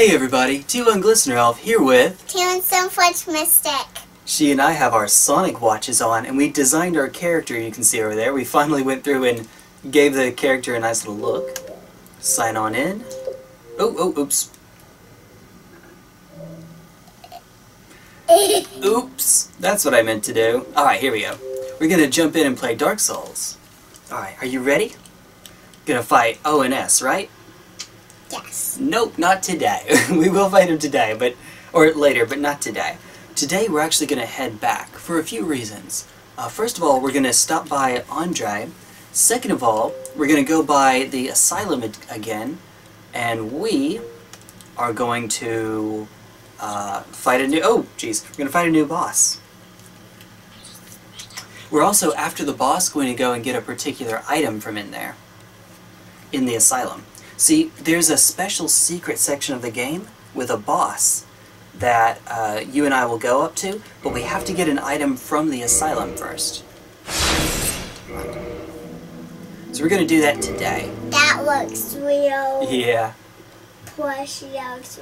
Hey everybody, T1 Glistener Elf here with... T1 Stoneforge Mystic. She and I have our Sonic watches on, and we designed our character, you can see over there. We finally went through and gave the character a nice little look. Sign on in. Oh, oh, oops. Oops! That's what I meant to do. Alright, here we go. We're gonna jump in and play Dark Souls. Alright, are you ready? Gonna fight ONS, right? Yes. Nope, not today. we will fight him today, but or later, but not today. Today we're actually going to head back for a few reasons. Uh, first of all, we're going to stop by Andre. Second of all, we're going to go by the asylum again, and we are going to uh, fight a new. Oh, jeez, we're going to fight a new boss. We're also, after the boss, going to go and get a particular item from in there, in the asylum. See, there's a special secret section of the game with a boss that uh, you and I will go up to, but we have to get an item from the asylum first. So we're going to do that today. That looks real. Yeah. Precious.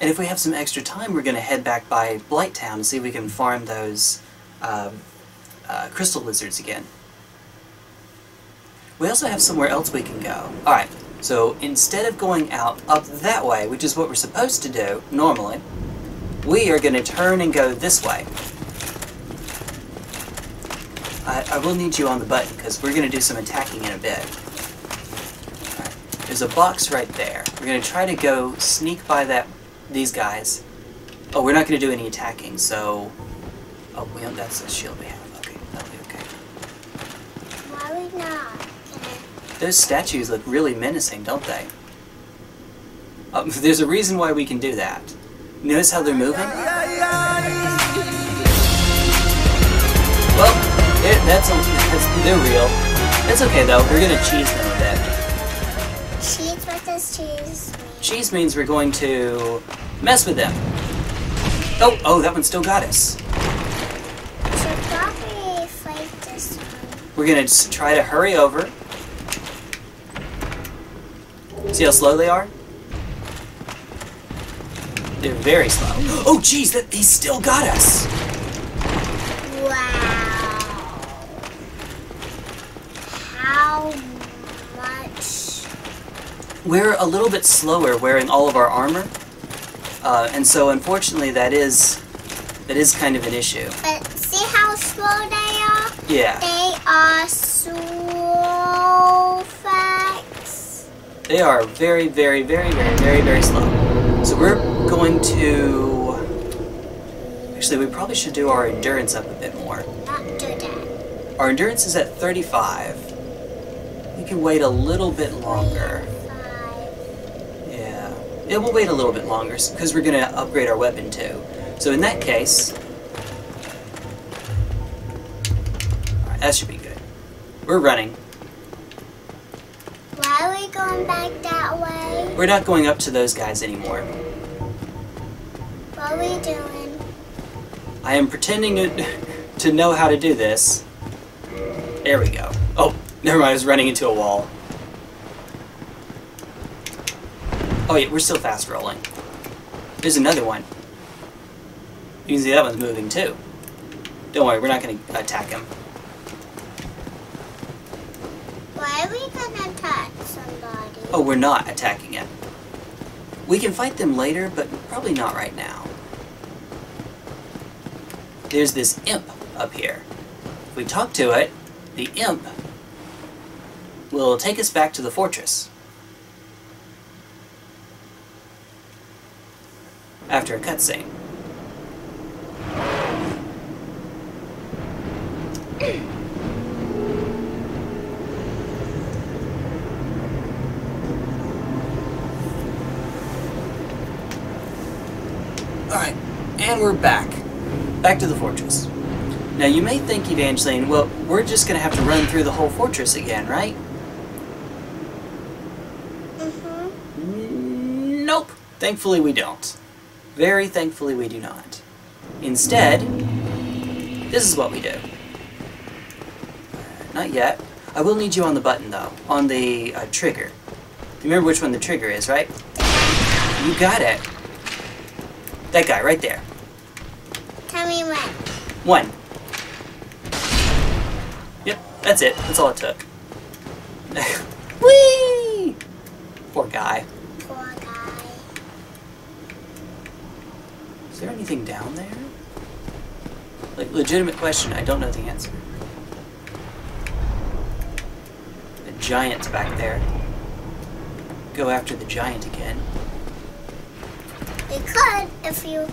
And if we have some extra time, we're going to head back by Blighttown and see if we can farm those uh, uh, crystal lizards again. We also have somewhere else we can go. Alright, so instead of going out up that way, which is what we're supposed to do normally, we are going to turn and go this way. I, I will need you on the button because we're going to do some attacking in a bit. There's a box right there. We're going to try to go sneak by that these guys. Oh, we're not going to do any attacking, so... Oh, we don't, that's a shield we have. Okay, that'll be okay. Why not? Those statues look really menacing, don't they? Um, there's a reason why we can do that. Notice how they're moving? Well, that's, a, that's they're real. It's okay though, we're gonna cheese them a bit. Cheese? What does cheese mean? Cheese means we're going to mess with them. Oh, oh, that one still got us. Should probably fight this one. We're gonna try to hurry over. See how slow they are? They're very slow. Oh, jeez, that he still got us. Wow. How much? We're a little bit slower wearing all of our armor, uh, and so unfortunately that is that is kind of an issue. But see how slow they are? Yeah. They are so fast. They are very, very, very, very, very, very slow. So we're going to... Actually, we probably should do our endurance up a bit more. Not do that. Our endurance is at 35. We can wait a little bit longer. Yeah. It will wait a little bit longer, because we're going to upgrade our weapon too. So in that case... Alright, that should be good. We're running. Why are we going back that way? We're not going up to those guys anymore. What are we doing? I am pretending to, to know how to do this. There we go. Oh, never mind, I was running into a wall. Oh yeah, we're still fast rolling. There's another one. You can see that one's moving too. Don't worry, we're not going to attack him. Why are we gonna attack somebody? Oh, we're not attacking it. We can fight them later, but probably not right now. There's this imp up here. If we talk to it, the imp will take us back to the fortress. After a cutscene. Alright, and we're back. Back to the fortress. Now you may think, Evangeline, well, we're just going to have to run through the whole fortress again, right? Mm-hmm. Nope. Thankfully we don't. Very thankfully we do not. Instead, this is what we do. Not yet. I will need you on the button, though. On the uh, trigger. You remember which one the trigger is, right? You got it. That guy right there. Tell me when. One. Yep, that's it. That's all it took. Whee! Poor guy. Poor guy. Is there anything down there? Like, legitimate question. I don't know the answer. The giant's back there. Go after the giant again. You could if you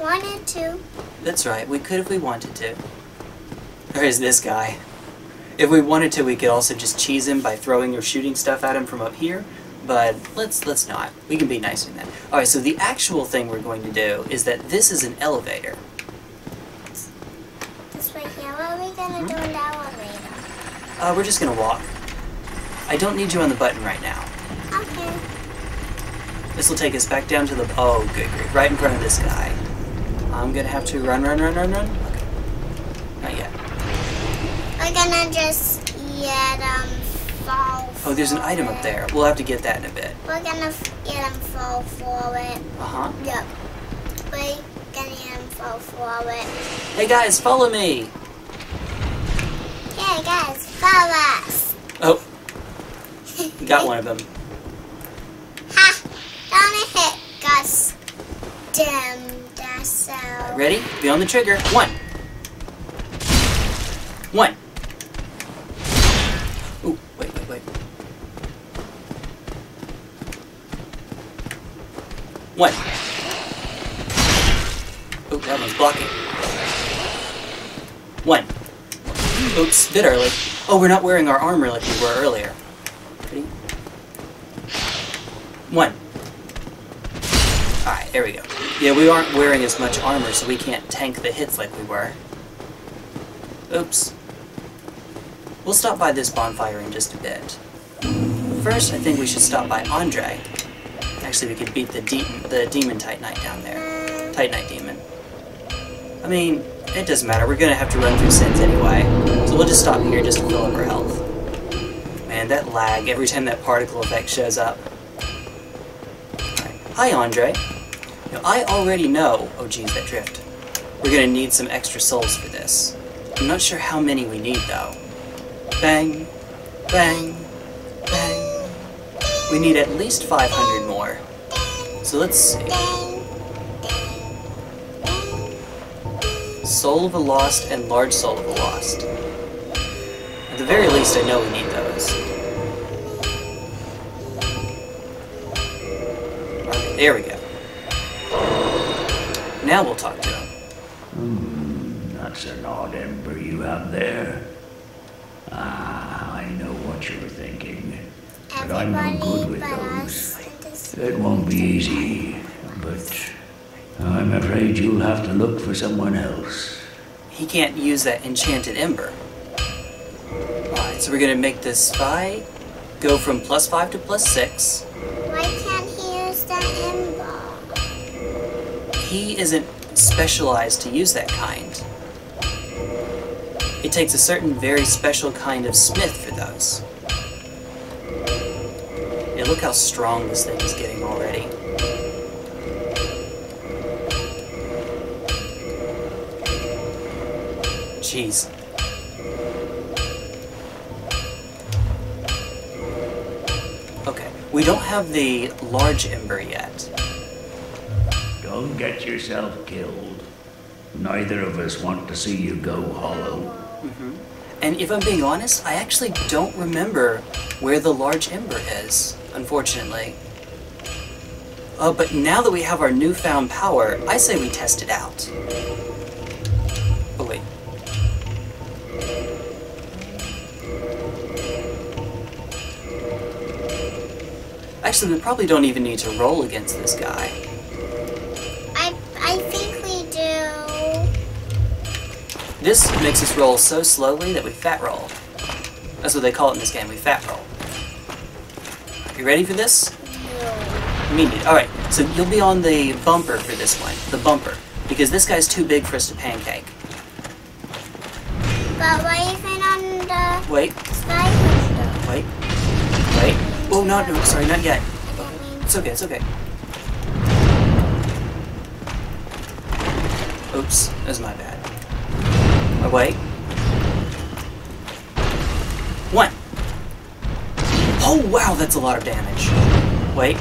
wanted to. That's right, we could if we wanted to. Or is this guy? If we wanted to, we could also just cheese him by throwing or shooting stuff at him from up here, but let's let's not. We can be nicer than that. Alright, so the actual thing we're going to do is that this is an elevator. This way here. What are we gonna do in the elevator? Uh, we're just gonna walk. I don't need you on the button right now. Okay. This will take us back down to the... Oh, good. Right in front of this guy. I'm gonna have to run, run, run, run, run. Okay. Not yet. We're gonna just let them fall. Oh, there's an item up there. We'll have to get that in a bit. We're gonna let them fall forward. Uh-huh. Yep. We're gonna let them fall forward. Hey guys, follow me! Yeah, guys, follow us. Oh, got one of them. Ha! Don't hit Gus. Ready? Be on the trigger. One. One. Ooh, wait, wait, wait. One. Oh, that one's blocking. One. Oops, bit early. Oh, we're not wearing our armor like we were earlier. Ready? One. Alright, there we go. Yeah, we aren't wearing as much armor, so we can't tank the hits like we were. Oops. We'll stop by this bonfire in just a bit. First, I think we should stop by Andre. Actually, we could beat the, de the Demon Titanite down there. Titanite Demon. I mean, it doesn't matter. We're gonna have to run through Sen's anyway. So we'll just stop here just to fill up our health. Man, that lag every time that particle effect shows up. Alright. Hi, Andre. Now, I already know... Oh, that drift. We're gonna need some extra souls for this. I'm not sure how many we need, though. Bang. Bang. Bang. We need at least 500 more. So let's see. Soul of a Lost and Large Soul of a Lost. At the very least, I know we need those. There we go. Now we'll talk to him. Hmm, that's an odd ember you have there. Ah, I know what you're thinking. But I'm no good with those. us. in this- It won't be easy, but I'm afraid you'll have to look for someone else. He can't use that enchanted ember. Alright, so we're gonna make this fight go from plus 5 to plus 6. Why can't he use the ember? He isn't specialized to use that kind. It takes a certain very special kind of smith for those. Yeah, look how strong this thing is getting already. Jeez. Okay, we don't have the large ember yet. Don't get yourself killed. Neither of us want to see you go hollow. And if I'm being honest, I actually don't remember where the large ember is, unfortunately. Uh, but now that we have our newfound power, I say we test it out. Oh, wait. Actually, we probably don't even need to roll against this guy. I think we do. This makes us roll so slowly that we fat roll. That's what they call it in this game, we fat roll. You ready for this? No. Me neither. Alright, so you'll be on the bumper for this one. The bumper. Because this guy's too big for us to pancake. But what even on the Wait, wait, wait. Oh, no, no, sorry, not yet. I didn't mean It's okay, it's okay. Oops, that's my bad. Oh, wait. One. Oh, wow, that's a lot of damage. Wait.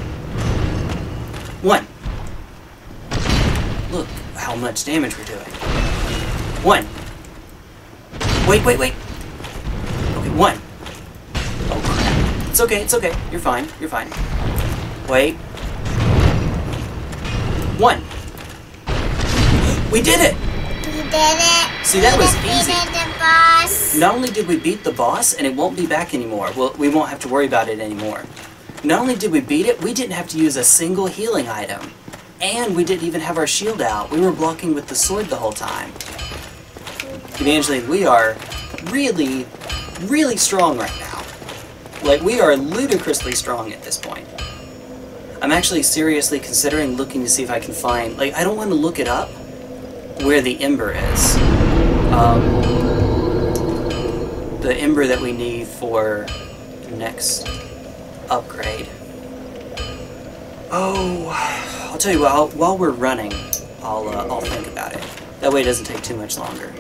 One. Look how much damage we're doing. One. Wait, wait, wait. Okay, one. Oh, crap. It's okay, it's okay. You're fine, you're fine. Wait. One. We did it! We did it. See, that we was easy. the boss. Not only did we beat the boss, and it won't be back anymore, well, we won't have to worry about it anymore. Not only did we beat it, we didn't have to use a single healing item. And we didn't even have our shield out. We were blocking with the sword the whole time. Evangeline, we are really, really strong right now. Like, we are ludicrously strong at this point. I'm actually seriously considering looking to see if I can find, like, I don't want to look it up where the ember is. Um, the ember that we need for next upgrade. Oh, I'll tell you what. I'll, while we're running, I'll uh, I'll think about it. That way, it doesn't take too much longer.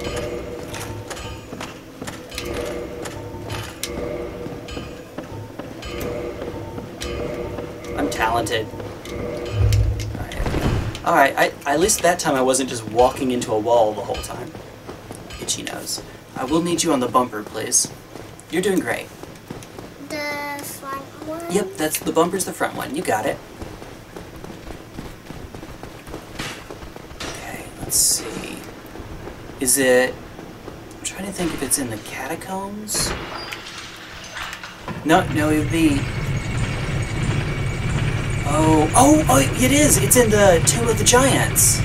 I'm talented. Alright, I, at least that time I wasn't just walking into a wall the whole time. Itchy nose. I will need you on the bumper, please. You're doing great. The front one. Yep, that's the bumper's the front one. You got it. Okay, let's see. Is it... I'm trying to think if it's in the catacombs. No, no, it would be... Oh, oh, oh, it is! It's in the Tomb of the Giants!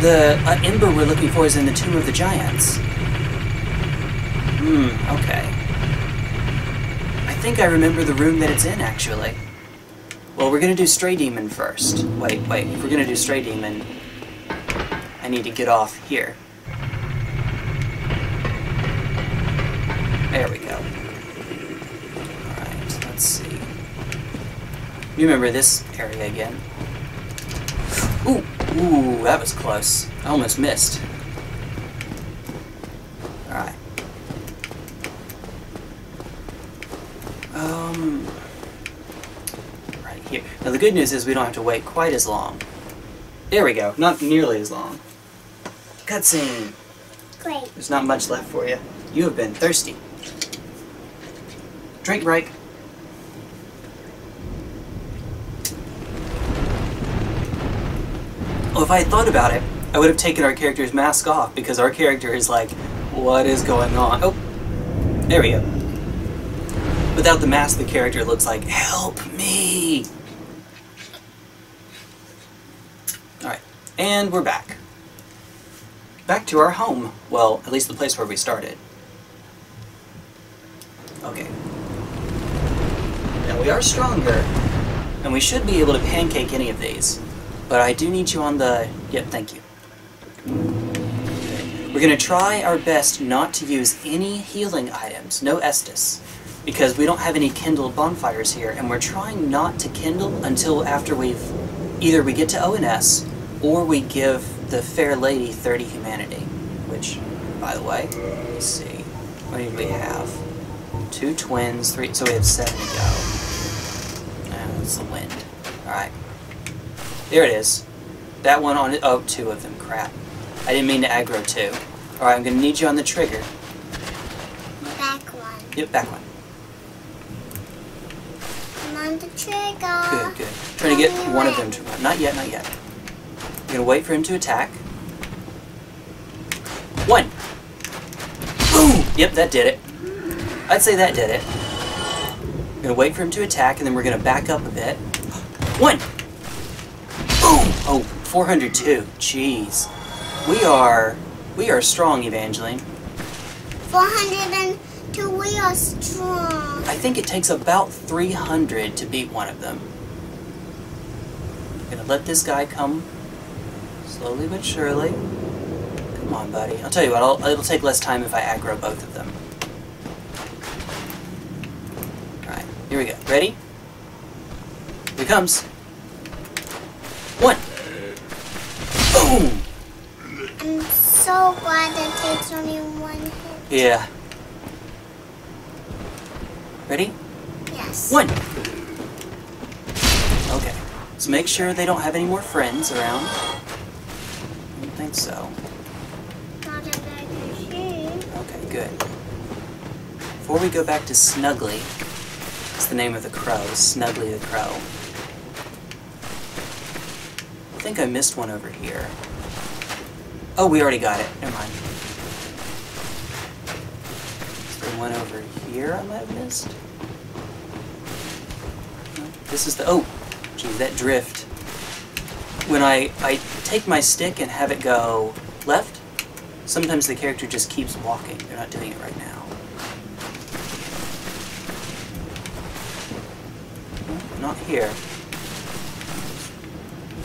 The uh, ember we're looking for is in the Tomb of the Giants. Hmm, okay. I think I remember the room that it's in, actually. Well, we're gonna do Stray Demon first. Wait, wait, if we're gonna do Stray Demon, I need to get off here. There we go. Alright, let's see. You remember this area again. Ooh, ooh, that was close. I almost missed. Alright. Um, right here. Now the good news is we don't have to wait quite as long. There we go. Not nearly as long. Cutscene. Great. There's not much left for you. You have been thirsty. Drink break. Well, if I had thought about it, I would have taken our character's mask off because our character is like, what is going on? Oh, there we go. Without the mask, the character looks like, help me! Alright, and we're back. Back to our home. Well, at least the place where we started. Okay. Now we are stronger, and we should be able to pancake any of these. But I do need you on the... Yep, thank you. We're going to try our best not to use any healing items, no Estus, because we don't have any kindled bonfires here, and we're trying not to kindle until after we've... Either we get to ONS, or we give the fair lady 30 humanity, which, by the way, let me see. What do we have? Two twins, three... So we have seven to go. That's the wind. Alright. There it is. That one on it. Oh, two of them. Crap. I didn't mean to aggro two. Alright, I'm going to need you on the trigger. Back one. Yep, back one. I'm on the trigger. Good, good. Trying to get one of them to run. Not yet, not yet. I'm going to wait for him to attack. One! Boom! Yep, that did it. I'd say that did it. I'm going to wait for him to attack, and then we're going to back up a bit. One! Oh, 402. Jeez. We are... We are strong, Evangeline. 402, we are strong. I think it takes about 300 to beat one of them. I'm gonna let this guy come slowly but surely. Come on, buddy. I'll tell you what, I'll, it'll take less time if I aggro both of them. Alright, here we go. Ready? Here he comes. One. Boom! I'm so glad it takes only one hit. Yeah. Ready? Yes. One! Okay. So make sure they don't have any more friends around. I don't think so. Not that I can see. Okay, good. Before we go back to Snuggly, it's the name of the crow, Snuggly the crow. I think I missed one over here. Oh, we already got it. Never mind. Is there one over here I might have missed? This is the... Oh! Geez, that drift. When I, I take my stick and have it go left, sometimes the character just keeps walking. They're not doing it right now. Not here.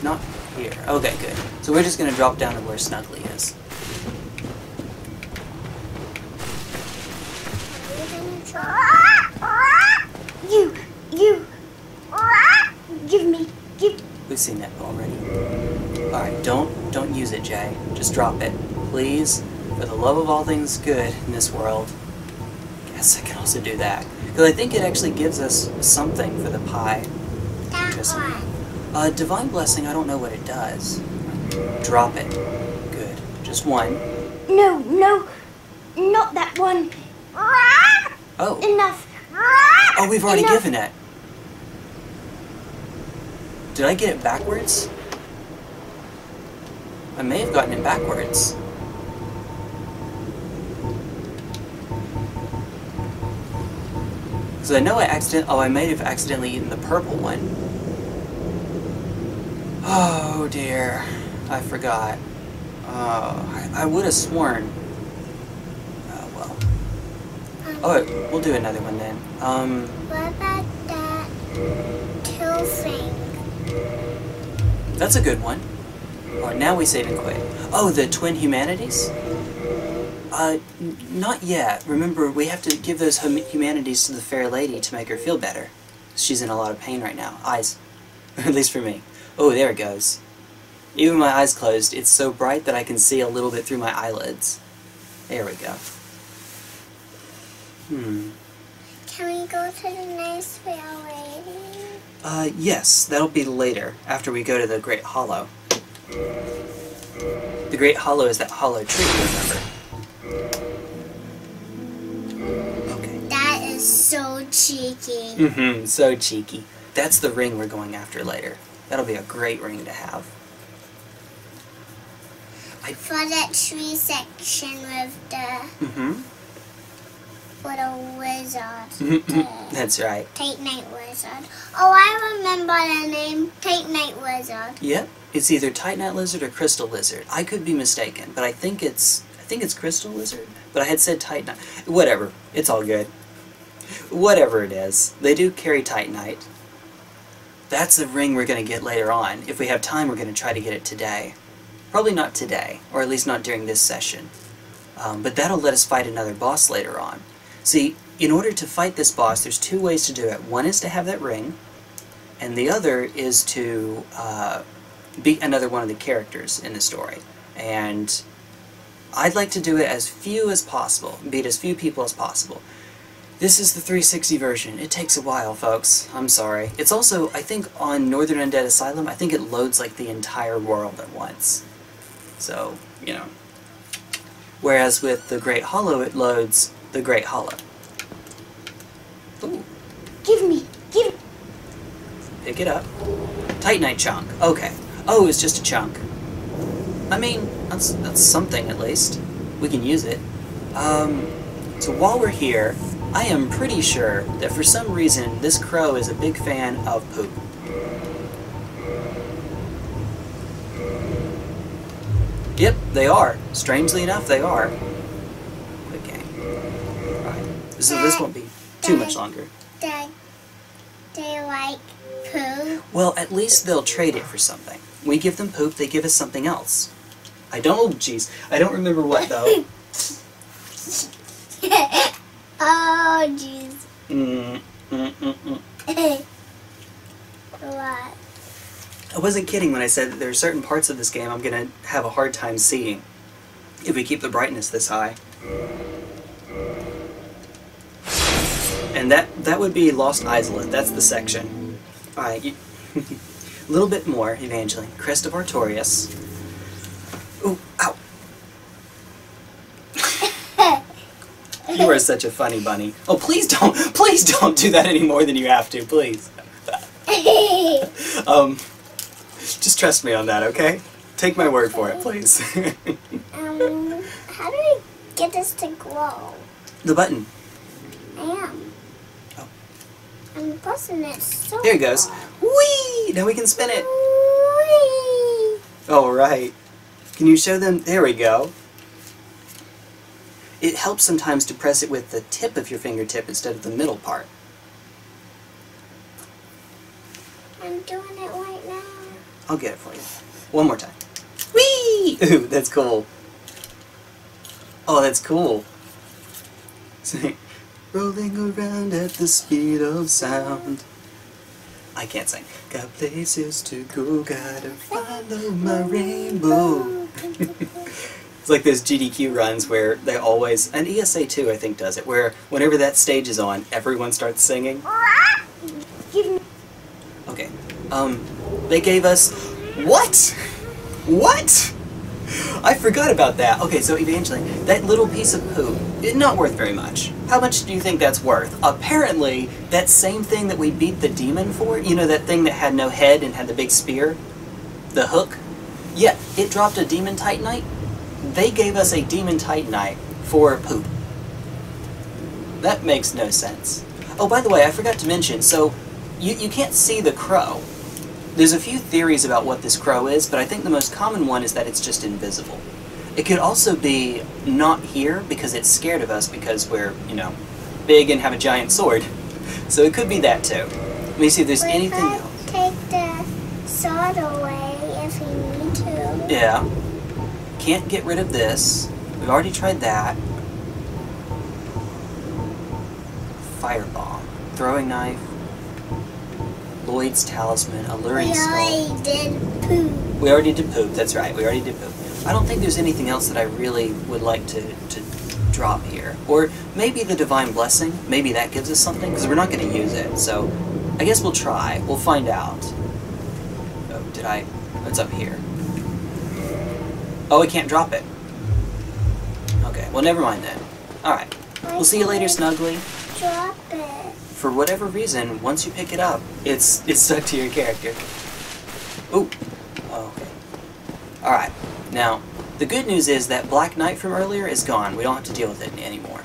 Not here. Okay, good. So we're just gonna drop down to where Snuggly is. You? You, give me, give. We've seen that already. Alright, don't don't use it, Jay. Just drop it. Please. For the love of all things good in this world. Guess I can also do that. Because I think it actually gives us something for the pie. That Interesting. one. Uh, Divine Blessing, I don't know what it does. Drop it. Good. Just one. No, no, not that one. Oh. Enough. Oh, we've already Enough. given it. Did I get it backwards? I may have gotten it backwards. Because I know I accident. Oh, I may have accidentally eaten the purple one. Oh dear, I forgot. Oh, I, I would have sworn. Oh well. Oh, we'll do another one then. Um. What about that kill thing? That's a good one. Alright, now we save and quit. Oh, the twin humanities? Uh, n- not yet. Remember, we have to give those hum- humanities to the fair lady to make her feel better. She's in a lot of pain right now. Eyes. At least for me. Oh, there it goes. Even my eyes closed, it's so bright that I can see a little bit through my eyelids. There we go. Hmm. Can we go to the nice fair lady? Uh, yes, that'll be later, after we go to the Great Hollow. The Great Hollow is that hollow tree, remember? Okay. That is so cheeky. Mm-hmm, so cheeky. That's the ring we're going after later. That'll be a great ring to have. I... For that tree section with the Mm-hmm. a wizard. That's right. Titanite wizard. Oh, I remember the name Titanite wizard. Yep. It's either Titanite Lizard or Crystal Lizard. I could be mistaken, but I think it's I think it's Crystal Lizard. But I had said Titanite. Whatever. It's all good. Whatever it is. They do carry Titanite. That's the ring we're going to get later on. If we have time, we're going to try to get it today. Probably not today, or at least not during this session. Um, but that'll let us fight another boss later on. See, in order to fight this boss, there's two ways to do it. One is to have that ring, and the other is to uh, beat another one of the characters in the story. And I'd like to do it as few as possible, beat as few people as possible. This is the 360 version. It takes a while, folks. I'm sorry. It's also, I think, on Northern Undead Asylum, I think it loads like the entire world at once. So, you know. Whereas with the Great Hollow, it loads the Great Hollow. Ooh, Give me, give. pick it up. Titanite chunk. Okay. Oh, it's just a chunk. I mean, that's that's something at least. We can use it. Um, so while we're here, I am pretty sure that for some reason this crow is a big fan of poop. Yep, they are. Strangely enough, they are. Quick game. Alright. So this won't be too much longer. They, they like poop? Well, at least they'll trade it for something. We give them poop, they give us something else. I don't, oh jeez, I don't remember what though. oh, jeez. Mm, mm, mm, mm. what? I wasn't kidding when I said that there are certain parts of this game I'm gonna have a hard time seeing. if we keep the brightness this high. And that that would be Lost Izalith. That's the section. All right, a little bit more, Evangeline. Crest of Artorias. Ooh, ow! You are such a funny bunny. Oh, please don't, please don't do that any more than you have to, please. Um, just trust me on that, okay? Take my word for it, please. um, how do I get this to glow? the button. I am. Oh. I'm pressing it so There it goes. Whee! Now we can spin it. Whee! All right. Can you show them? There we go. It helps sometimes to press it with the tip of your fingertip instead of the middle part. I'm doing it right now. I'll get it for you. One more time. Whee! Ooh, that's cool. Oh, that's cool. Sing. Rolling around at the speed of sound. I can't sing. Got places to go, gotta follow my rainbow. It's like those GDQ runs where they always, and ESA too, I think, does it, where whenever that stage is on, everyone starts singing. Okay. Um, they gave us what? What? I forgot about that. Okay, so Evangeline, that little piece of poop, not worth very much. How much do you think that's worth? Apparently, that same thing that we beat the demon for, you know that thing that had no head and had the big spear? The hook? Yeah, it dropped a demon titanite. They gave us a demon titanite for poop. That makes no sense. Oh, by the way, I forgot to mention, so you, you can't see the crow. There's a few theories about what this crow is, but I think the most common one is that it's just invisible. It could also be not here because it's scared of us because we're, you know, big and have a giant sword. So it could be that too. Let me see if there's We anything else. take the sword away if we need to. Yeah. Can't get rid of this. We've already tried that. Firebomb. Throwing knife. Lloyd's talisman. Alluring We skull. already did poop. We already did poop, that's right. We already did poop. I don't think there's anything else that I really would like to, to drop here. Or maybe the Divine Blessing. Maybe that gives us something, because we're not going to use it. So I guess we'll try. We'll find out. Oh, did I? What's up here? Oh, I can't drop it. Okay, well, never mind then. Alright. We'll see you later, Snuggly. Drop it. For whatever reason, once you pick it up, it's it's stuck to your character. Ooh. Oh, okay. Alright. Now, the good news is that Black Knight from earlier is gone. We don't have to deal with it anymore.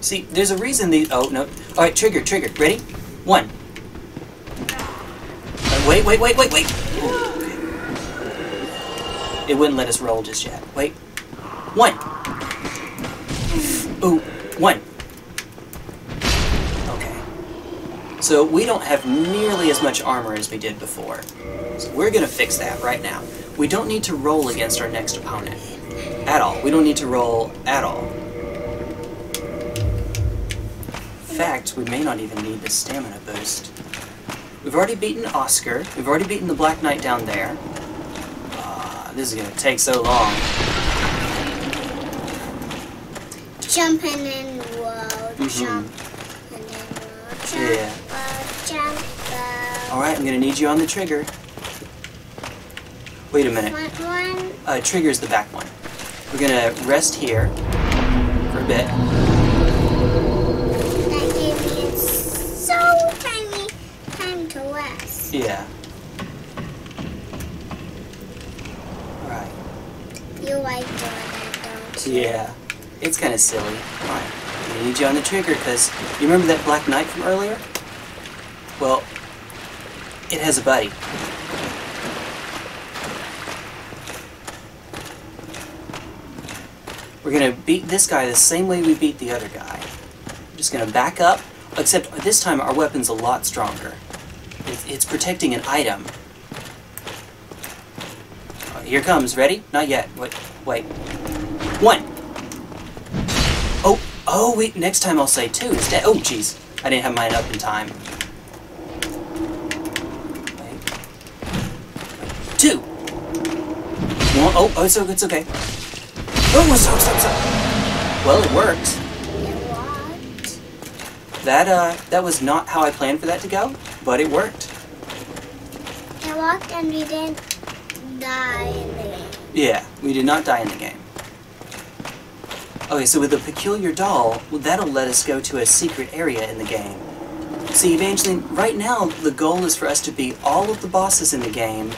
See, there's a reason these... Oh, no. Alright, trigger, trigger. Ready? One. Wait, wait, wait, wait, wait! It wouldn't let us roll just yet. Wait. One. Ooh, one. Okay. So we don't have nearly as much armor as we did before. So we're gonna fix that right now. We don't need to roll against our next opponent. At all. We don't need to roll at all. In fact, we may not even need the stamina boost. We've already beaten Oscar. We've already beaten the Black Knight down there. Uh, this is gonna take so long. Jumping in whoa, Mhm. jump, and then whoa, jump, Yeah. whoa, jump, whoa. Alright, I'm gonna need you on the trigger. Wait a minute. One, one, Uh, trigger's the back one. We're gonna rest here for a bit. that gave me a so tiny time to rest. Yeah. Alright. You like doing that, don't you? Yeah. It's kind of silly. Alright. I'm need you on the trigger because you remember that Black Knight from earlier? Well, it has a buddy. We're gonna beat this guy the same way we beat the other guy. I'm just gonna back up, except this time our weapon's a lot stronger. It's, it's protecting an item. Uh, Here comes. Ready? Not yet. Wait. Wait. One. Oh. Oh. Wait. Next time I'll say two instead. Oh, jeez. I didn't have mine up in time. Wait. two. One, oh, oh, it's, o- it's okay. Oh, stop, stop, stop. Well, it worked. That, uh, that was not how I planned for that to go, but it worked. It walked and we didn't die in the game. Yeah, we did not die in the game. Okay, so with the peculiar doll, well, that'll let us go to a secret area in the game. See, Evangeline, right now the goal is for us to beat all of the bosses in the game,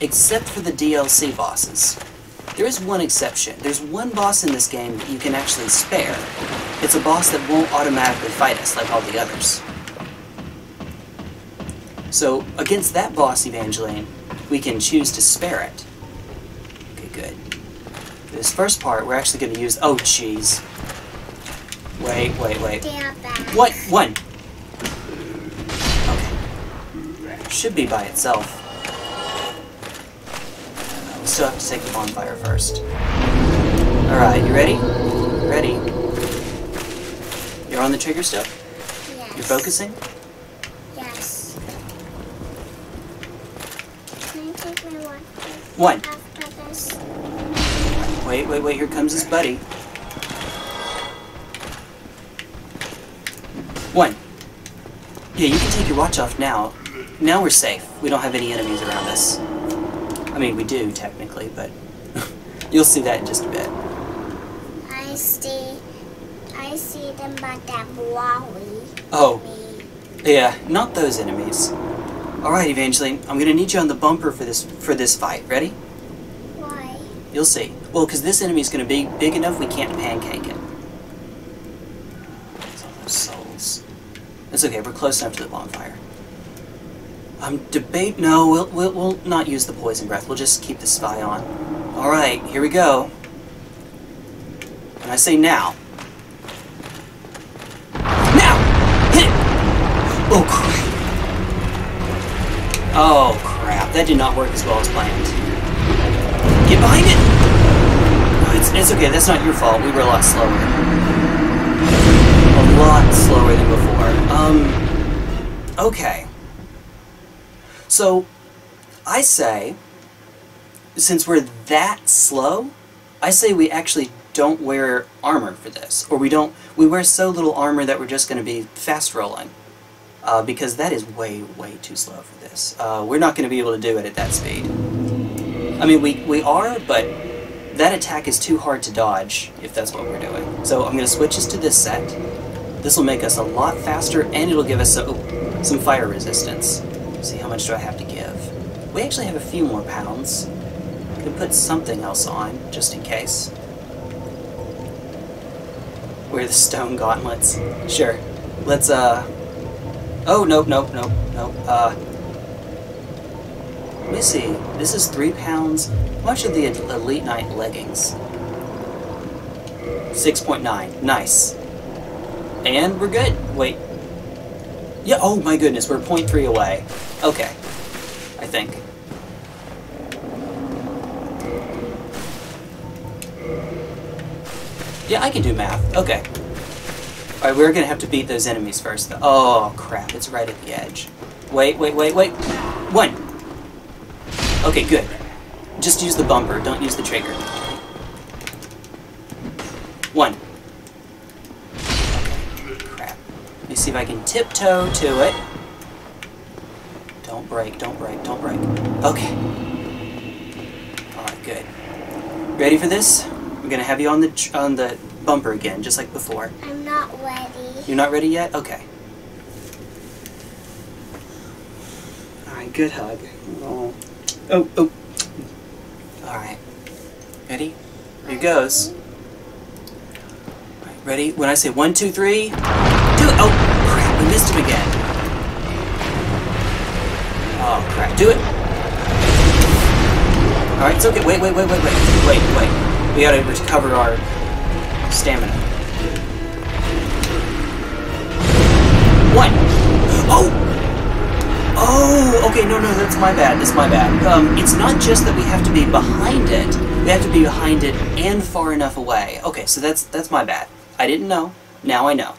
except for the DLC bosses. There is one exception. There's one boss in this game that you can actually spare. It's a boss that won't automatically fight us like all the others. So, against that boss, Evangeline, we can choose to spare it. Okay, good. This first part, we're actually going to use... Oh, jeez. Wait, wait, wait. They are back. What? One. Okay. Should be by itself. Uh, We still have to take the bonfire first. Alright, you ready? Ready. You're on the trigger still? Yes. You're focusing? Yes. Can I take my watch One. Wait, wait, wait, here comes his buddy. One. Yeah, you can take your watch off now. Now we're safe. We don't have any enemies around us. I mean, we do, technically, but you'll see that in just a bit. I see. I see them by that Wally. Oh, yeah, not those enemies. Alright, Evangeline, I'm gonna need you on the bumper for this for this fight. Ready? Why? You'll see. Well, because this enemy's gonna be big enough we can't pancake it. It's all those souls. It's okay, we're close enough to the bonfire. I'm debate. No, we'll, we'll we'll not use the poison breath. We'll just keep the spy on. All right, here we go. And I say now. Now, hit it. Oh crap. Oh crap. That did not work as well as planned. Get behind it. It's it's okay. That's not your fault. We were a lot slower. A lot slower than before. Um. Okay. So, I say, since we're that slow, I say we actually don't wear armor for this, or we don't. We wear so little armor that we're just going to be fast rolling, uh, because that is way, way too slow for this. Uh, we're not going to be able to do it at that speed. I mean, we we are, but that attack is too hard to dodge if that's what we're doing. So I'm going to switch us to this set. This will make us a lot faster, and it'll give us so, some fire resistance. See, how much do I have to give? We actually have a few more pounds. We can put something else on, just in case. Wear the stone gauntlets. Sure. Let's, uh... Oh, nope, nope, nope, nope. Uh... Let me see. This is three pounds. Much are the Elite Knight leggings? 6.9. Nice. And we're good. Wait. Yeah, oh my goodness, we're 0.3 away. Okay. I think. Yeah, I can do math. Okay. Alright, we're gonna have to beat those enemies first. Oh, crap, it's right at the edge. Wait, wait, wait, wait. One. Okay, good. Just use the bumper, don't use the trigger. One. Okay, crap. Let me see if I can tiptoe to it. Don't break, don't break, don't break. Okay. Alright, good. Ready for this? We're gonna have you on the on the bumper again, just like before. I'm not ready. You're not ready yet? Okay. Alright, good hug. Oh. Oh, oh. Alright. Ready? Here goes. Alright, ready? When I say one, two, three, do it! Oh, crap, we missed him again. Oh, crap, do it! Alright, it's okay. Wait, wait, wait, wait, wait. Wait, wait. We gotta recover our stamina. One. Oh! Oh, okay, no, no, that's my bad. That's my bad. Um, it's not just that we have to be behind it. We have to be behind it and far enough away. Okay, so that's that's my bad. I didn't know. Now I know.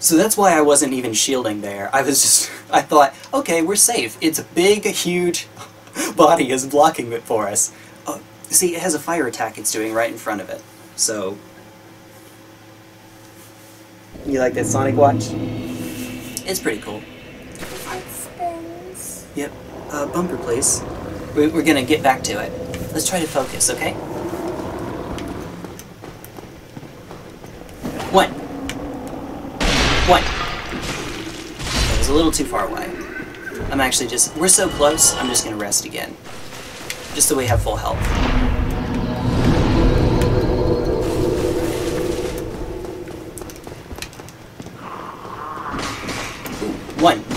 So that's why I wasn't even shielding there. I was just, I thought, okay, we're safe. It's a big, huge, body is blocking it for us. Oh, see, it has a fire attack it's doing right in front of it. So, you like that Sonic watch? It's pretty cool. Yep. Uh, bumper, please. We- We're gonna get back to it. Let's try to focus, okay? One. One. That was a little too far away. I'm actually just, we're so close, I'm just gonna rest again. Just so we have full health. One.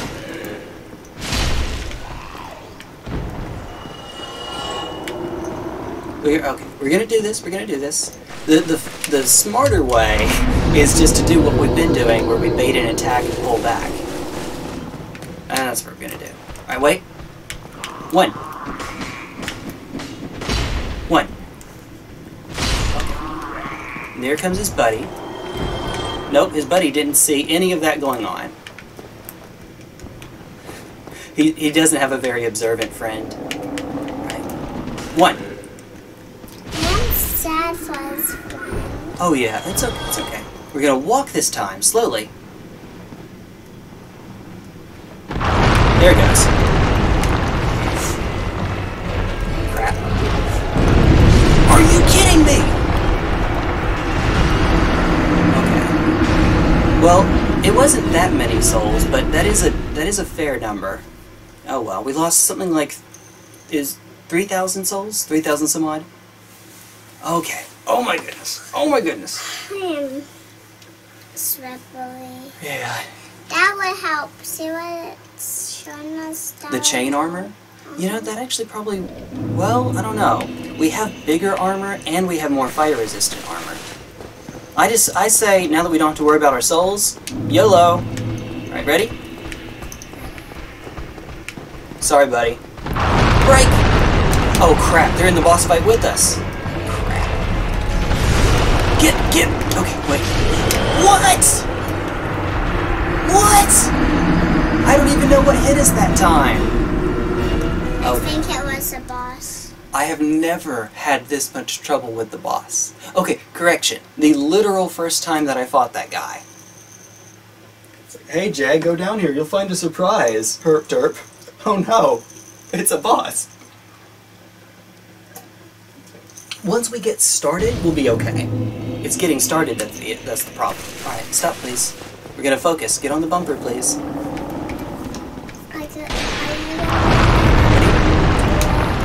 We're, okay, we're gonna do this. We're gonna do this. The, the the smarter way is just to do what we've been doing, where we bait an attack and pull back. And that's what we're gonna do. All right, wait. One. One. And there comes his buddy. Nope, his buddy didn't see any of that going on. He, he doesn't have a very observant friend. Right. One. His. Oh yeah, it's okay. It's okay. We're gonna walk this time, slowly. There it goes. Crap. Are you kidding me? Okay. Well, it wasn't that many souls, but that is a that is a fair number. Oh well, we lost something like is three thousand souls, three thousand some odd. Okay. Oh my goodness. Oh my goodness. Hmm. Swiftly. Yeah. That would help. See what it's showing us? The chain armor? You know, that actually probably. Well, I don't know. We have bigger armor and we have more fire resistant armor. I just. I say, now that we don't have to worry about our souls, YOLO! Alright, ready? Sorry, buddy. Break! Oh crap, they're in the boss fight with us. Crap. Get, get. Okay, wait. What? What? I don't even know what hit us that time. I Oh. think it was a boss. I have never had this much trouble with the boss. Okay, correction. The literal first time that I fought that guy. Hey Jay, go down here. You'll find a surprise. Herp derp. Oh no, it's a boss. Once we get started, we'll be okay. It's getting started that's the, that's the problem. Alright, stop please. We're gonna focus. Get on the bumper, please. I did, I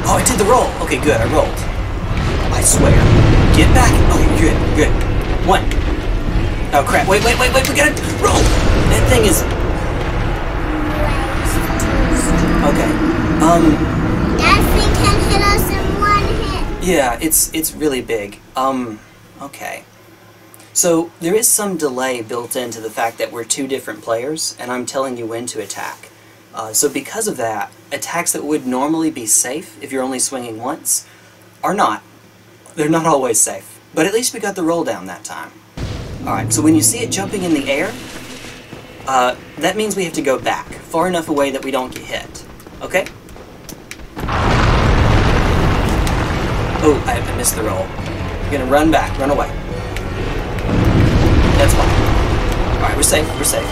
Oh, I did the roll. Okay, good. I rolled. I swear. Get back. Okay, good, good. One. Oh crap! Wait, wait, wait, wait! We gotta roll. That thing is okay. Um, That thing can hit us in one hit. Yeah, it's it's really big. Um, okay. So there is some delay built into the fact that we're two different players, and I'm telling you when to attack. Uh, so because of that, attacks that would normally be safe if you're only swinging once are not. They're not always safe. But at least we got the roll down that time. Alright, so when you see it jumping in the air, uh, that means we have to go back, far enough away that we don't get hit. Okay? Oh, I, I missed the roll. We're gonna run back, run away. That's fine. Alright, we're safe, we're safe.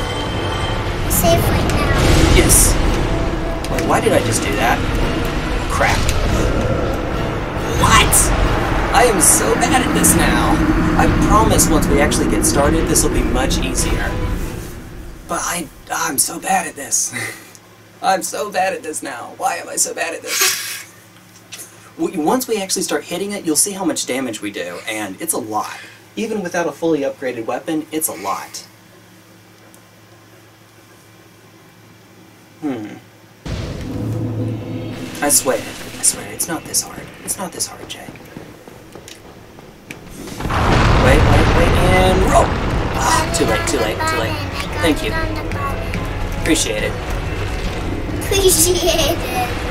Safe right now. Yes. Wait, why did I just do that? Crap. What? I am so bad at this now. I promise once we actually get started, this will be much easier. But I, I'm so bad at this. I'm so bad at this now. Why am I so bad at this? Once we actually start hitting it, you'll see how much damage we do, and it's a lot. Even without a fully upgraded weapon, it's a lot. Hmm. I swear, I swear, it's not this hard. It's not this hard, Jay. Wait, wait, wait, and roll! Ah, too late, too late, too late. Thank you. Appreciate it. Appreciate it.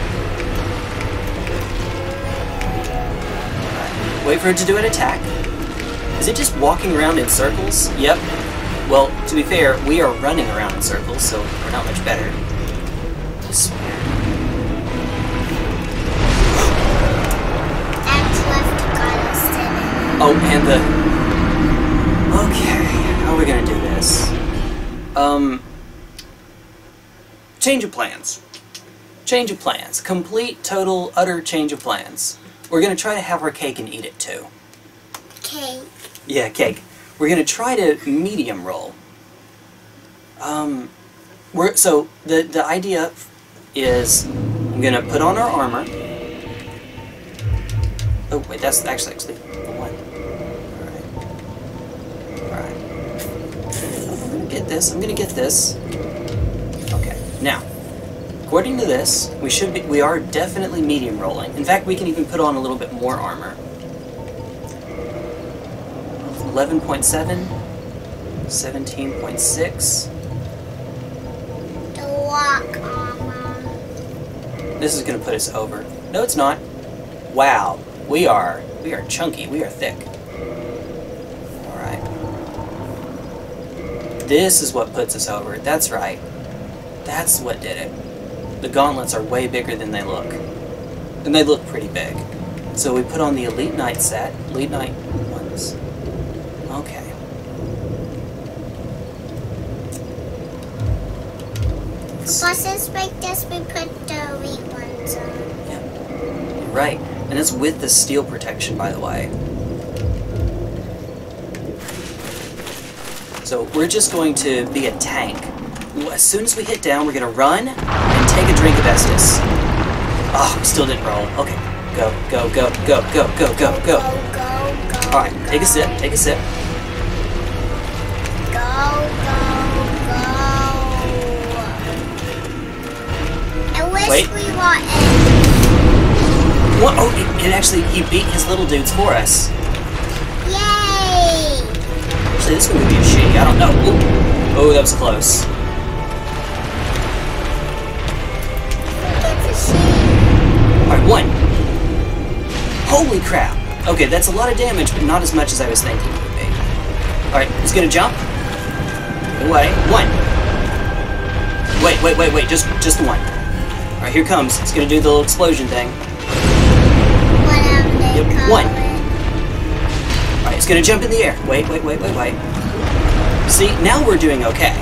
Wait for it to do an attack. Is it just walking around in circles? Yep. Well, to be fair, we are running around in circles, so we're not much better. Just... Oh, and the... Okay, how are we gonna do this? Um... Change of plans. Change of plans. Complete, total, utter change of plans. We're gonna try to have our cake and eat it too. Cake. Yeah, cake. We're gonna try to medium roll. Um, we're so the the idea is I'm gonna put on our armor. Oh wait, that's actually actually the one. All right. All right. I'm gonna get this. I'm gonna get this. Okay. Now, according to this, we should be. We are definitely medium rolling. In fact, we can even put on a little bit more armor. 11.7, 17.6. The walk armor. This is going to put us over. No, it's not. Wow, we are we are chunky. We are thick. All right. This is what puts us over. That's right. That's what did it. The gauntlets are way bigger than they look, and they look pretty big. So we put on the Elite Knight set. Elite Knight ones. Okay. Buses like this, we put the wheat ones on. You're right. And it's with the steel protection, by the way. So we're just going to be a tank. As soon as we hit down, we're going to run take a drink of Estus. Oh, we still didn't roll. Okay. Go, go, go, go, go, go, go, go. Go, go, go. Alright, take a sip, take a sip. Go, go, go. I wish Wait. we were in. What? Oh, it, it actually, he beat his little dudes for us. Yay! Actually, this one could be a she. I don't know. Ooh. Oh, that was close. One. Holy crap. Okay, that's a lot of damage, but not as much as I was thinking. Alright, he's gonna jump. Away. One. Wait, wait, wait, wait, just just the one. Alright, here comes. It's gonna do the little explosion thing. Yep, one. Alright, it's gonna jump in the air. Wait, wait, wait, wait, wait. See, now we're doing okay.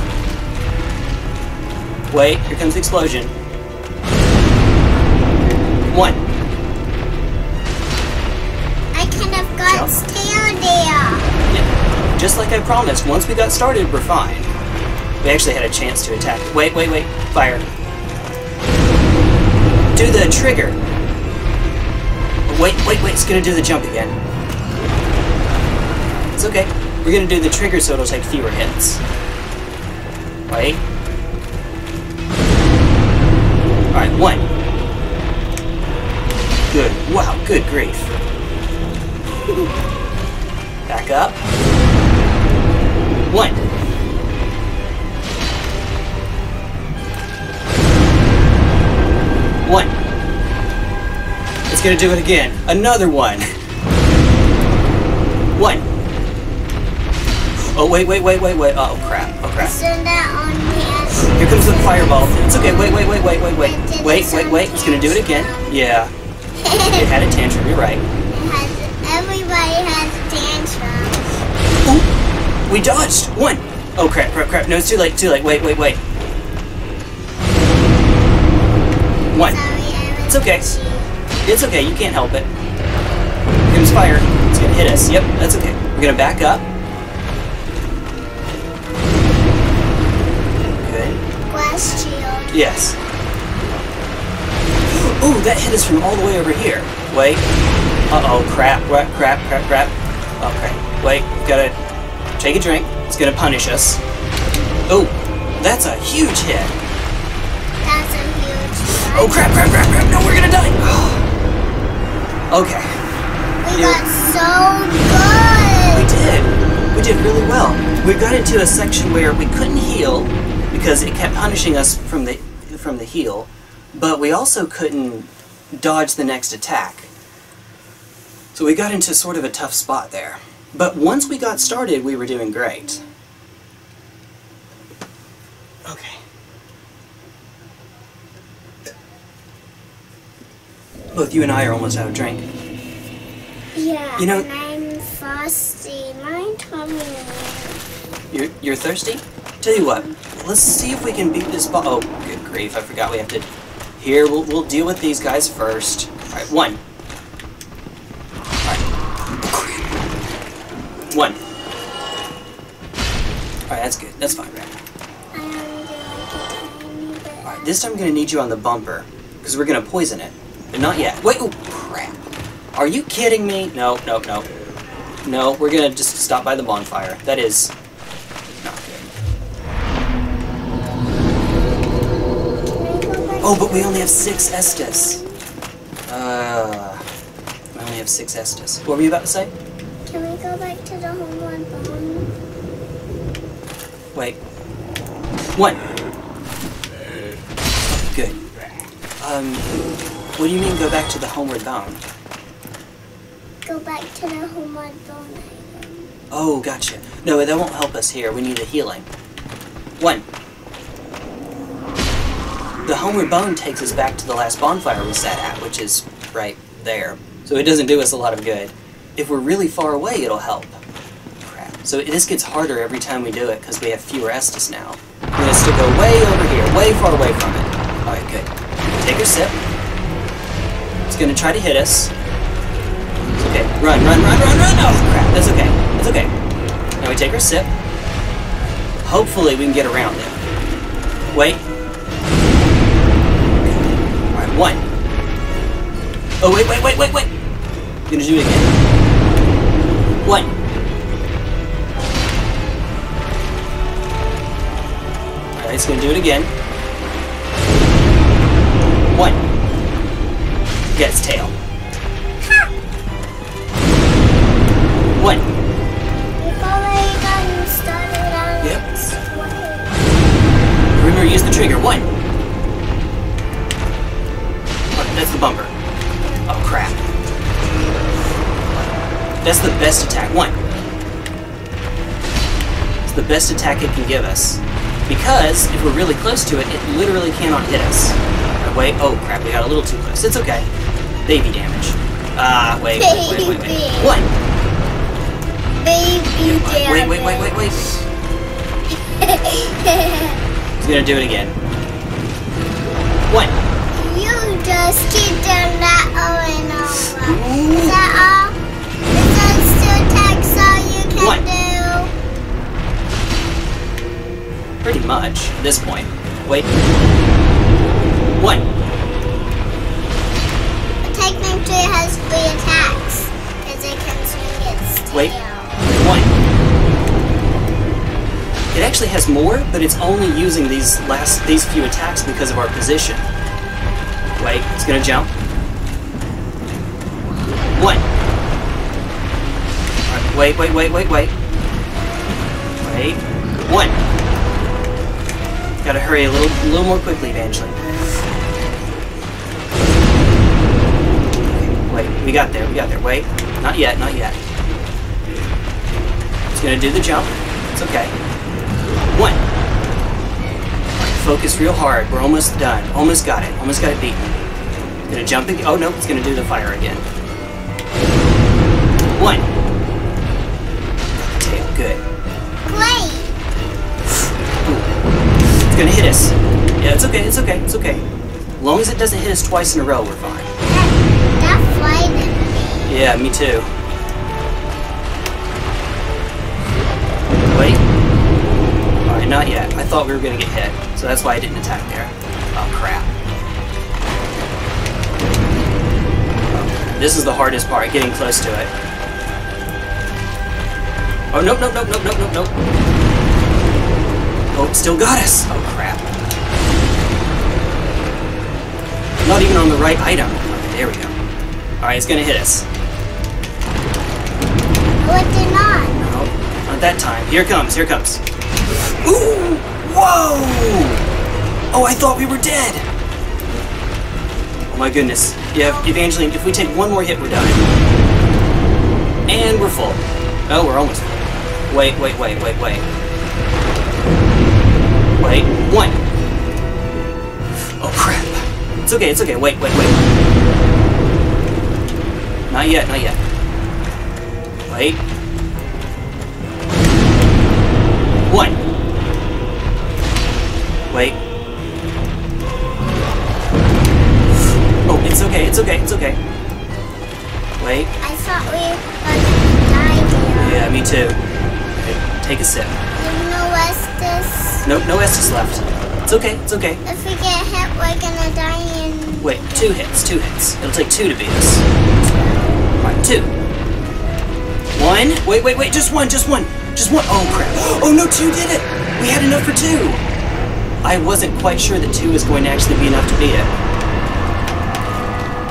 Wait, here comes the explosion. One. I kind of got tail there. Yeah. Just like I promised, once we got started, we're fine. We actually had a chance to attack. Wait, wait, wait. Fire. Do the trigger. Wait, wait, wait. It's gonna do the jump again. It's okay. We're gonna do the trigger so it'll take fewer hits. Wait. Alright, one. Good. Wow, good grief. Back up. One. One. It's gonna do it again. Another one. One. Oh, wait, wait, wait, wait, wait. Oh, crap. Oh, crap. Send that on. Here comes the fireball. It's okay. Wait, wait, wait, wait, wait, wait. Wait, wait, wait. It's gonna do it again. Yeah. It had a tantrum. You're right. everybody has tantrums. Ooh, we dodged. One. Oh, crap, crap, crap. No, it's too late. Too late. Wait, wait, wait. One. Sorry, It's okay. It's okay, you can't help it. Comes fire. It's gonna hit us. Yep, that's okay. We're gonna back up. Good. Glass shield. Yes. Ooh, that hit us from all the way over here. Wait. Uh-oh, crap, crap, crap, crap, crap. Okay, wait, we've gotta take a drink. It's gonna punish us. Oh, that's a huge hit. That's a huge oh, hit. Oh, crap, crap, crap, crap. No, we're gonna die. okay. We got so good. We did. We did really well. We got into a section where we couldn't heal because it kept punishing us from the from the heal, but we also couldn't dodge the next attack. So we got into sort of a tough spot there. But once we got started, we were doing great. Okay. Both you and I are almost out of drink. Yeah. You know- and I'm frosty. My tummy. You're, you're thirsty? Tell you what, let's see if we can beat this bo- Oh, good grief, I forgot we have to... Here, we'll, we'll deal with these guys first. Alright, one. Alright. One. Alright, that's good. That's fine, right? Alright, this time I'm gonna need you on the bumper. Because we're gonna poison it. But not yet. Wait, oh, crap. Are you kidding me? No, no, no. No, we're gonna just stop by the bonfire. That is... Oh, but we only have six Estus. Uh, we only have six Estus. What were you about to say? Can we go back to the homeward bone? Wait. One. Good. Um, what do you mean go back to the homeward bound? Go back to the homeward bone item. Oh, gotcha. No, that won't help us here. We need a healing. One. The homeward bone takes us back to the last bonfire we sat at, which is right there. So it doesn't do us a lot of good. If we're really far away, it'll help. Crap. So this gets harder every time we do it because we have fewer Estus now. We're gonna still go way over here, way far away from it. Alright, good. Take a sip. It's gonna try to hit us. Okay. Run, run, run, run, run! Oh, crap. That's okay. That's okay. Now we take our sip. Hopefully we can get around it. Wait. One. Oh, wait, wait, wait, wait, wait! I'm gonna do it again. One. Alright, it's gonna do it again. One. Get its tail. That's the best attack. One. It's the best attack it can give us. Because, if we're really close to it, it literally cannot hit us. Uh, Wait, oh crap, we got a little too close. It's okay. Baby damage. Ah, wait, wait, wait, wait, wait. Baby. One. Baby damage. Wait, wait, wait, wait, wait. He's gonna do it again. One. you just keep doing that over and over. Is that all? One. do? Pretty much, at this point. Wait. One. Technically it has three attacks. Because it can swing its tail. Wait. One. It actually has more, but it's only using these last these few attacks because of our position. Wait, it's gonna jump. One. Wait, wait, wait, wait, wait. Wait. One. Gotta hurry a little a little more quickly, Evangeline. Wait, we got there, we got there. Wait. Not yet, not yet. It's gonna do the jump. It's okay. One. Focus real hard. We're almost done. Almost got it. Almost got it beaten. Gonna jump again. Oh no, it's gonna do the fire again. One. Gonna hit us. Yeah, it's okay, it's okay, it's okay. As long as it doesn't hit us twice in a row, we're fine. That, that frightened me. Yeah, me too. Wait. Alright, not yet. I thought we were gonna get hit, so that's why I didn't attack there. Oh, crap. This is the hardest part, getting close to it. Oh, nope, nope, nope, nope, nope, nope, nope. Oh, still got us! Oh, crap. Not even on the right item. There we go. Alright, it's gonna hit us. What did not? No, not that time. Here it comes, here it comes. Ooh! Whoa! Oh, I thought we were dead! Oh my goodness. Yeah, Evangeline, if we take one more hit, we're done. And we're full. Oh, we're almost full. Wait, wait, wait, wait, wait. Wait, one. Oh crap. It's okay, it's okay. Wait, wait, wait. Not yet, not yet. Wait. One. Wait. Oh, it's okay, it's okay, it's okay. Wait. I thought we were die here. Yeah, me too. Okay, take a sip. No no Estus left. It's okay, it's okay. If we get hit, we're gonna die in. Wait, two hits, two hits. It'll take two to beat us. Alright, two. One. Wait, wait, wait, just one, just one. Just one. Oh, crap. Oh, no, two did it. We had enough for two. I wasn't quite sure that two was going to actually be enough to beat it.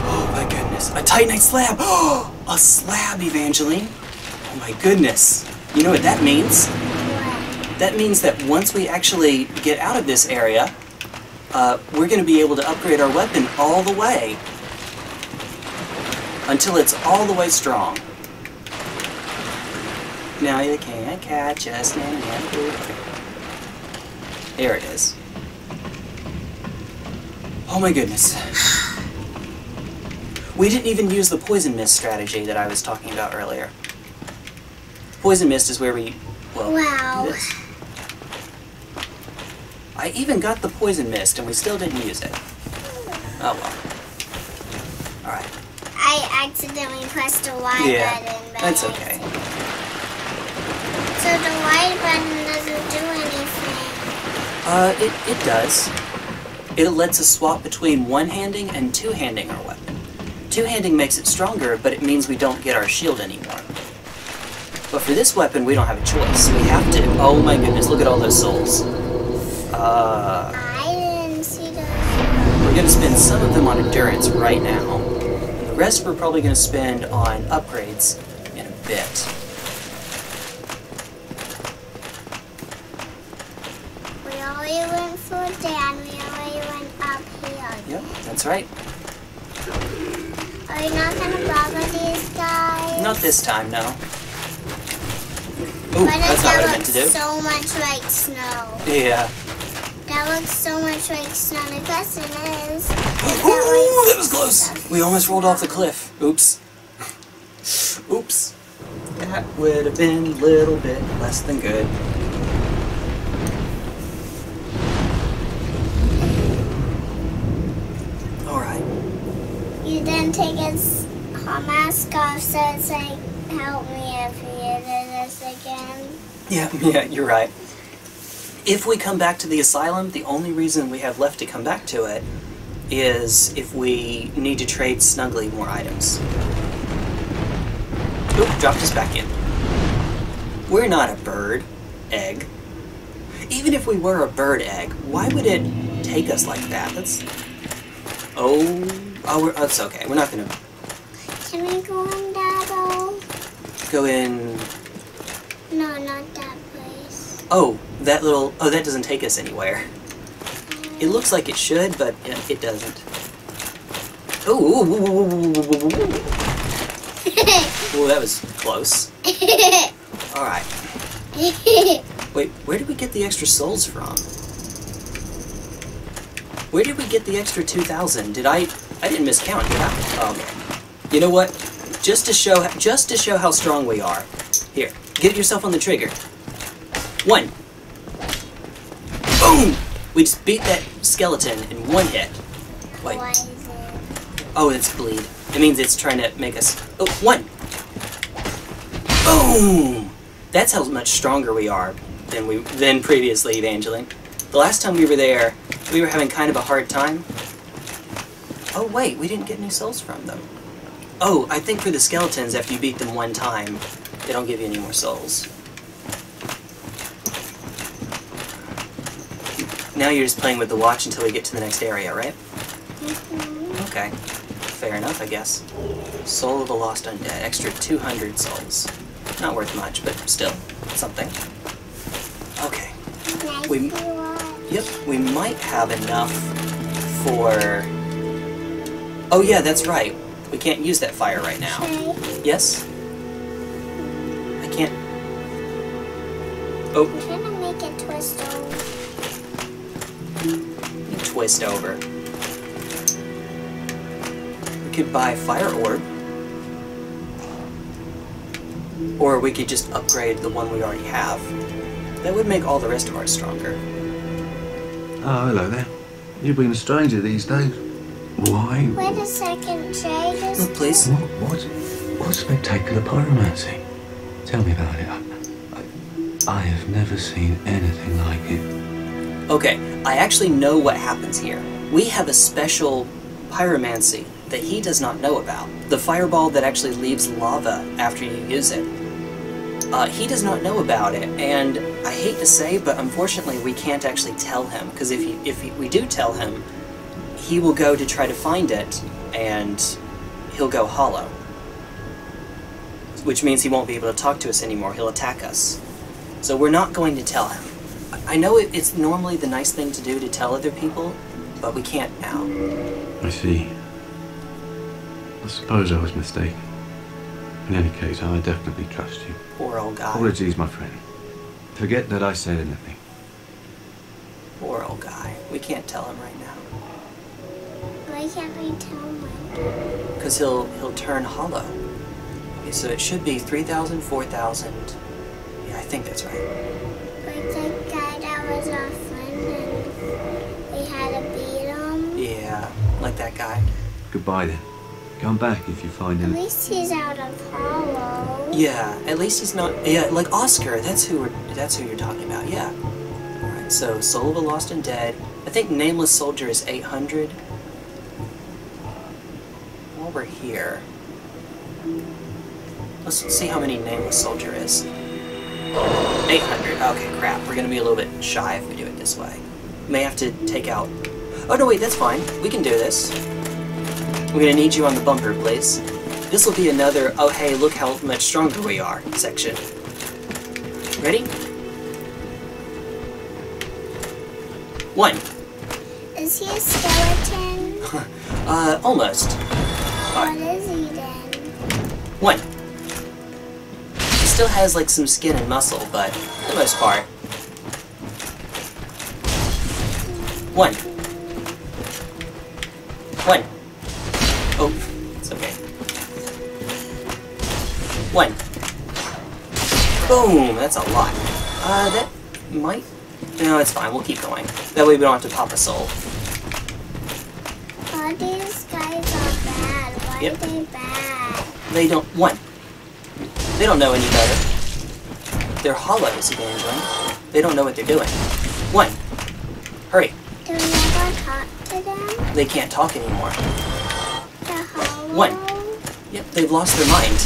Oh, my goodness. A Titanite slab. Oh, a slab, Evangeline. Oh, my goodness. You know what that means? That means that once we actually get out of this area, uh, we're going to be able to upgrade our weapon all the way until it's all the way strong. Now you can't catch us. na, na, na. There it is. Oh my goodness. We didn't even use the poison mist strategy that I was talking about earlier. Poison mist is where we, well, Wow. do this. I even got the poison mist and we still didn't use it. Oh well. Alright. I accidentally pressed the Y Yeah, button. but that's okay. So the Y button doesn't do anything. Uh, it, it does. It lets us swap between one-handing and two-handing our weapon. Two-handing makes it stronger, but it means we don't get our shield anymore. But for this weapon, we don't have a choice. We have to... Oh my goodness, look at all those souls. Uh, I didn't see those. we're gonna spend some of them on endurance right now. The rest we're probably gonna spend on upgrades in a bit. We already went for down. We already went up here. Yep, that's right. Are you not gonna bother these guys? Not this time, no. Ooh, But that's not what I meant to do. so much like snow. Yeah. That looks so much like. The question is, Ooh, that was close. We almost rolled off the cliff. Oops. Oops. That would have been a little bit less than good. Alright. you didn't take his mask off, so it's like, help me if you do this again. Yeah, yeah, you're right. If we come back to the asylum, the only reason we have left to come back to it is if we need to trade Snuggly more items. Oop, dropped us back in. We're not a bird egg. Even if we were a bird egg, why would it take us like that? That's. Oh, oh, we're, that's okay. We're not gonna Can we go in that hole? go in. No, not that place. Oh, that little, oh, that doesn't take us anywhere. It looks like it should, but it doesn't. Ooh, that was close. Alright. Wait, where did we get the extra souls from? Where did we get the extra 2,000? Did I... I didn't miscount, did I? Um. You know what? Just to show, just to show how strong we are. Here, get yourself on the trigger. One, Boom! We just beat that skeleton in one hit. Wait. Why is it? Oh, it's bleed. It means it's trying to make us. Oh, one. Boom! That's how much stronger we are than we than previously, Evangeline. The last time we were there, we were having kind of a hard time. Oh wait, we didn't get any souls from them. Oh, I think for the skeletons, after you beat them one time, they don't give you any more souls. Now you're just playing with the watch until we get to the next area, right? Mm-hmm. Okay. Fair enough, I guess. Soul of the Lost Undead. Extra 200 souls. Not worth much, but still. Something. Okay. We-. Yep, we might have enough for... Oh yeah, that's right. We can't use that fire right now. Yes? I can't... Oh, twist over. We could buy Fire Orb. Or we could just upgrade the one we already have. That would make all the rest of ours stronger. Oh, hello there. You've been a stranger these days. Why? Wait a second, Jay. Just Look, please. What? What? What's spectacular pyromancy? Tell me about it. I, I, I have never seen anything like it. Okay, I actually know what happens here. We have a special pyromancy that he does not know about. The fireball that actually leaves lava after you use it. Uh, he does not know about it, and I hate to say, but unfortunately we can't actually tell him, because if, he, if he, we do tell him, he will go to try to find it, and he'll go hollow. Which means he won't be able to talk to us anymore, he'll attack us. So we're not going to tell him. I know it, it's normally the nice thing to do to tell other people, but we can't now. I see. I suppose I was mistaken. In any case, I definitely trust you. Poor old guy. Apologies, my friend. Forget that I said anything. Poor old guy. We can't tell him right now. why can't we tell him? Because he'll, he'll turn hollow. Okay, so it should be 3,000, 4,000. Yeah, I think that's right. Was our friend and we had to beat him. Yeah, like that guy. Goodbye then. Come back if you find him. At least he's out of hollow. Yeah, at least he's not. Yeah, like Oscar. That's who we're. That's who you're talking about. Yeah. All right. So Soul of a Lost Undead. I think Nameless Soldier is 800. While we're here, let's see how many Nameless Soldier is. 800. Okay, crap. We're gonna be a little bit shy if we do it this way. May have to take out. Oh no, wait. That's fine. We can do this. We're gonna need you on the bumper, please. This will be another, oh hey, look how much stronger we are section. Ready? One. Is he a skeleton? Uh, almost. what is he then? One. Still has like some skin and muscle, but for the most part. One. One. Oh, it's okay. One. Boom! That's a lot. Uh, that might... No, it's fine. We'll keep going. That way we don't have to pop a soul. All these guys are bad. Why Yep. are they bad? They don't... One. They don't know any better. They're hollows, Evangeline. They don't know what they're doing. One. Hurry. Do we ever talk to them? They can't talk anymore. The hollow? One. Yep, they've lost their mind.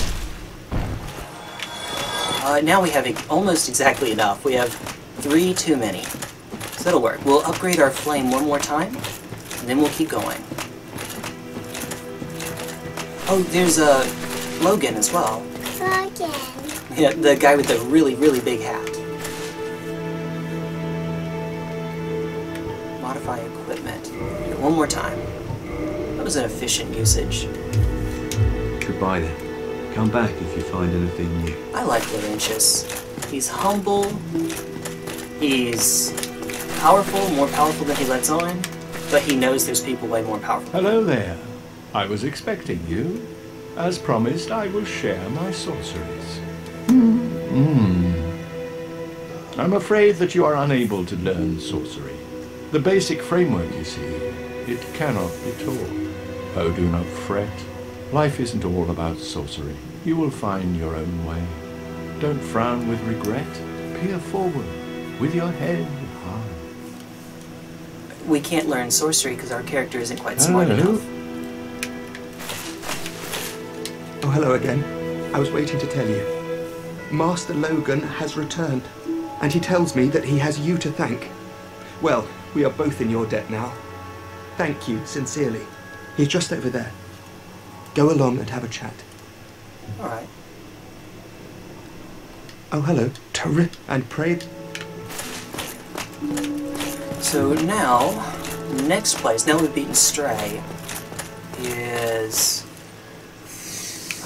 Uh, now we have almost exactly enough. We have three too many. So that'll work. We'll upgrade our flame one more time, and then we'll keep going. Oh, there's uh, Logan as well. Logan. Yeah, the guy with the really, really big hat. Modify equipment. Here, one more time. That was an efficient usage. Goodbye then. Come back if you find anything new. I like Laurentius. He's humble. He's powerful, more powerful than he lets on, but he knows there's people way more powerful. Hello there. I was expecting you. As promised, I will share my sorceries. Hmm. I'm afraid that you are unable to learn sorcery. The basic framework, you see, it cannot be taught. Oh, do not fret. Life isn't all about sorcery. You will find your own way. Don't frown with regret. Peer forward with your head high. We can't learn sorcery because our character isn't quite smart Hello. enough. Oh, hello again. I was waiting to tell you. Master Logan has returned, and he tells me that he has you to thank. Well, we are both in your debt now. Thank you, sincerely. He's just over there. Go along and have a chat. Alright. Oh, hello, Terry. And pray. So now, next place, now we've beaten Stray, is.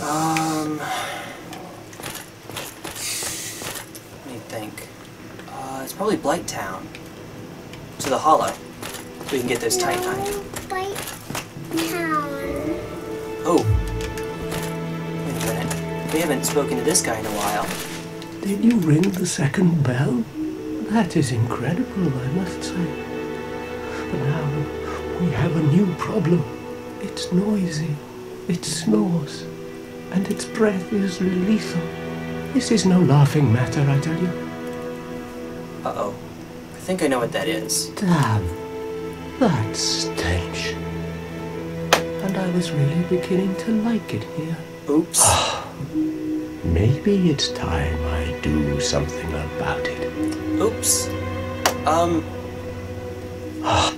Um. Let me think. Uh, it's probably Blighttown. To the Hollow. So we can get those tight. No, White Town. Oh. Wait a minute. We haven't spoken to this guy in a while. Did you ring the second bell? That is incredible, I must say. But now we have a new problem. It's noisy, it snores, and its breath is lethal. This is no laughing matter, I tell you. Uh-oh. I think I know what that is. Damn, that stench. And I was really beginning to like it here. Oops. Maybe it's time I do something about it. Oops. Um.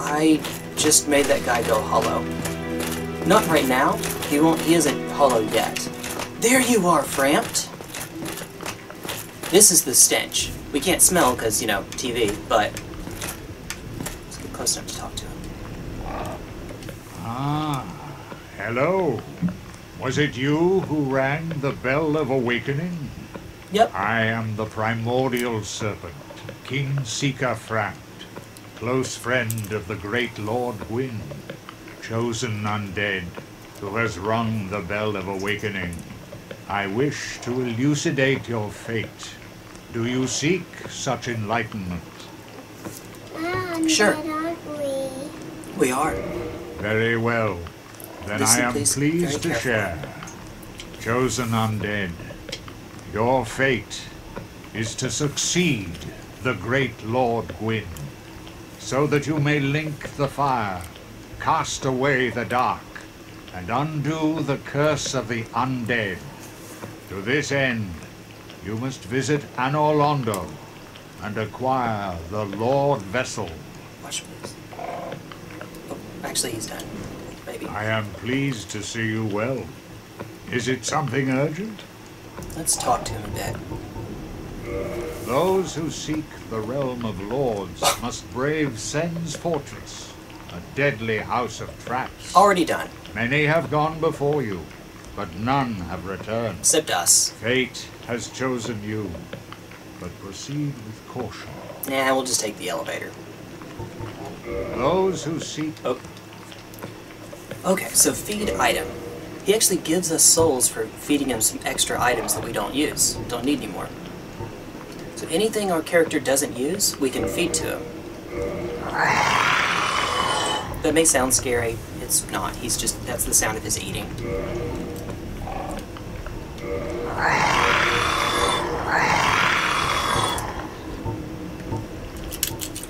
I just made that guy go hollow. Not right now. He won't. He isn't hollow yet. There you are, Frampt. This is the stench. We can't smell because you know TV, but let's get close enough to talk to him. Ah, hello. Was it you who rang the bell of awakening? Yep. I am the primordial serpent, Kingseeker Frampt, close friend of the great Lord Gwyn, chosen undead, who has rung the bell of awakening. I wish to elucidate your fate. Do you seek such enlightenment? Mom, Sure. We? We are. Very well. Then I am please, pleased to very share. Chosen undead, your fate is to succeed the great Lord Gwyn, so that you may link the fire, cast away the dark, and undo the curse of the undead. To this end, you must visit Anor Londo and acquire the Lord Vessel. Watch please. Oh, actually, he's done. Maybe. I am pleased to see you well. Is it something urgent? Let's talk to him a bit. Those who seek the realm of lords must brave Sen's fortress, a deadly house of traps. Already done. Many have gone before you, but none have returned. Except us. Fate has chosen you, but proceed with caution. Nah, we'll just take the elevator. Those who seek Oh. Okay, so feed item. He actually gives us souls for feeding him some extra items that we don't use, don't need anymore. So anything our character doesn't use, we can feed to him. That may sound scary. It's not. He's just, that's the sound of his eating.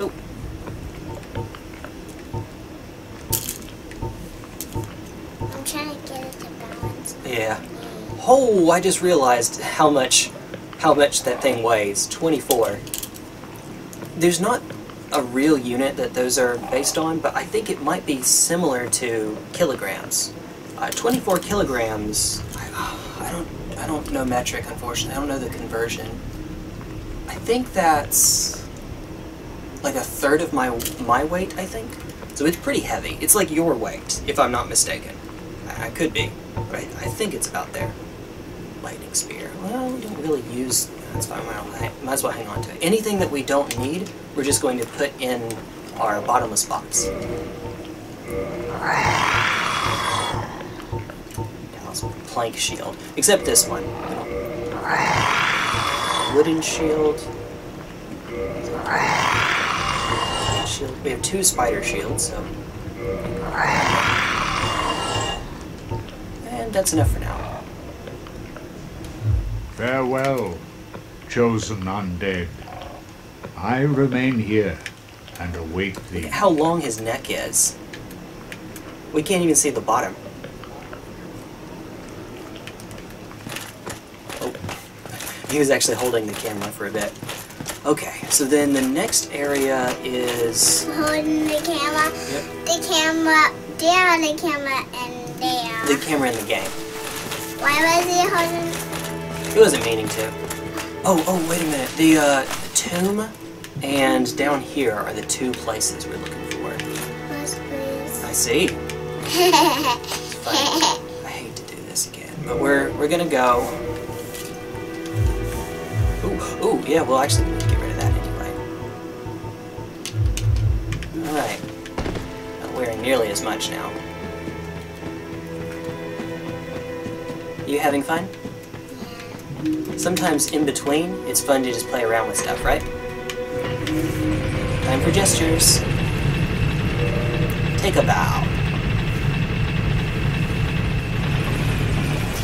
Oh, I'm trying to get it to balance. Yeah. Oh, I just realized how much how much that thing weighs. 24. There's not a real unit that those are based on, but I think it might be similar to kilograms. Uh, 24 kilograms. I, I don't I don't know metric unfortunately. I don't know the conversion. I think that's like a third of my my weight, I think. So it's pretty heavy. It's like your weight, if I'm not mistaken. I, I could be, but I, I think it's about there. Lightning spear. Well, we don't really use. That's fine. Hang- might as well hang on to it. Anything that we don't need, we're just going to put in our bottomless box. Plank shield, except this one. Wooden shield. Shield. We have two spider shields, so. And that's enough for now. Farewell, chosen undead. I remain here and await Look thee. at how long his neck is. We can't even see the bottom. Oh, he was actually holding the camera for a bit. Okay, so then the next area is Holding the camera, Yep. the camera, there, the camera, and there. the camera in the game. Why was he holding? He wasn't meaning to. Oh, oh, wait a minute. The uh, tomb and down here are the two places we're looking for. Yes, please. I see. I hate to do this again, but we're we're gonna go. Ooh, ooh, yeah. Well, actually, we need to get rid of that anyway. All right. Not wearing nearly as much now. You having fun? Sometimes in between, it's fun to just play around with stuff, right? Time for gestures. Take a bow.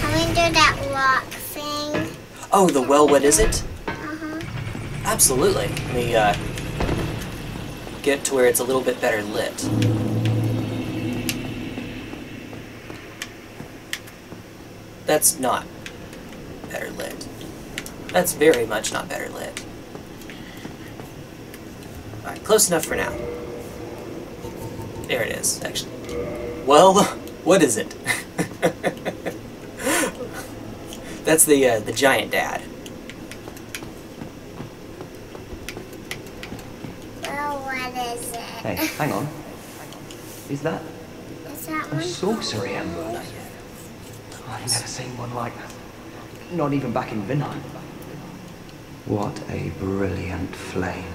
Can we do that rock thing? Oh, the well, what is it? Uh-huh. Absolutely. Let me uh, get to where it's a little bit better lit. That's not better lit. That's very much not better lit. Alright, close enough for now. There it is, actually. Well, what is it? That's the uh, the giant dad. Well, what is it? Hey, hang on. Is that Is that a one? sorcery ember? Not yet. I've never seen one like that. Not even back in Vinheim. What a brilliant flame.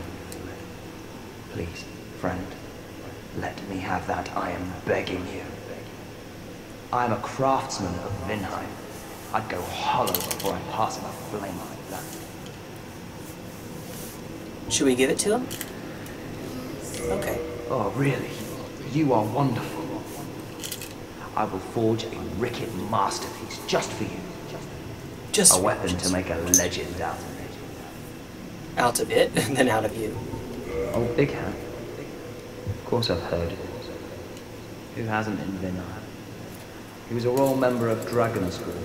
Please, friend, let me have that. I am begging you. I am a craftsman of Vinheim. I'd go hollow before I pass a flame like that. Should we give it to him? Okay. Oh, really? You are wonderful. I will forge a Ricket masterpiece just for you. Just A weapon just to make a legend out of it. out of it and then out of you. Oh, Big Hat. Of course I've heard of it. Who hasn't in Vinheim? He was a royal member of Dragon School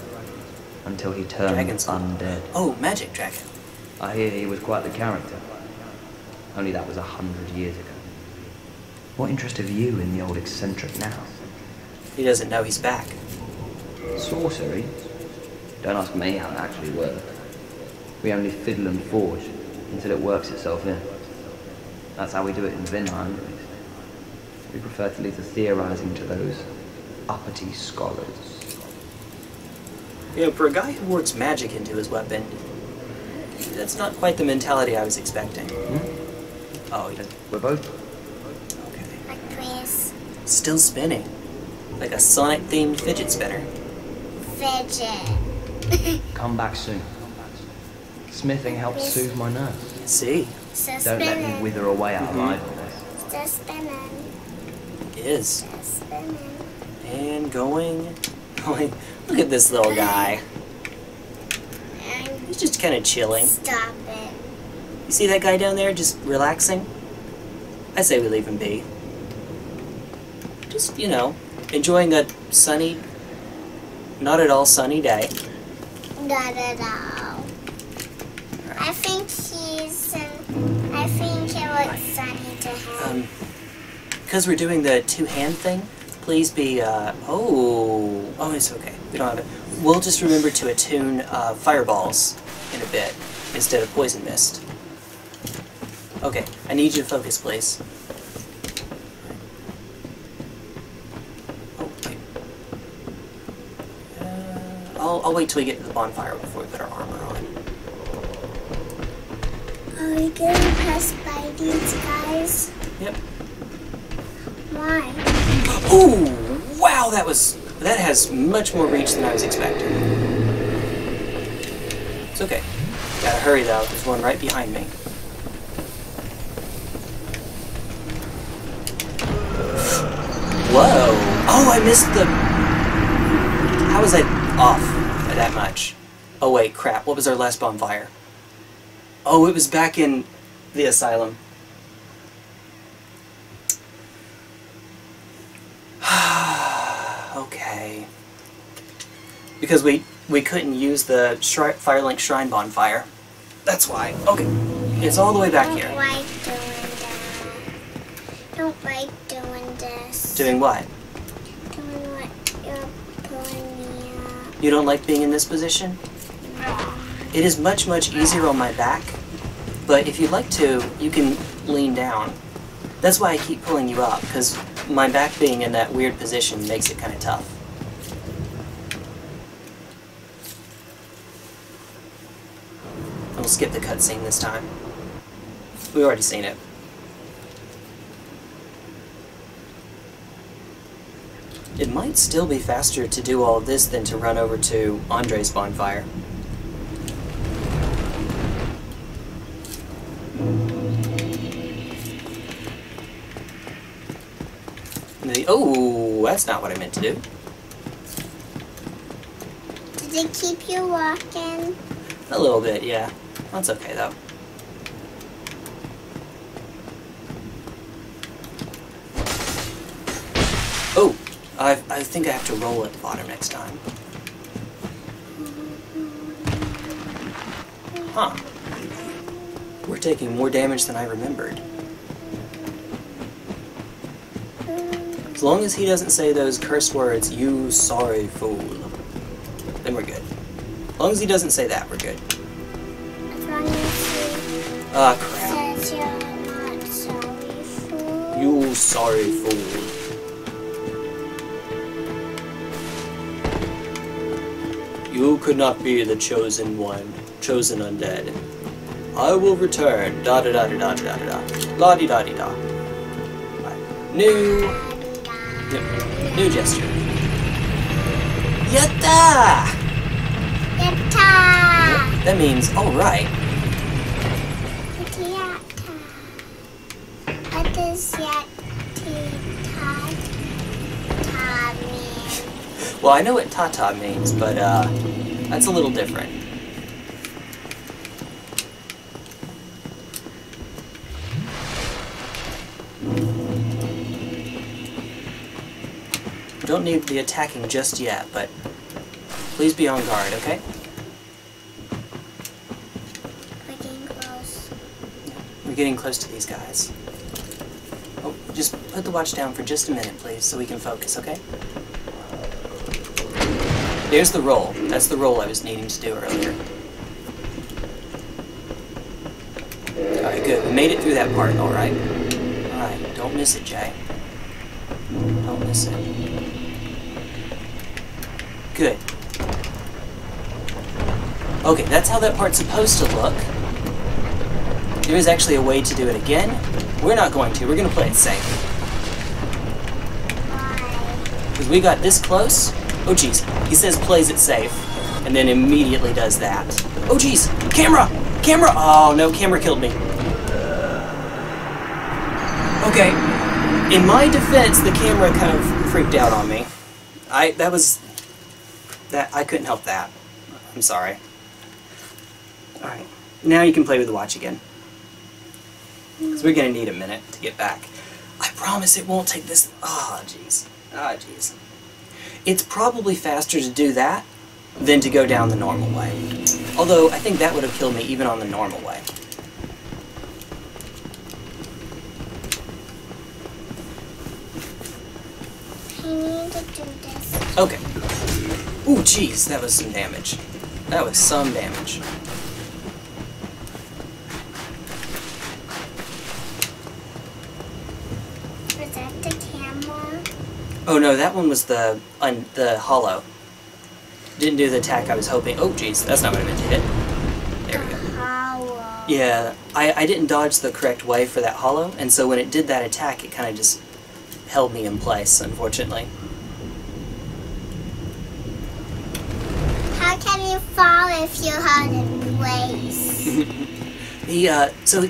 until he turned Dragon School. undead. Oh, magic dragon. I hear he was quite the character. Only that was a hundred years ago. What interest have you in the old eccentric now? He doesn't know he's back. Sorcery? Don't ask me how it actually works. We only fiddle and forge until it works itself in. That's how we do it in Vinheim. at least. We prefer to leave the theorizing to those uppity scholars. You know, for a guy who works magic into his weapon, that's not quite the mentality I was expecting. Hmm? Oh, yeah. We're both Okay. Like, please. Still spinning. Like a Sonic themed fidget spinner. Fidget. Come back soon. Smithing helps soothe my nerves. See? Still Don't let me wither away out of Mhm. idleness. Still spinning. It is. And going. Going. Look at this little guy. He's just kind of chilling. stop it. You see that guy down there just relaxing? I say we leave him be. Just, you know, enjoying a sunny, not at all sunny day. Not at all. I think he's. Um, I think it looks sunny to him. Um, because we're doing the two-hand thing, please be, uh, oh, oh, it's okay. We don't have it. We'll just remember to attune uh, fireballs in a bit instead of poison mist. Okay, I need you to focus, please. Oh, wait. Uh, I'll, wait till we get to the bonfire before we put our armor on. Are we gonna pass by these guys? Yep. Why? Ooh, wow, that was that has much more reach than I was expecting. It's okay. Gotta hurry though. There's one right behind me. Whoa! Oh, I missed the. How was I off that much? Oh wait, crap. What was our last bonfire? Oh, it was back in the asylum. okay. Because we we couldn't use the Shri- Firelink Shrine bonfire. That's why. Okay. It's all the way back Don't here. like doing that. Don't like doing this. Doing what? Doing what you're pulling me up. You don't like being in this position? It is much, much easier on my back, but if you'd like to, you can lean down. That's why I keep pulling you up, because my back being in that weird position makes it kind of tough. We'll skip the cutscene this time. We've already seen it. It might still be faster to do all of this than to run over to Andre's bonfire. The- oh, that's not what I meant to do. Did it keep you walking? A little bit, yeah. That's okay though. Oh, I, I think I have to roll at the bottom next time. Huh. We're taking more damage than I remembered. As long as he doesn't say those curse words, you sorry fool, then we're good. As long as he doesn't say that, we're good. As long as he Ah, crap. says you're not sorry fool. You sorry fool. You could not be the chosen one, chosen undead. I will return. Da da da da da da da da. La di da di da. Right. New. New gesture. Yatta! Yatta! That means alright. Well, I know what tata means, but uh, that's a little different. Don't need the attacking just yet, but please be on guard, okay? We're getting close. We're getting close to these guys. Oh, just put the watch down for just a minute, please, so we can focus, okay? There's the roll. That's the roll I was needing to do earlier. Alright, good. We made it through that part, alright? Alright, don't miss it, Jay. Don't miss it. Good. Okay, that's how that part's supposed to look. There is actually a way to do it again. We're not going to. We're going to play it safe. Because we got this close. Oh, jeez. He says plays it safe, and then immediately does that. Oh, jeez. Camera! Camera! Oh, no. Camera killed me. Okay. In my defense, the camera kind of freaked out on me. I... That was... That... I couldn't help that. I'm sorry. Alright. Now you can play with the watch again. Because we're going to need a minute to get back. I promise it won't take this... Ah, jeez. Ah, jeez. It's probably faster to do that than to go down the normal way. Although, I think that would have killed me even on the normal way. I need to do this. Okay. Ooh, jeez, that was some damage. That was some damage. Was that the camera? Oh no, that one was the un, the hollow. Didn't do the attack I was hoping. Oh jeez, that's not what I meant to hit. There we go. Hollow. Yeah, I, I didn't dodge the correct way for that hollow, and so when it did that attack, it kind of just held me in place, unfortunately. How can you fall if you hold in place? He, uh, so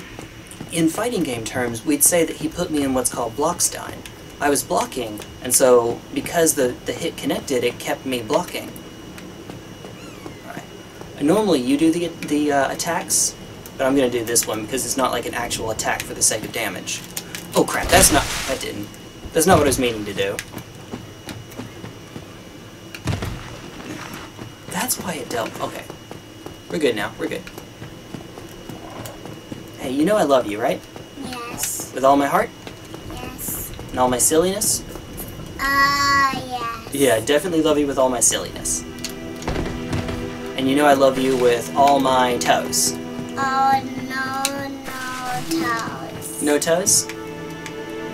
in fighting game terms, we'd say that he put me in what's called blockstun. I was blocking, and so because the, the hit connected, it kept me blocking. Alright. And normally you do the, the uh, attacks, but I'm gonna do this one because it's not like an actual attack for the sake of damage. Oh crap, that's not, that didn't. That's not what I was meaning to do. That's why it dealt, okay. We're good now, we're good. Hey, you know I love you, right? yes. With all my heart. And all my silliness? Ah, yes. Yeah, I definitely love you with all my silliness. And you know I love you with all my toes. Oh, no, no toes. No toes?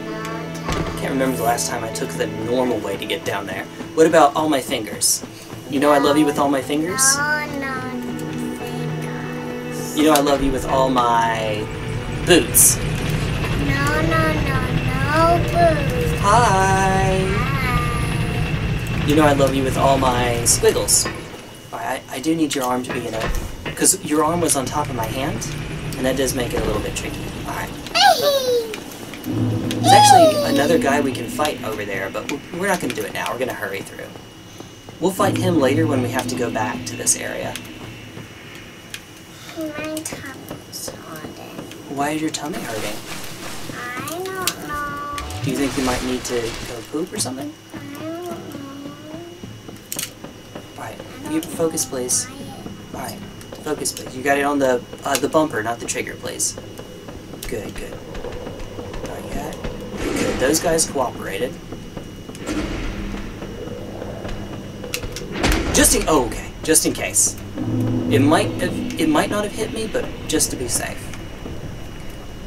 No toes. Can't remember the last time I took the normal way to get down there. What about all my fingers? You know I love you with all my fingers? No, no fingers. You know I love you with all my boots. No, no, no, boots. Hi! Hi. You know I love you with all my squiggles. I, I do need your arm to be in it. Because your arm was on top of my hand, and that does make it a little bit tricky. Alright. There's actually another guy we can fight over there, but we're not going to do it now. We're going to hurry through. We'll fight him later when we have to go back to this area. My tummy's hurting. Why is your tummy hurting? Do you think you might need to go poop or something? Alright, you focus please. Alright, focus please. You got it on the uh, the bumper, not the trigger, please. Good, good. Not yet. Good. Those guys cooperated. Just in oh, okay. Just in case. It might have, it might not have hit me, but just to be safe.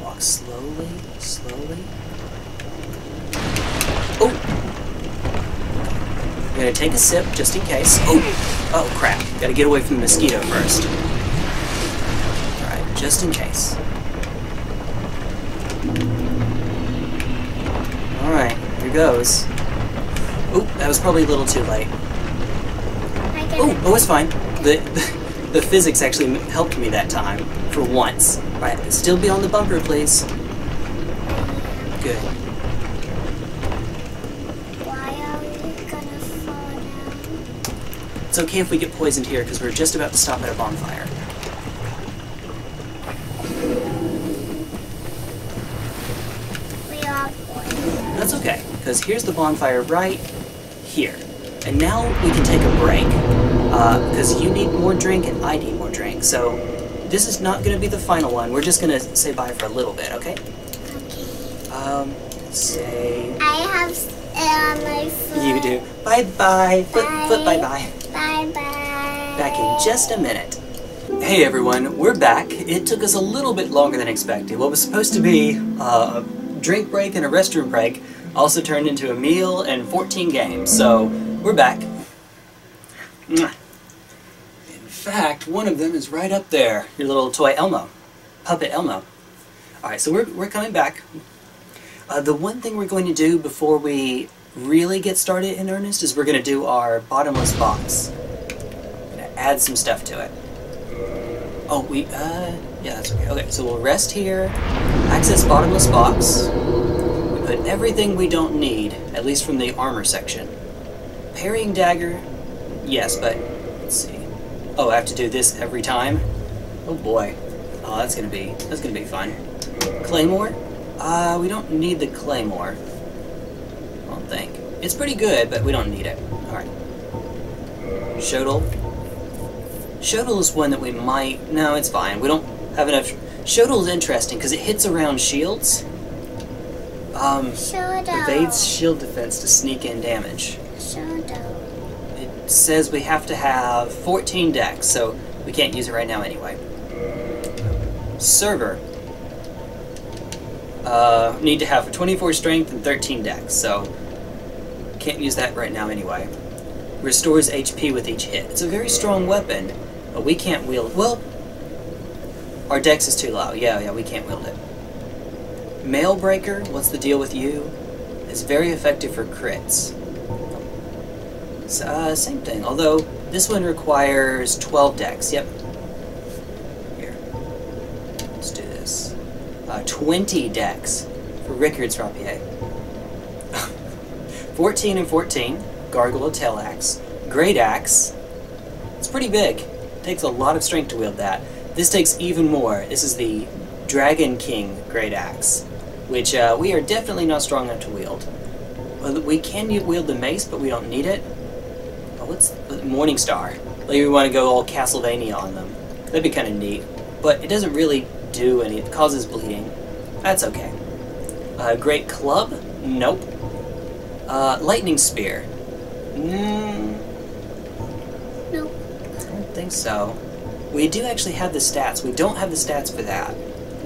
Walk slowly, slowly. I'm gonna take a sip just in case. Oh, oh crap! Gotta get away from the mosquito first. All right, just in case. All right, here goes. Oh, that was probably a little too late. Oh, oh, it's fine. The, the the physics actually helped me that time for once. All right, still be on the bumper, please. Good. It's okay if we get poisoned here because we're just about to stop at a bonfire. We are going. That's okay, because here's the bonfire right here. And now we can take a break, because you need more drink and I need more drink. So this is not going to be the final one. We're just going to say bye for a little bit, okay? Okay. Um, say I have uh, my you do. Bye bye. Foot, foot bye bye. Bye bye. Back in just a minute. Hey everyone, we're back. It took us a little bit longer than expected. What was supposed to be a drink break and a restroom break also turned into a meal and 14 games. So we're back. In fact, one of them is right up there. Your little toy Elmo, puppet Elmo. All right, so we're we're coming back. Uh, the one thing we're going to do before we really get started in earnest is we're going to do our bottomless box. Add some stuff to it. Oh, we, uh, yeah, that's okay. Okay, so we'll rest here, access bottomless box. We put everything we don't need, at least from the armor section. Parrying dagger, yes, but, let's see. Oh, I have to do this every time? Oh boy. Oh, that's gonna be, that's gonna be fun. Claymore? Uh, we don't need the claymore. I don't think. It's pretty good, but we don't need it. Alright. Shotel. Shotel is one that we might... No, it's fine. We don't have enough... Shotel is interesting because it hits around shields. Um, evades shield defense to sneak in damage. It says we have to have 14 dex, so we can't use it right now anyway. Server. Uh, need to have 24 strength and 13 dex, so can't use that right now anyway. Restores HP with each hit. It's a very strong weapon, but we can't wield Well, our dex is too low. Yeah, yeah, we can't wield it. Mail Breaker, what's the deal with you? It's very effective for crits. So, uh, same thing, although this one requires 12 dex. Yep. Here. Let's do this. Uh, 20 dex for Ricard's Rapier. 14 and 14. Gargoyle Tail Axe. Great Axe. It's pretty big. Takes a lot of strength to wield that. This takes even more. This is the Dragon King Great Axe, which uh, we are definitely not strong enough to wield. We can wield the mace, but we don't need it. Oh, what's Morning Star? Like we want to go all Castlevania on them. That'd be kind of neat. But it doesn't really do any. It causes bleeding. That's okay. Uh, Great Club? Nope. Uh, Lightning Spear? Mm, don't think so. We do actually have the stats. We don't have the stats for that.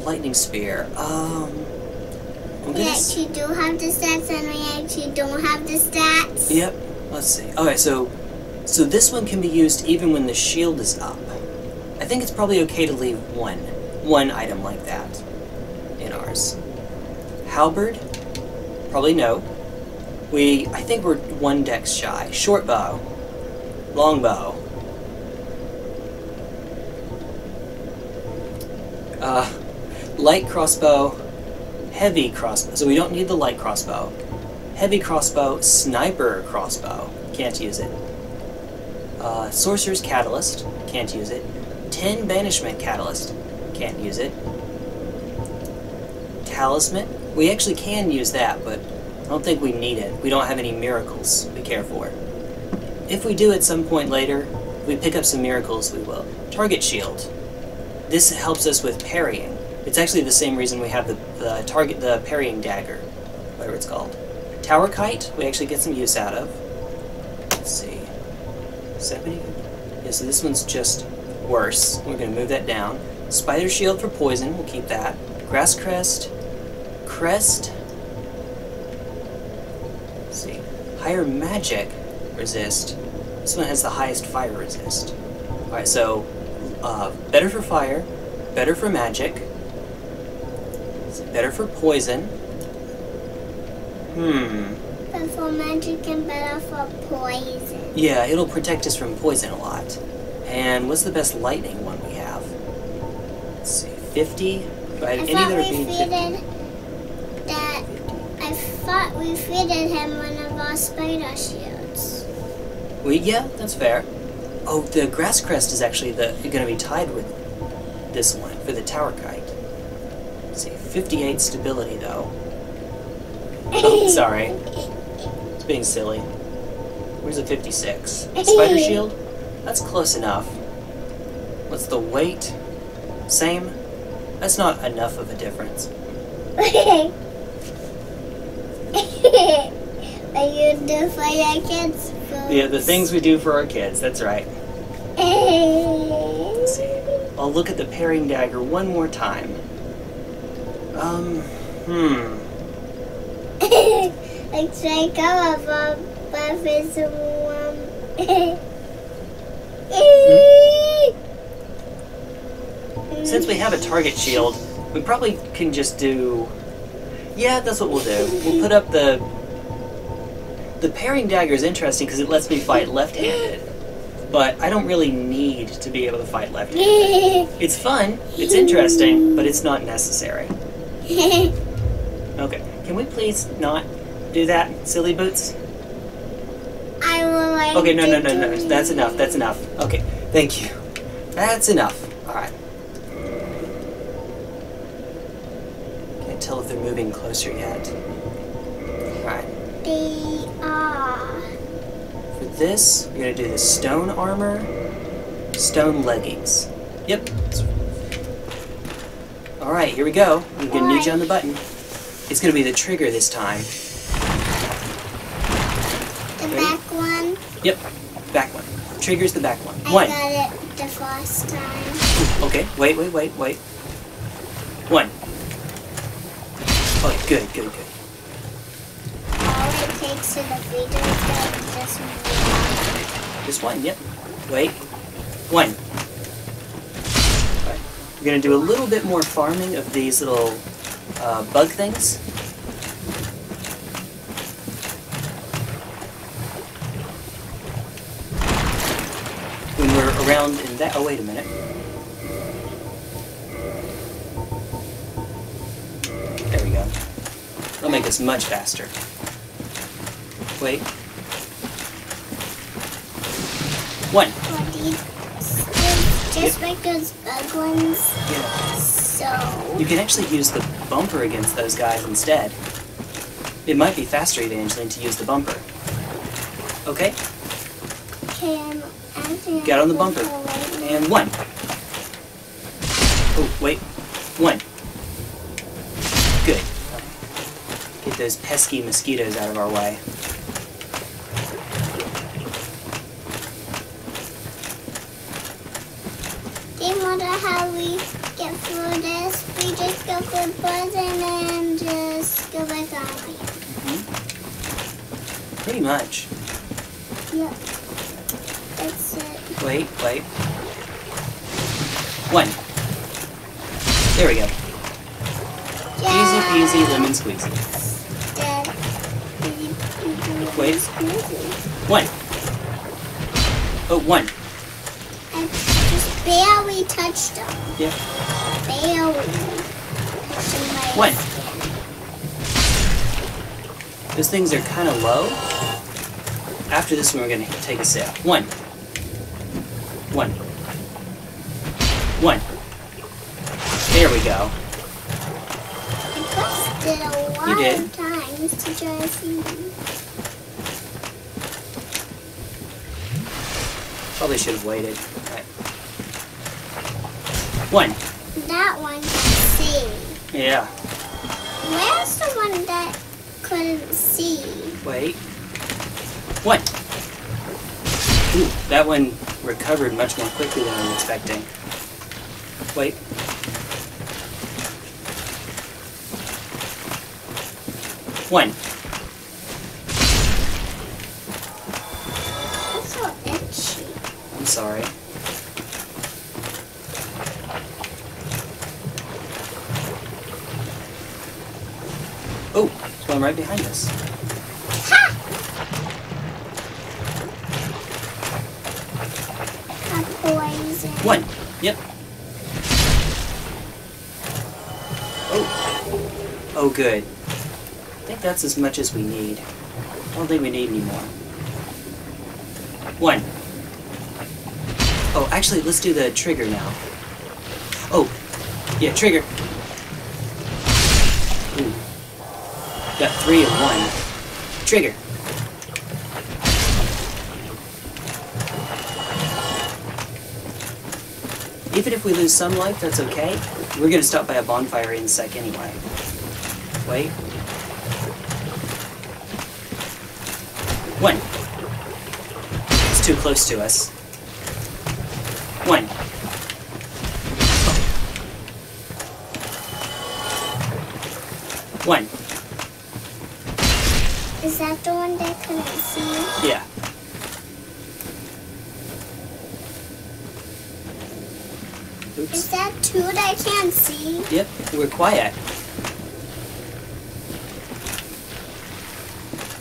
Lightning Spear. Um. We actually do have the stats and we actually don't have the stats. Yep. Let's see. Okay, so so this one can be used even when the shield is up. I think it's probably okay to leave one one item like that in ours. Halberd? Probably no. We, I think we're one dex shy. Short bow, long bow. Uh, light crossbow, heavy crossbow. So we don't need the light crossbow. Heavy crossbow, sniper crossbow. Can't use it. Uh, sorcerer's catalyst. Can't use it. Tin banishment catalyst. Can't use it. Talisman. We actually can use that, but I don't think we need it. We don't have any miracles we care for. If we do at some point later, we pick up some miracles, we will. Target shield. This helps us with parrying. It's actually the same reason we have the, the target, the parrying dagger, whatever it's called. Tower kite, we actually get some use out of. Let's see. 70? Yeah, so this one's just worse. We're going to move that down. Spider shield for poison, we'll keep that. Grass crest. Crest. Let's see. Higher magic resist. This one has the highest fire resist. Alright, so uh, better for fire, better for magic, better for poison. Hmm. Better for magic and better for poison. Yeah, it'll protect us from poison a lot. And what's the best lightning one we have? Let's see, 50? Do I I any that are we being 50? fitted that. I thought we fitted him one of our spider shields. We, yeah, that's fair. Oh, the grass crest is actually the going to be tied with this one for the tower kite. Let's see, 58 stability though. Oh, sorry. It's being silly. Where's the 56? Spider shield? That's close enough. What's the weight? Same? That's not enough of a difference. Are you do for your kids? Yeah, the things we do for our kids, that's right. Let's see. I'll look at the parrying dagger one more time. Um, hmm. Like a buffet Since we have a target shield, we probably can just do. Yeah, that's what we'll do. We'll put up the. The parrying dagger is interesting because it lets me fight left-handed, but I don't really need to be able to fight left-handed. It's fun, it's interesting, but it's not necessary. Okay, can we please not do that, silly boots? I will like Okay, no, no, no, no. That's enough. That's enough. Okay, thank you. That's enough. All right. Can't tell if they're moving closer yet. All this, we're gonna do the stone armor, stone leggings. Yep. All right, here we go. I'm gonna need you on the button. It's gonna be the trigger this time. The Ready? back one. Yep. Back one. Trigger's the back one. I One. got it the first time. Okay, wait, wait, wait, wait. One. Oh, good, good, good. To defeat it is just one. One, yep. Wait. One. Alright. We're gonna do a little bit more farming of these little uh, bug things. When we're around in that. Oh, wait a minute. There we go. That'll make us much faster. Wait. One. What do you- Just like those bug ones. Yeah. So. You can actually use the bumper against those guys instead. It might be faster, Evangeline, to use the bumper. Okay? Okay, I'm actually Get on the bumper. And one. Oh, wait. One. Good. Get those pesky mosquitoes out of our way. Do you wonder how we get through this? We just go for poison and just go back on. Pretty much. Yep. That's it. Wait, wait. One. There we go. Easy peasy lemon squeezy. You- Wait. One. Oh, one. Touched them. Yep. Barely. Those things are kind of low. After this one, we're going to take a sip. One. One. One. There we go. I pressed it a lot You did. of times to try to see. Probably should have waited. One. That one can see. Yeah. Where's the one that couldn't see? Wait. One. Ooh, that one recovered much more quickly than I was expecting. Wait. One. That's so itchy. I'm sorry. Oh, there's one right behind us. A poison. One. Yep. Oh. Oh, good. I think that's as much as we need. I don't think we need any more. One. Oh, actually, let's do the trigger now. Oh, yeah, trigger. Three of one. Trigger. Even if we lose some life, that's okay. We're gonna stop by a bonfire in a sec anyway. Wait. One. It's too close to us. Is that the one that couldn't see? Yeah. Oops. Is that two that I can't see? Yep, we're quiet.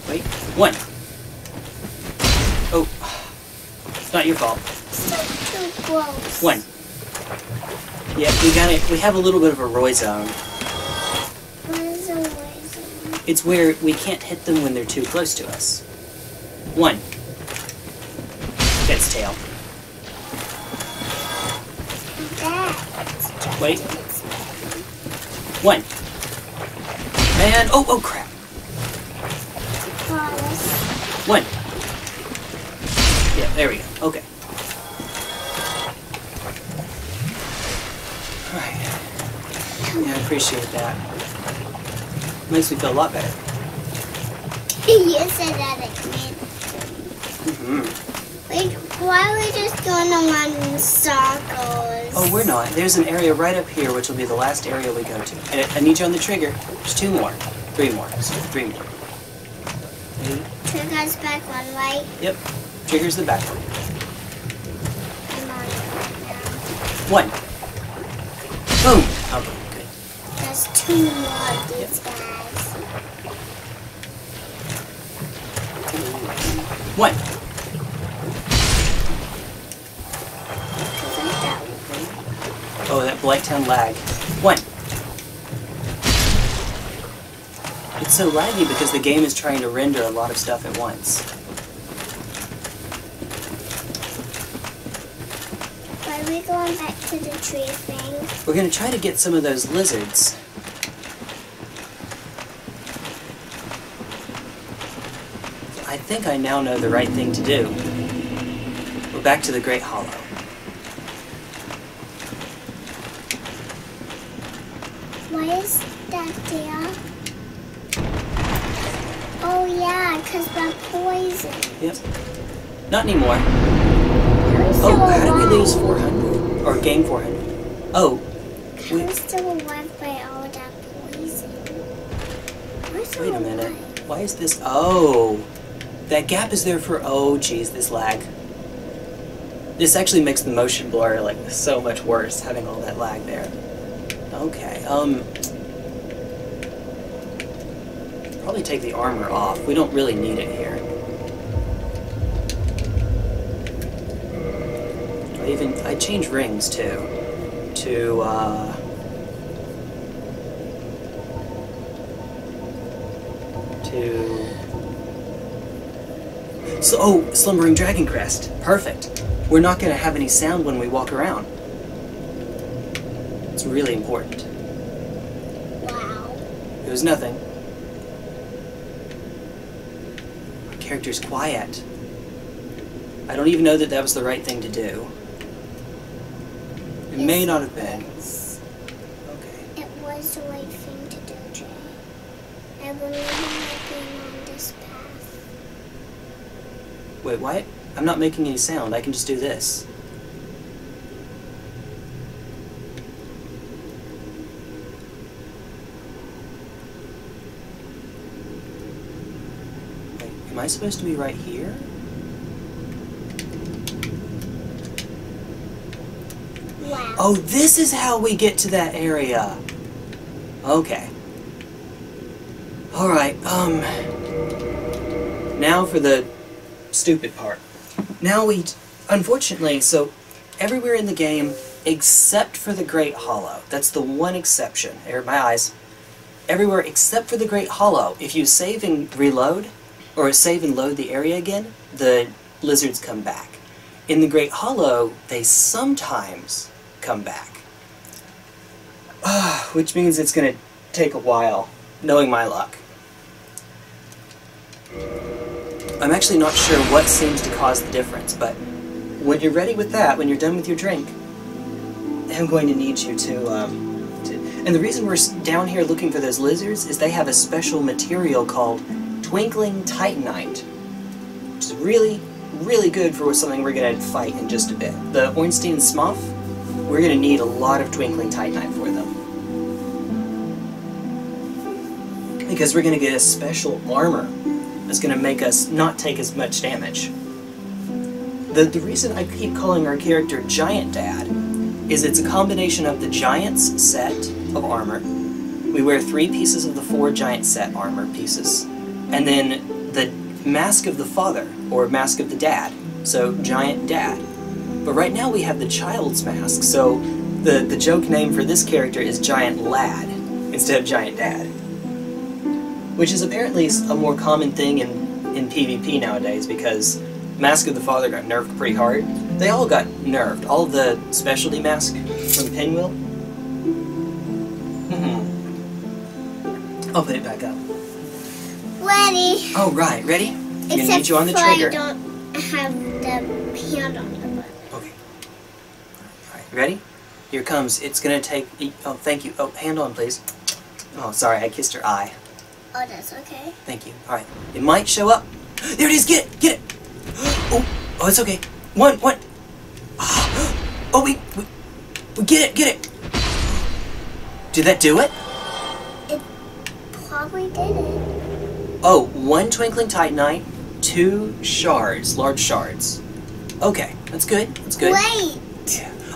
Wait, one. Oh, it's not your fault. Still too close. One. Yeah, we got it. We have a little bit of a Roy zone. It's where we can't hit them when they're too close to us. One. That's tail. Wait. One. Man, oh, oh crap. One. Yeah, there we go. Okay. Alright. Yeah, I appreciate that. Makes me feel a lot better. you said that again. hmm Wait, why are we just going around in circles? Oh, we're not. There's an area right up here, which will be the last area we go to. And I need you on the trigger. There's two more. Three more. So three more. Three. Trigger's back one, right? Yep. Trigger's the back one. I'm on now. One. Boom. Okay, good. There's two more of these guys. One. Cause I got Oh, that Blighttown lag. One. It's so laggy because the game is trying to render a lot of stuff at once. Why are we going back to the tree thing? We're gonna try to get some of those lizards. I think I now know the right thing to do. We're back to the Great Hollow. Why is that there? Oh yeah, cause we're poison. Yep. Not anymore. I'm oh, still Oh, how did we lose 400? Or gain 400? Oh, we, I'm still alive by all that poison. Wait a minute. alive. Why is this? Oh, that gap is there for. Oh, geez, this lag. This actually makes the motion blur like so much worse having all that lag there. Okay. Um. probably take the armor off. We don't really need it here. I even I change rings too. To uh to so oh, slumbering dragon crest. Perfect. We're not gonna have any sound when we walk around. It's really important. Wow. It was nothing. Our character's quiet. I don't even know that that was the right thing to do. It may not have been. Okay. It was the right thing to do, Jay. I believe in being on this path. Wait, what? I'm not making any sound. I can just do this. Wait, am I supposed to be right here? Wow. Oh, this is how we get to that area. Okay. Alright, um. Now for the stupid part. Now we. Unfortunately, so everywhere in the game, except for the Great Hollow, that's the one exception. Here, my eyes. Everywhere except for the Great Hollow, if you save and reload, or save and load the area again, the lizards come back. In the Great Hollow, they sometimes come back. Which means it's gonna take a while, knowing my luck. I'm actually not sure what seems to cause the difference, but when you're ready with that, when you're done with your drink, I'm going to need you to, um, to and the reason we're down here looking for those lizards is they have a special material called Twinkling Titanite, which is really, really good for something we're going to fight in just a bit. The Ornstein Smough, we're going to need a lot of Twinkling Titanite for them. Because we're going to get a special armor that's going to make us not take as much damage. The, the reason I keep calling our character Giant Dad is it's a combination of the Giant's set of armor. We wear three pieces of the four Giant set armor pieces. And then the Mask of the Father, or Mask of the Dad. So, Giant Dad. But right now we have the Child's Mask, so the, the joke name for this character is Giant Lad instead of Giant Dad. Which is apparently a more common thing in, in PvP nowadays because Mask of the Father got nerfed pretty hard. They all got nerfed. All the specialty masks from Pinwheel. Mhm. I'll put it back up. Ready. Oh, right. Ready? I'm gonna need you on the trigger. I don't have the hand on the button. Okay. Ready? Here comes. It's gonna take. Oh, thank you. Oh, hand on, please. Oh, sorry, I kissed her eye. Oh, that's okay. Thank you. Alright. It might show up. There it is! Get it! Get it! Oh, oh, it's okay. One, one. Oh, we, we, we get it, get it! Did that do it? It probably did it. Oh, one twinkling titanite, two shards, large shards. Okay, that's good. That's good. Wait.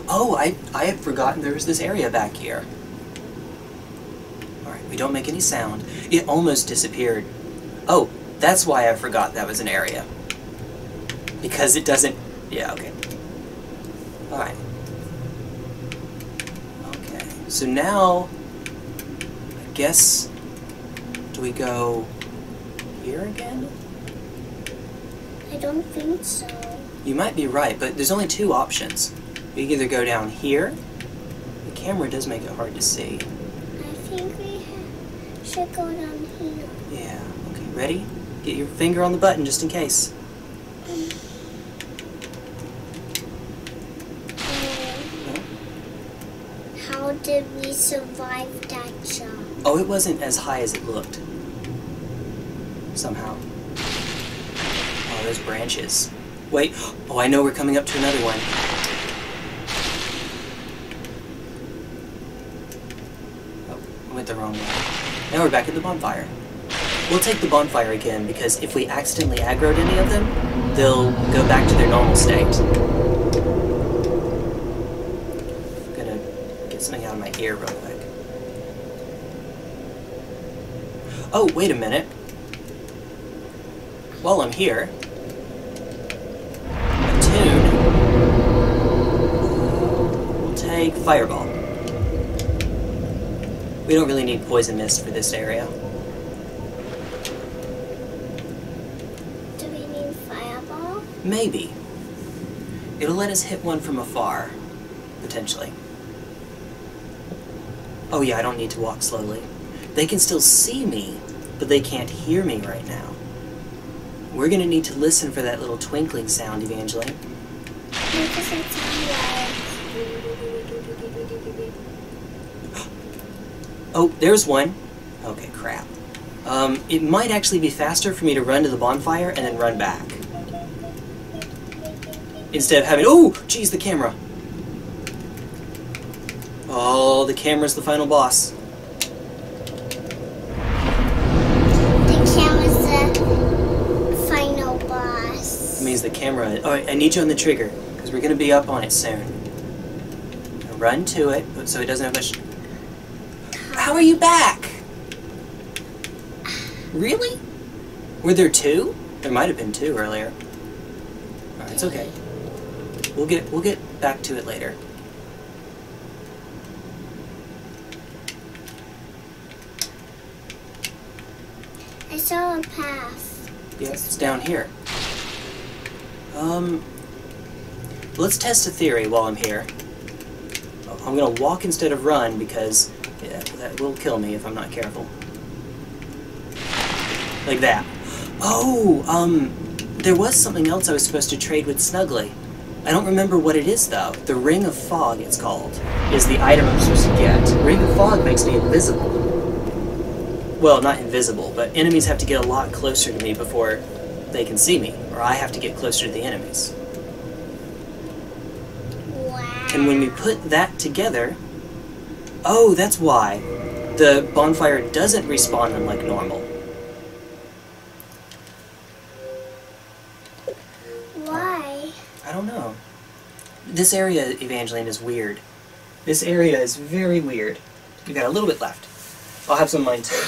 Oh, I I had forgotten there was this area back here. We don't make any sound. It almost disappeared. Oh, that's why I forgot that was an area. Because it doesn't... Yeah, okay. Alright. Okay, so now... I guess... Do we go... here again? I don't think so. You might be right, but there's only two options. We can either go down here. The camera does make it hard to see. I think should go down here. Yeah. Okay. Ready? Get your finger on the button just in case. Um, how did we survive that jump? Oh, it wasn't as high as it looked. Somehow. Oh, those branches. Wait. Oh, I know we're coming up to another one. Oh, I went the wrong way. Now we're back at the bonfire. We'll take the bonfire again because if we accidentally aggroed any of them, they'll go back to their normal state. gonna get something out of my ear real quick. Oh, wait a minute. while I'm here, attune. We'll take Fireball. We don't really need Poison Mist for this area. Do we need fireball? Maybe. It'll let us hit one from afar, potentially. Oh yeah, I don't need to walk slowly. They can still see me, but they can't hear me right now. We're gonna need to listen for that little twinkling sound, Evangeline. Because it's weird. Oh, there's one. Okay, crap. Um, it might actually be faster for me to run to the bonfire and then run back. Instead of having- Oh! Geez, the camera. Oh, the camera's the final boss. The camera's the final boss. It means the camera. Oh, I need you on the trigger because we're gonna be up on it soon. Run to it so it doesn't have much. How are you back? Really? Were there two? There might have been two earlier. Alright, it's okay. We'll get we'll get back to it later. I saw a path. Yes, it's down here. Um, let's test a theory while I'm here. I'm gonna walk instead of run because yeah, that will kill me if I'm not careful. Like that. Oh, um, there was something else I was supposed to trade with Snuggly. I don't remember what it is though. The Ring of Fog, it's called, is the item I'm supposed to get. Ring of Fog makes me invisible. Well, not invisible, but enemies have to get a lot closer to me before they can see me, or I have to get closer to the enemies. Wow. And when we put that together, oh, that's why the bonfire doesn't respawn them like normal. Why? I don't know. This area, Evangeline, is weird. This area is very weird. We got a little bit left. I'll have some of mine too.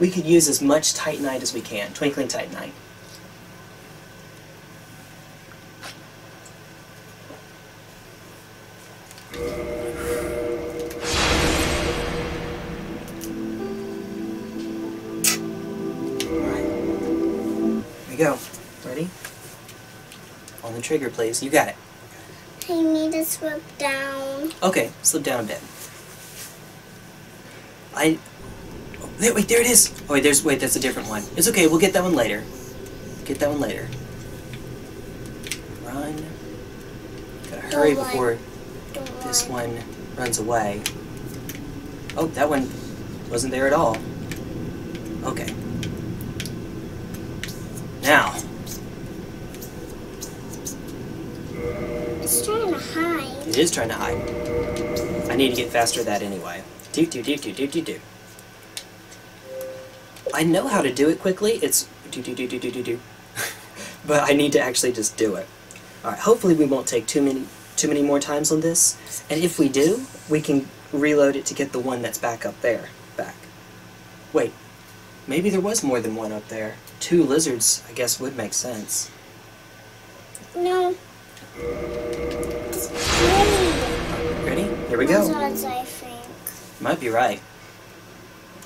We could use as much Titanite as we can. Twinkling Titanite. Alright. Go. Ready? On the trigger, please. You got it. I need to slip down. Okay, slip down a bit. I. Oh, there, wait, there it is. Oh wait, there's wait. That's a different one. It's okay. We'll get that one later. Get that one later. Run. Gotta hurry Don't before Don't this worry. one runs away. Oh, that one wasn't there at all. Okay. Now, It's trying to hide. it is trying to hide. I need to get faster at that anyway. Do do do do do do do. I know how to do it quickly. It's do do do do do do do. but I need to actually just do it. All right. Hopefully, we won't take too many too many more times on this. And if we do, we can reload it to get the one that's back up there back. Wait. Maybe there was more than one up there. Two lizards, I guess, would make sense. No. Ready? Here we go. Lizards, I think. Might be right.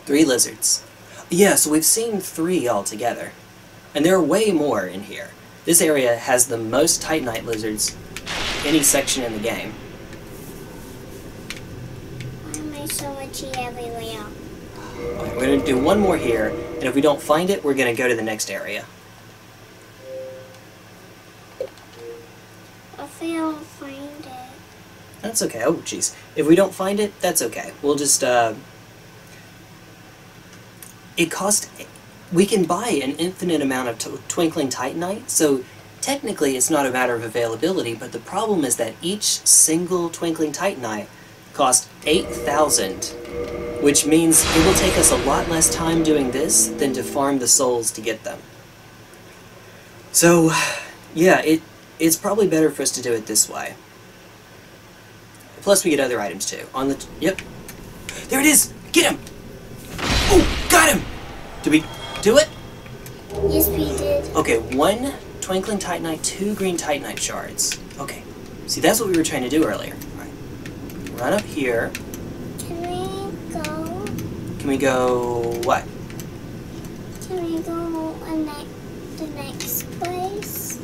Three lizards. Yeah, so we've seen three altogether. And there are way more in here. This area has the most Titanite lizards any section in the game. Why am I so itchy everywhere? Okay, we're gonna do one more here, and if we don't find it, we're gonna go to the next area. If I don't find it. That's okay. Oh, jeez. If we don't find it, that's okay. We'll just, uh... It cost... We can buy an infinite amount of t- Twinkling Titanite, so technically it's not a matter of availability, but the problem is that each single Twinkling Titanite costs 8,000, which means it will take us a lot less time doing this than to farm the souls to get them. So, yeah, it it's probably better for us to do it this way. Plus, we get other items too. On the yep, there it is. Get him! Oh, got him! Did we do it? Yes, we did. Okay, one twinkling titanite, two green titanite shards. Okay. See, that's what we were trying to do earlier. Run up here. Can we go? Can we go what? Can we go on the next place?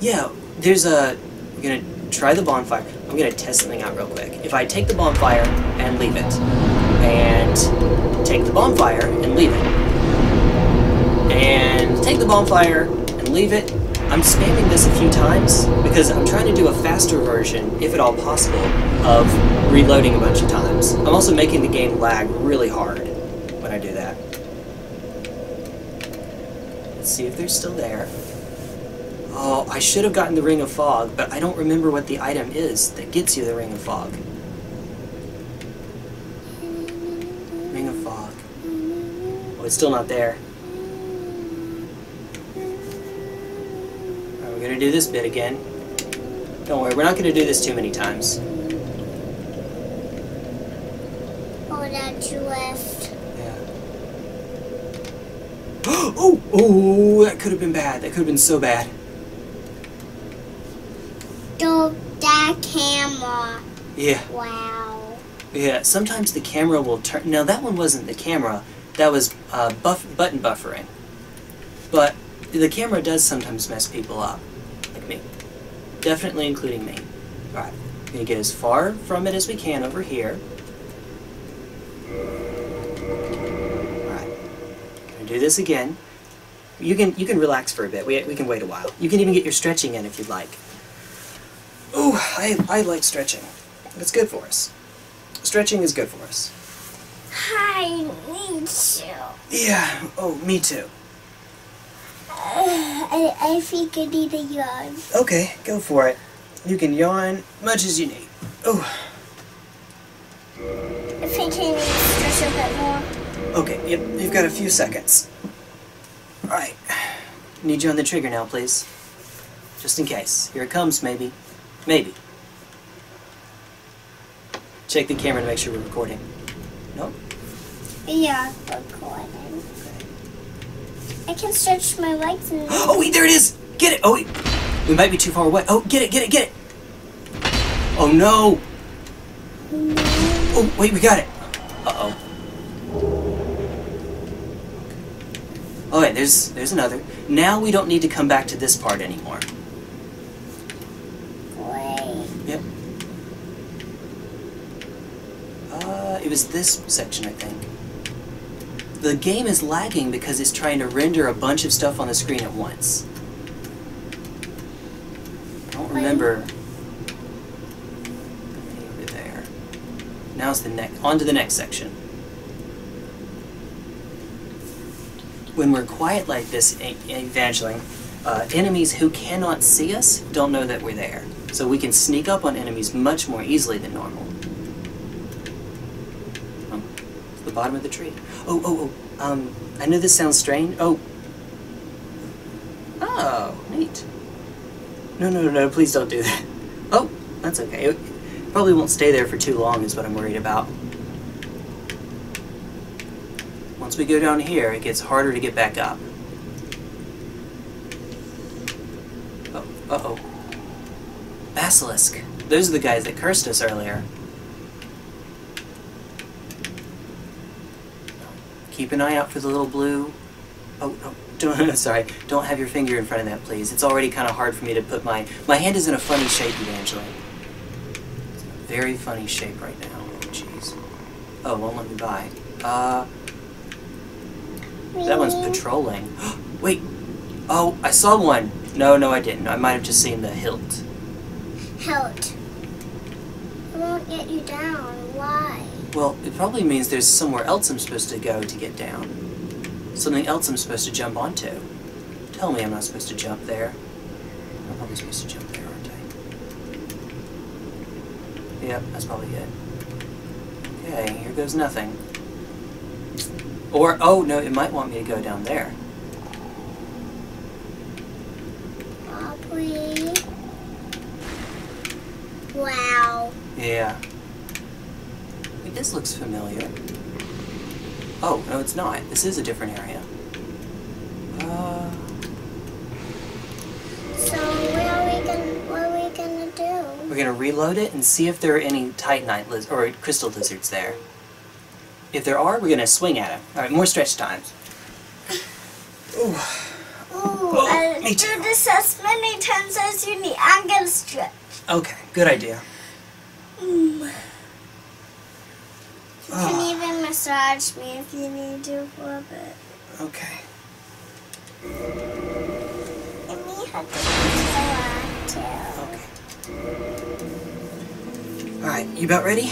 Yeah, there's a. I'm gonna try the bonfire. I'm gonna test something out real quick. If I take the bonfire and leave it, and take the bonfire and leave it, and take the bonfire and leave it, I'm spamming this a few times because I'm trying to do a faster version, if at all possible, of reloading a bunch of times. I'm also making the game lag really hard when I do that. Let's see if they're still there. Oh, I should have gotten the Ring of Fog, but I don't remember what the item is that gets you the Ring of Fog. Ring of Fog. Oh, it's still not there. We're gonna do this bit again. Don't worry, we're not gonna do this too many times. Oh, that left. Yeah. oh, oh, that could have been bad. That could have been so bad. Dog, that camera. Yeah. Wow. Yeah, sometimes the camera will turn. Now that one wasn't the camera. That was uh, buff button buffering. But the camera does sometimes mess people up. Definitely including me. All right, gonna get as far from it as we can over here. All right, gonna do this again. You can you can relax for a bit. We we can wait a while. You can even get your stretching in if you'd like. Ooh, I I like stretching. It's good for us. Stretching is good for us. I need to. Yeah. Oh, me too. I, I think I need a yawn. Okay, go for it. You can yawn much as you need. Oh, I think I need to stretch a bit more. okay. Yep, you've got a few seconds. All right. Need you on the trigger now, please. Just in case. Here it comes, maybe. Maybe. Check the camera to make sure we're recording. Nope. Yeah, recording. I can stretch my legs and. Oh, wait, there it is! Get it! Oh, wait. We might be too far away. Oh, get it, get it, get it! Oh, no! Oh, wait, we got it! Uh-oh. Oh, wait, there's, there's another. Now we don't need to come back to this part anymore. Wait. Yep. Uh, it was this section, I think. The game is lagging because it's trying to render a bunch of stuff on the screen at once. I don't remember. Over there. Now's the next. On to the next section. When we're quiet like this, Evangeline, uh, enemies who cannot see us don't know that we're there. So we can sneak up on enemies much more easily than normal. Oh, it's the bottom of the tree. Oh, oh, oh. Um, I know this sounds strange. Oh. Oh, neat. No, no, no, no, please don't do that. Oh, that's okay. It probably won't stay there for too long is what I'm worried about. Once we go down here, it gets harder to get back up. Oh, uh-oh. Basilisk. Those are the guys that cursed us earlier. Keep an eye out for the little blue. Oh, oh don't, sorry. Don't have your finger in front of that, please. It's already kind of hard for me to put my... My hand is in a funny shape, Evangeline. It's in a very funny shape right now. Oh, jeez. Oh, won't let me by. Uh... That one's patrolling. Wait. Oh, I saw one. No, no, I didn't. I might have just seen the hilt. Hilt. I won't get you down. Why? Well, it probably means there's somewhere else I'm supposed to go to get down. Something else I'm supposed to jump onto. Tell me I'm not supposed to jump there. I'm probably supposed to jump there, aren't I? Yep, that's probably it. Okay, here goes nothing. Or, oh no, it might want me to go down there. Aubrey. Wow. Yeah. This looks familiar. Oh, no it's not. This is a different area. Uh... So what are we gonna, what are we gonna do? We're gonna reload it and see if there are any titanite lizards or crystal lizards there. If there are, we're gonna swing at them. Alright, more stretch times. Ooh. Ooh, oh, I me too. do this as many times as you need. I'm gonna stretch. Okay, good idea. Mm. You Ah. can even massage me if you need to for a bit. Okay. Let me have to too. Okay. All right, you about ready?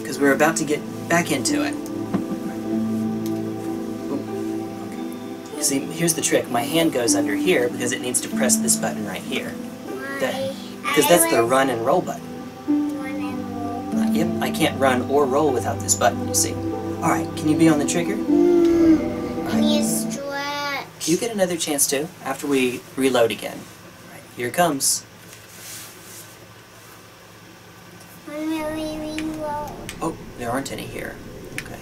Because we're about to get back into it. See, here's the trick. My hand goes under here because it needs to press this button right here. Because that's the run and roll button. Yep, I can't run or roll without this button, you see. Alright, can you be on the trigger? I need to stretch. You get another chance to after we reload again. Right, here it comes. Reload, Oh, there aren't any here. Okay.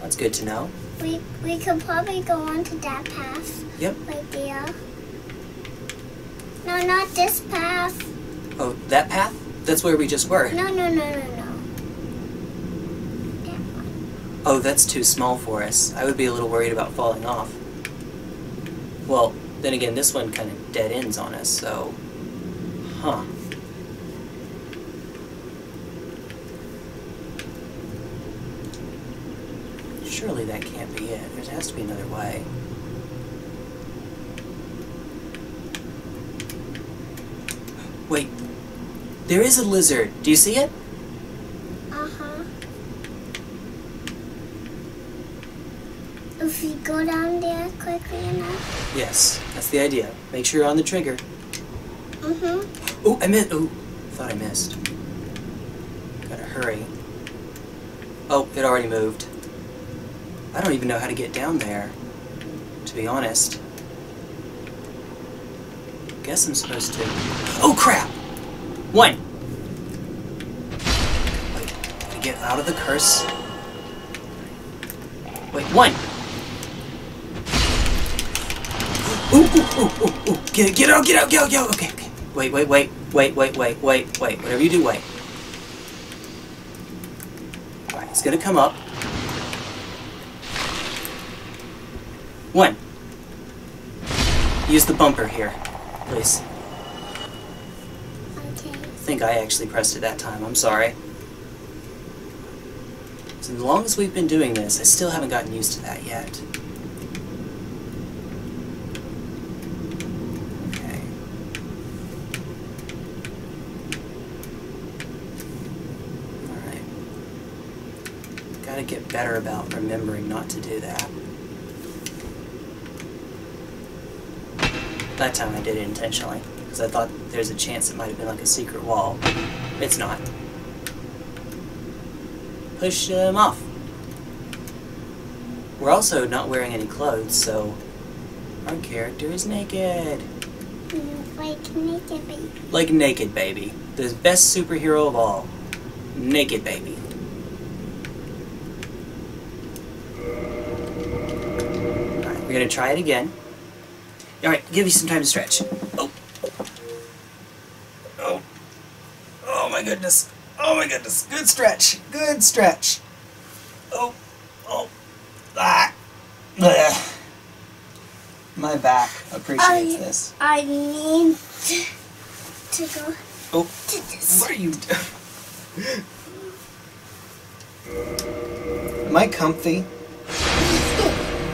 That's good to know. we, we could probably go onto that path Yep. right there. No, not this path. Oh, that path? That's where we just were. No, no, no, no, no. That one. Oh, that's too small for us. I would be a little worried about falling off. Well, then again, this one kind of dead ends on us, so. Huh. Surely that can't be it. There has to be another way. Wait. There is a lizard. Do you see it? Uh-huh. If you go down there quickly enough. Yes, that's the idea. Make sure you're on the trigger. Mm-hmm. Oh, I missed. Oh, thought I missed. Gotta hurry. Oh, it already moved. I don't even know how to get down there, to be honest. Guess I'm supposed to. Oh crap! One. Wait, get out of the curse. Wait, one. Ooh, ooh, ooh, ooh, ooh. Get, get out, get out, get out, get out. Okay, okay. Wait, wait, wait, wait, wait, wait, wait, wait. Whatever you do, wait. Alright, it's gonna come up. One. Use the bumper here, please. Think I actually pressed it that time. I'm sorry. As long as we've been doing this, I still haven't gotten used to that yet. Okay. Alright. Gotta get better about remembering not to do that. That time I did it intentionally, because I thought there's a chance it might have been like a secret wall. It's not. Push them off. We're also not wearing any clothes, so our character is naked. Like naked baby. Like Naked Baby, the best superhero of all. Naked Baby. Alright, we're gonna try it again. Alright, give you some time to stretch. Oh. My goodness. Oh my goodness. Good stretch. Good stretch. Oh. Oh. Ah. Ugh. My back appreciates I, this. I need to, to go Oh. to this. What are you doing? Am I comfy?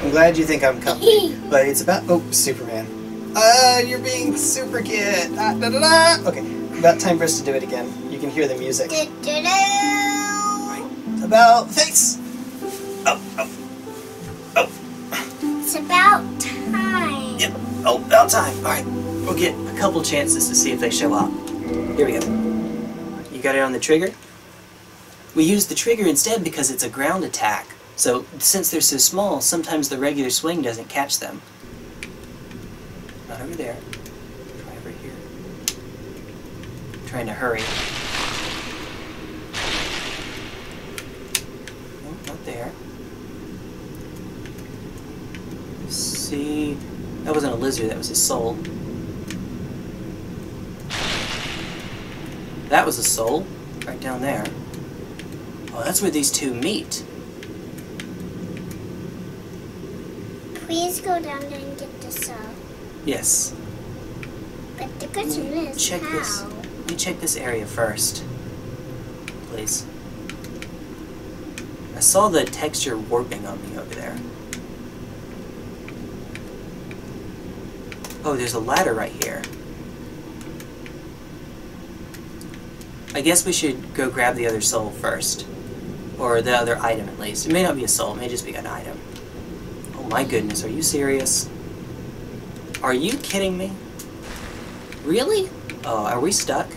I'm glad you think I'm comfy, but it's about oh Superman. Uh, you're being super kid. Ah, da, da, da. Okay, about time for us to do it again. You can hear the music. Do, do, do. About face. Oh, oh, oh. It's about time. Yep. Oh, about time. All right, we'll get a couple chances to see if they show up. Here we go. You got it on the trigger? We use the trigger instead because it's a ground attack. So, since they're so small, sometimes the regular swing doesn't catch them. Not over there. Try over here. Trying to hurry. There. See, that wasn't a lizard, that was his soul. That was a soul. Right down there. Oh, that's where these two meet. Please go down there and get the soul. Yes. But the question is Check how? this. Let me check this area first. Please. I saw the texture warping on me over there. Oh, there's a ladder right here. I guess we should go grab the other soul first. Or the other item at least. It may not be a soul, it may just be an item. Oh my goodness, are you serious? Are you kidding me? Really? Oh, are we stuck?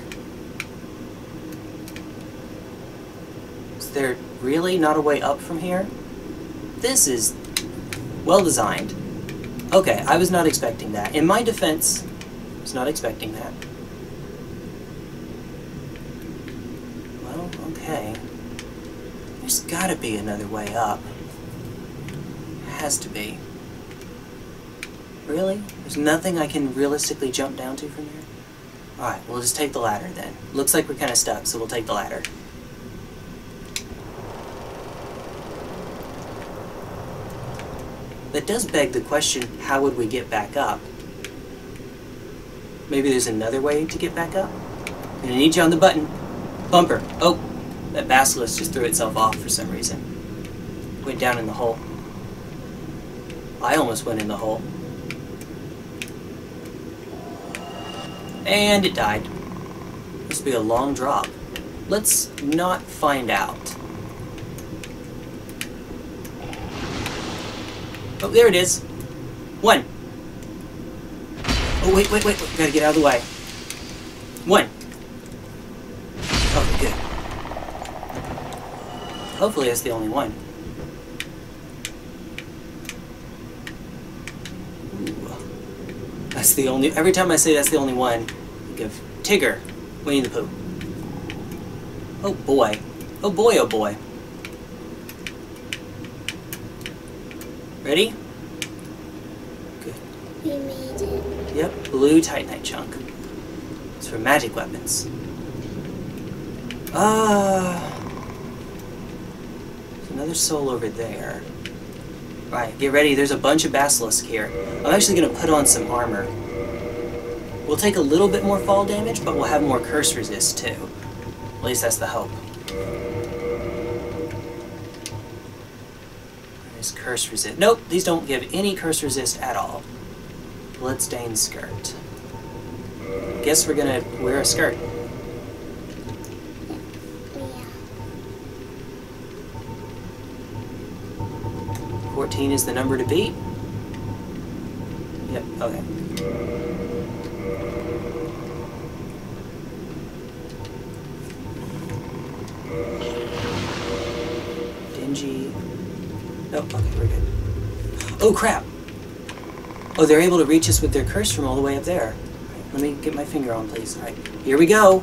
Is there really not a way up from here? This is well designed. Okay, I was not expecting that. In my defense, I was not expecting that. Well, okay. There's gotta be another way up. Has to be. Really? There's nothing I can realistically jump down to from here? Alright, we'll just take the ladder then. Looks like we're kind of stuck, so we'll take the ladder. That does beg the question, how would we get back up? Maybe there's another way to get back up? Gonna need you on the button. Bumper. Oh, that basilisk just threw itself off for some reason. Went down in the hole. I almost went in the hole. And it died. Will be a long drop. Let's not find out. Oh, there it is. One. Oh, wait, wait, wait. wait. Gotta get out of the way. One. Okay, good. Hopefully that's the only one. That's the only. Every time I say that's the only one, I give Tigger, Winnie the Pooh. Oh boy. Oh boy, oh boy. Ready? Good. We made it. Yep, blue Titanite chunk. It's for magic weapons. Ah. there's another soul over there. Right, get ready. There's a bunch of basilisk here. I'm actually going to put on some armor. We'll take a little bit more fall damage, but we'll have more curse resist too. At least that's the hope. Curse resist. Nope, these don't give any curse resist at all. Bloodstained skirt. Guess we're gonna wear a skirt. Yeah. 14 is the number to beat. Yep, okay. Nope, okay, we're good. Oh crap! Oh, they're able to reach us with their curse from all the way up there. Let me get my finger on, please. Alright, here we go!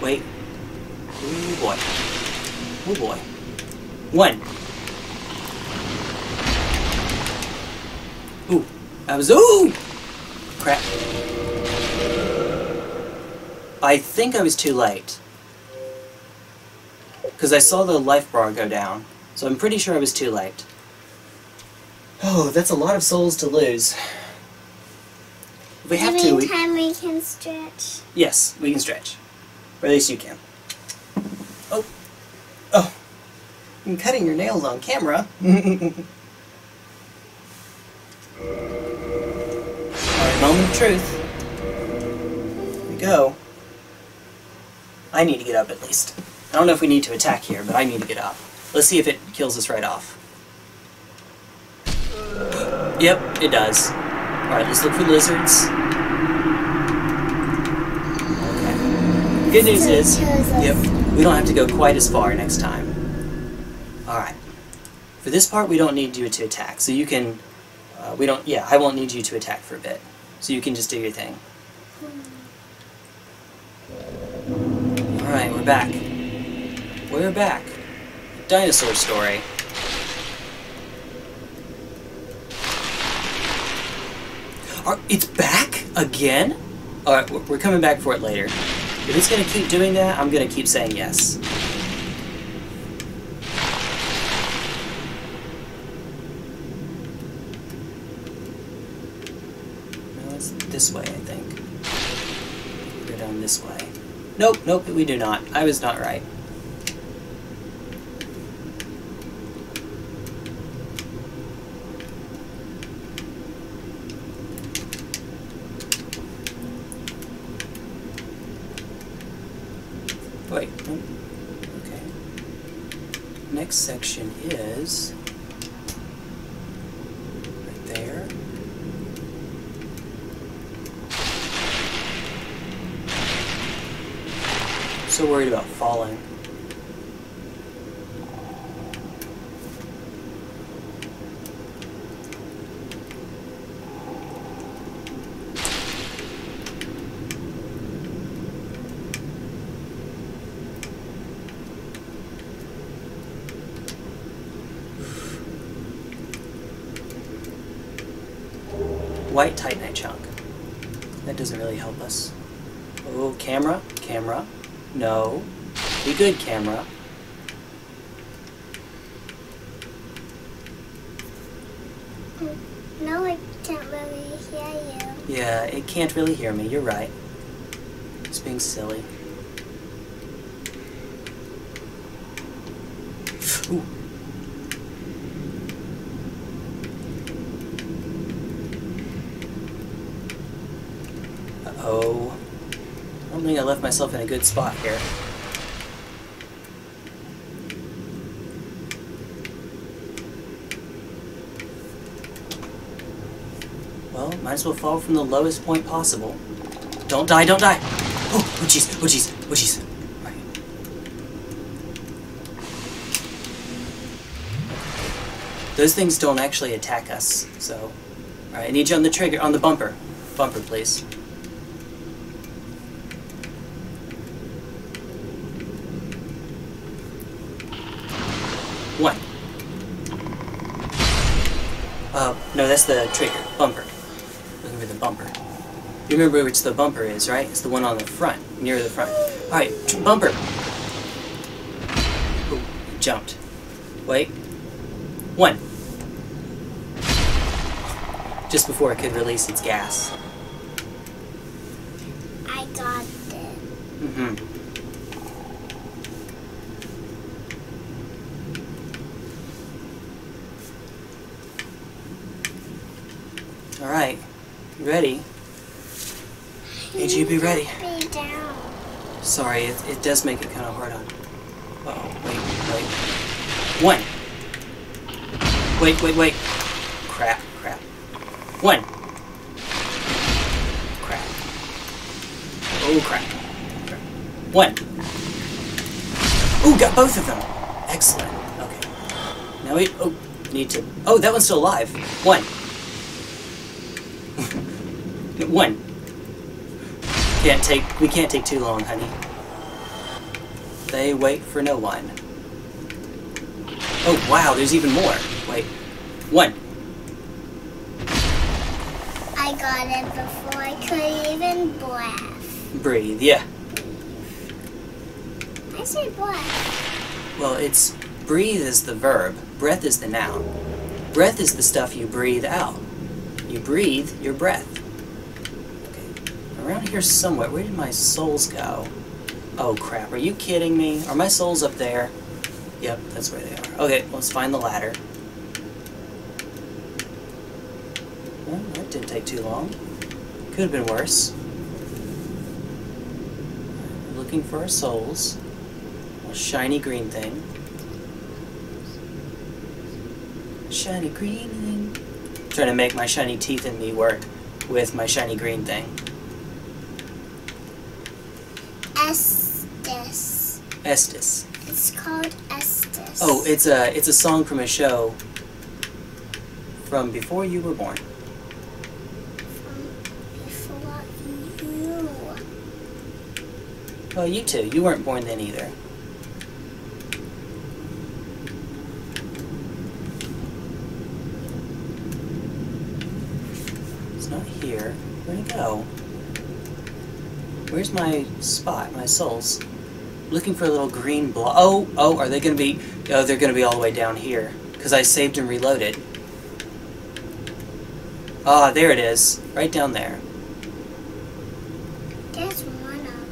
Wait. Oh boy. Oh boy. One. Ooh. I was. Ooh! Crap. I think I was too late. Because I saw the life bar go down. So I'm pretty sure I was too late. Oh, that's a lot of souls to lose. If we have to. We, meantime, we can stretch. yes, we can stretch. Or at least you can. Oh. Oh. I'm cutting your nails on camera. Alright, moment of truth. Here we go. I need to get up at least. I don't know if we need to attack here, but I need to get up. Let's see if it kills us right off. Yep, it does. Alright, let's look for lizards. Okay. Good news is, yep, we don't have to go quite as far next time. Alright. For this part, we don't need you to attack, so you can... Uh, we don't... Yeah, I won't need you to attack for a bit. So you can just do your thing. Alright, we're back. We're back. Dinosaur story. Are, it's back again? Alright, we're coming back for it later. If it's gonna keep doing that, I'm gonna keep saying yes. No, it's this way, I think. Go down this way. Nope, nope, we do not. I was not right. Wait. no. Okay. Next section is right there. So worried about falling. White Titanite chunk. That doesn't really help us. Oh, camera, camera. No. Be good, camera. No, I can't really hear you. Yeah, it can't really hear me. You're right. It's being silly. Ooh. Uh-oh. I don't think I left myself in a good spot here. Well, might as well fall from the lowest point possible. Don't die, don't die! Oh, oh jeez, oh jeez, oh jeez. Those things don't actually attack us, so... Alright, I need you on the trigger, on the bumper. Bumper, please. One. Uh, no, that's the trigger. Bumper. Looking for the bumper. You remember which the bumper is, right? It's the one on the front, near the front. Alright, bumper! Ooh, jumped. Wait. One. Just before it could release its gas. I got it. Mm-hmm. Alright. You ready? AG, be ready. Be down. Sorry, it, it does make it kind of hard on. Uh oh, wait, wait. One. Wait, wait, wait. Crap, crap. One. Crap. Oh, crap. crap. One. Ooh, got both of them. Excellent. Okay. Now we oh need to. Oh, that one's still alive. One. One. Can't take. We can't take too long, honey. They wait for no one. Oh wow, there's even more. Wait. One. I got it before I could even breath. Breathe. Yeah. I say breath. Well, it's breathe is the verb. Breath is the noun. Breath is the stuff you breathe out. You breathe your breath. Around here somewhere. Where did my souls go? Oh crap, are you kidding me? Are my souls up there? Yep, that's where they are. Okay, let's find the ladder. Well, that didn't take too long. Could have been worse. Looking for our souls. A shiny green thing. Shiny green thing. Trying to make my shiny teeth in me work with my shiny green thing. Estes. It's called Estes. Oh, it's a it's a song from a show from before you were born. From Before you. Well, you too. You weren't born then either. It's not here. Where'd it go? Where's my spot? My souls. Looking for a little green block. Oh, oh, are they going to be... Oh, they're going to be all the way down here. Because I saved and reloaded. Ah, there it is. Right down there. There's one of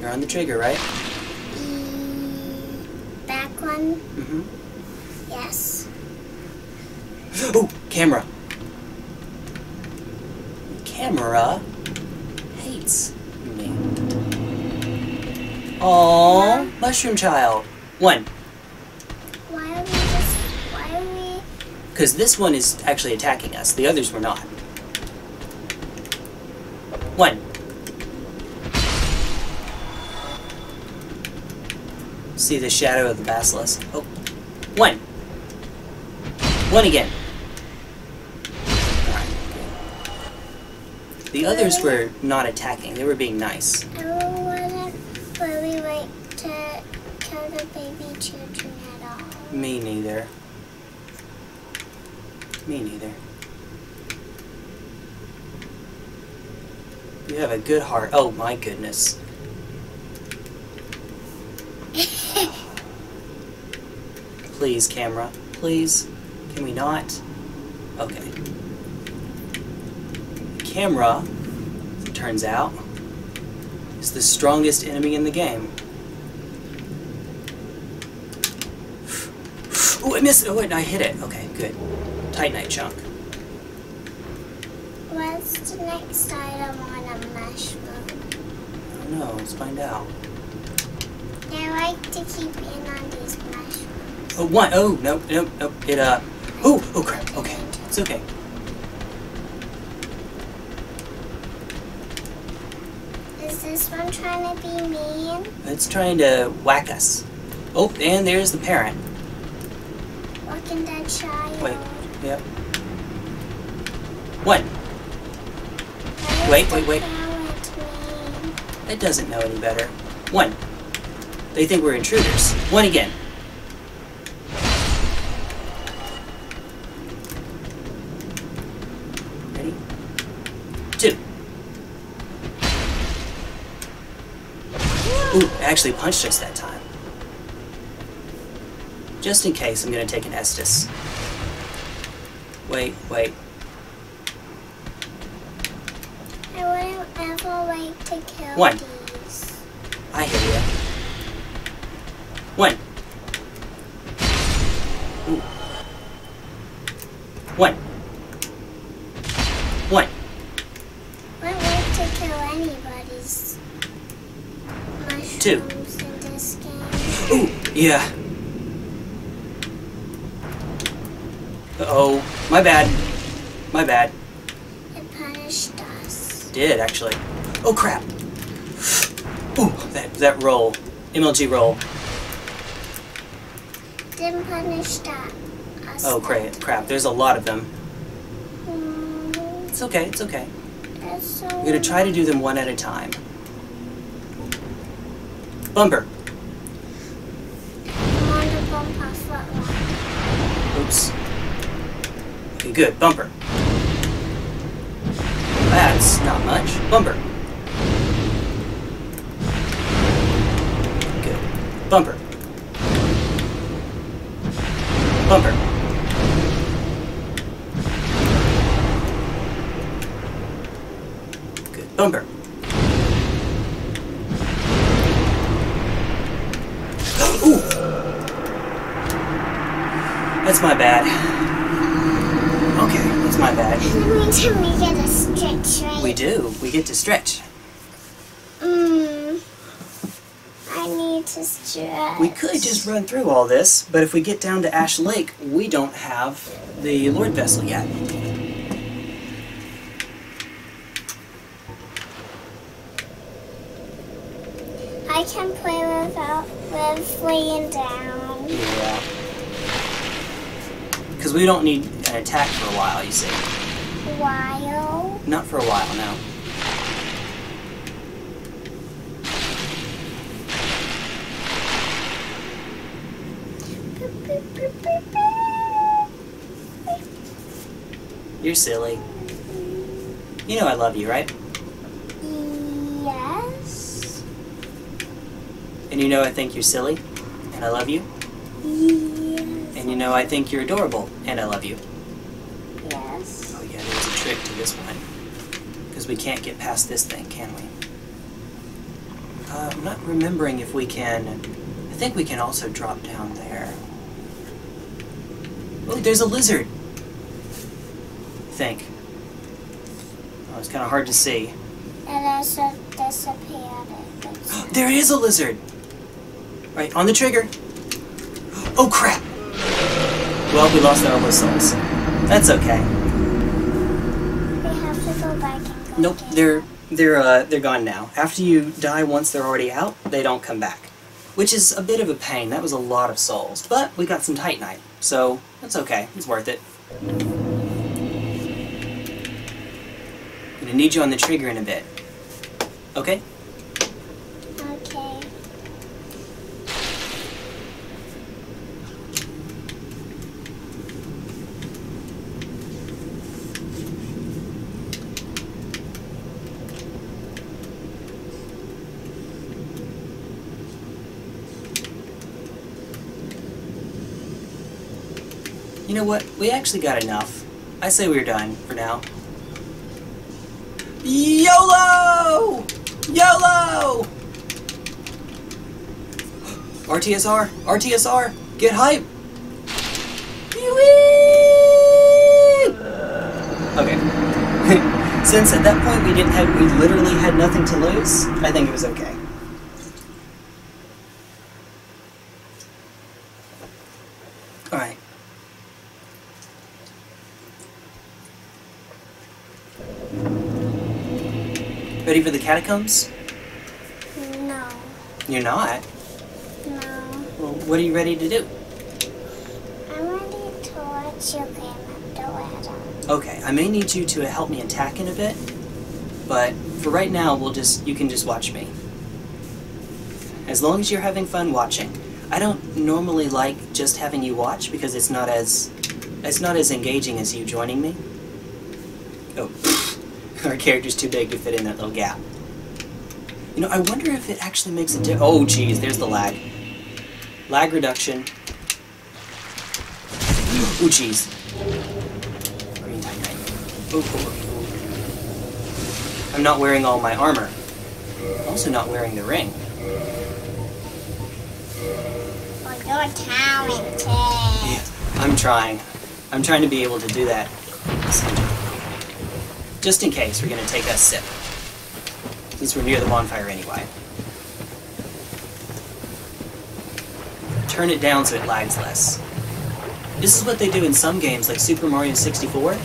You're on the trigger, right? the back one. Mm-hmm. Yes. Oh, camera. Camera hates me. Aww, mushroom child. One, Why are we just? Why are we? because this one is actually attacking us. The others were not. One. See the shadow of the basilisk. Oh, one. One again. The others were not attacking. They were being nice. I don't want to. Where we wait to kill the baby children at all. Me neither. Me neither. You have a good heart. Oh my goodness. Please, camera. Please. Can we not? Okay. Camera, turns out, is the strongest enemy in the game. Oh, I missed it. Oh, wait, I hit it. Okay, good. Titanite chunk. What's the next item on a mushroom? Oh no, let's find out. They like to keep in on these mushrooms. Oh, one. Oh, nope, nope, nope. It, uh. Oh, oh crap. Okay. It's okay. Is this one trying to be mean? It's trying to whack us. Oh, and there's the parent. Walking Dead child. Wait. Yep. One. Wait, wait, wait. It doesn't know any better. One. They think we're intruders. One again. Ready? Two. Ooh, actually punched us that time. Just in case, I'm gonna take an Estus. Wait, wait. I wouldn't ever like to kill One. these. I hear you. One. Ooh. One. One. I wouldn't like to kill anybody's mushrooms Two. in this game. Ooh, yeah. Uh-oh. My bad. My bad. It punished us. Did, actually. Oh, crap. Ooh, that, that roll. MLG roll. Didn't punish that. Us Oh, crap. Crap. There's a lot of them. Mm, It's okay. It's okay. that's so I'm gonna try to do them one at a time. Bumper. I'm on the bumper foot Oops. Good. Bumper. That's not much. Bumper. Good. Bumper. Bumper. Good. Bumper. Ooh. That's my bad. Okay, that's my bad. Every time we get a stretch, right? We do. We get to stretch. Mm. I need to stretch. We could just run through all this, but if we get down to Ash Lake, we don't have the Lordvessel yet. I can play without with laying down. Yeah. Because we don't need an attack for a while, you see. While Not for a while, no. You're silly. You know I love you, right? Yes. And you know I think you're silly, and I love you. Yes. And you know I think you're adorable, and I love you. Yes. Oh yeah, there's a trick to this one. Because we can't get past this thing, can we? Uh, I'm not remembering if we can... I think we can also drop down there. Oh, there's a lizard! I think. Oh, it's kind of hard to see. And also disappeared. There is a lizard! Right, on the trigger. Oh crap! Well, we lost our whistles. That's okay. We have to go back and go Nope, they're they're uh, they're gone now. After you die once they're already out, they don't come back. Which is a bit of a pain. That was a lot of souls. But we got some Titanite, so that's okay. It's worth it. Gonna need you on the trigger in a bit. Okay? Okay. You know what? We actually got enough. I say we're done for now. YOLO! YOLO! RTSR! RTSR! Get hype! Okay. Since at that point we didn't have, we literally had nothing to lose, I think it was okay. Alright. Ready for the catacombs? No. You're not. No. Well, what are you ready to do? I'm ready to watch you at the. Okay, I may need you to help me attack in a bit, but for right now, we'll just you can just watch me. As long as you're having fun watching. I don't normally like just having you watch because it's not as it's not as engaging as you joining me. Our character's too big to fit in that little gap. You know, I wonder if it actually makes a difference. Oh, geez, there's the lag. Lag reduction. Oh, geez. Oh, oh, oh. I'm not wearing all my armor. I'm also not wearing the ring. Oh, you're talented. Yeah, I'm trying. I'm trying to be able to do that. Just in case, we're going to take a sip. Since we're near the bonfire anyway. Turn it down so it lags less. This is what they do in some games like Super Mario 64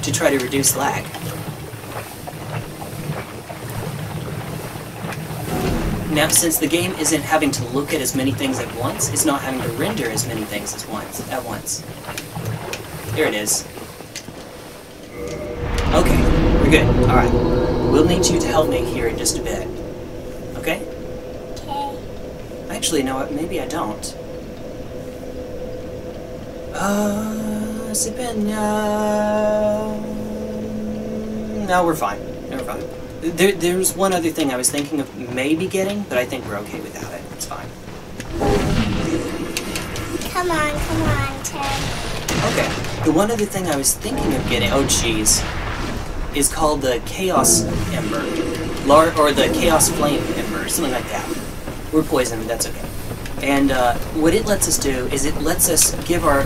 to try to reduce lag. Now, since the game isn't having to look at as many things at once, it's not having to render as many things as once at once. Here it is. Okay, good. Alright. We'll need you to help me here in just a bit. Okay? Okay. Actually, no, maybe I don't. Uh, zip in, uh... No, we're fine. No, we're fine. There, there's one other thing I was thinking of maybe getting, but I think we're okay without it. It's fine. Come on, come on, Ted. Okay. The one other thing I was thinking of getting, oh jeez, is called the Chaos Ember. Or the Chaos Flame Ember, something like that. We're poisoned, that's okay. And uh, what it lets us do is it lets us give our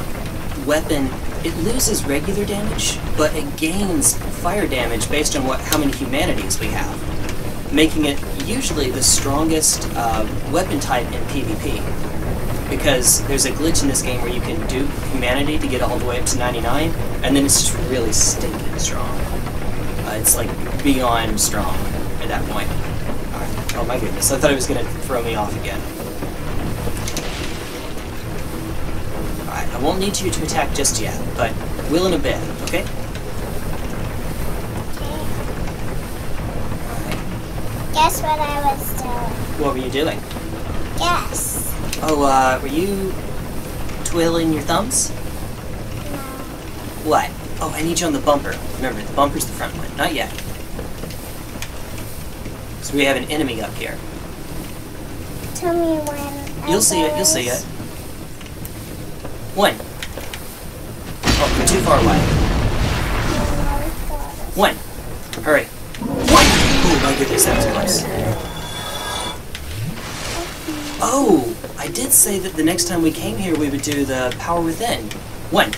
weapon, it loses regular damage, but it gains fire damage based on what how many humanities we have, making it usually the strongest uh, weapon type in PvP because there's a glitch in this game where you can do humanity to get all the way up to 99, and then it's just really stinking strong. It's like beyond strong at that point. Alright. Oh my goodness, I thought it was going to throw me off again. Alright, I won't need you to attack just yet, but will in a bit, okay? Guess what I was doing? What were you doing? Guess. Oh, uh, were you twiddling your thumbs? No. What? Oh, I need you on the bumper. Remember, the bumper's the front one. Not yet. So we have an enemy up here. Tell me when. You'll see it, you'll see it. One. Oh, you're too far away. One. Hurry. One! Oh my goodness, that was close. Oh! I did say that the next time we came here we would do the power within. One.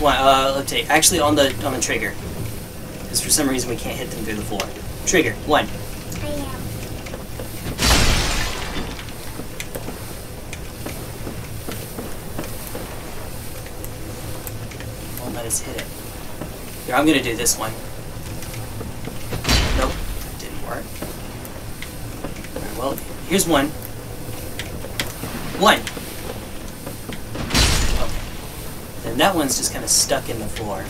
Uh, let's see. Actually on the on the trigger. Because for some reason we can't hit them through the floor. Trigger. One. I am. Won't let us hit it. Here, I'm gonna do this one. Nope, didn't work. Alright, well, here's one. One. That one's just kind of stuck in the floor.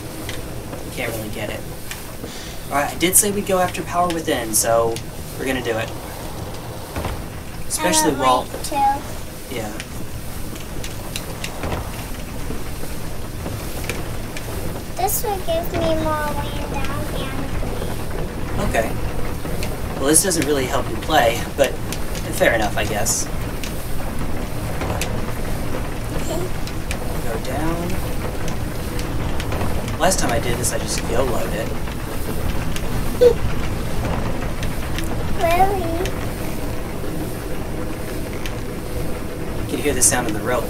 Can't really get it. Alright, I did say we'd go after Power Within, so we're gonna do it. Especially while... Yeah. This would give me more land down and Okay. Well, this doesn't really help you play, but fair enough, I guess. Okay. Go down. Last time I did this, I just YOLO'd it. Really? You can hear the sound of the rope.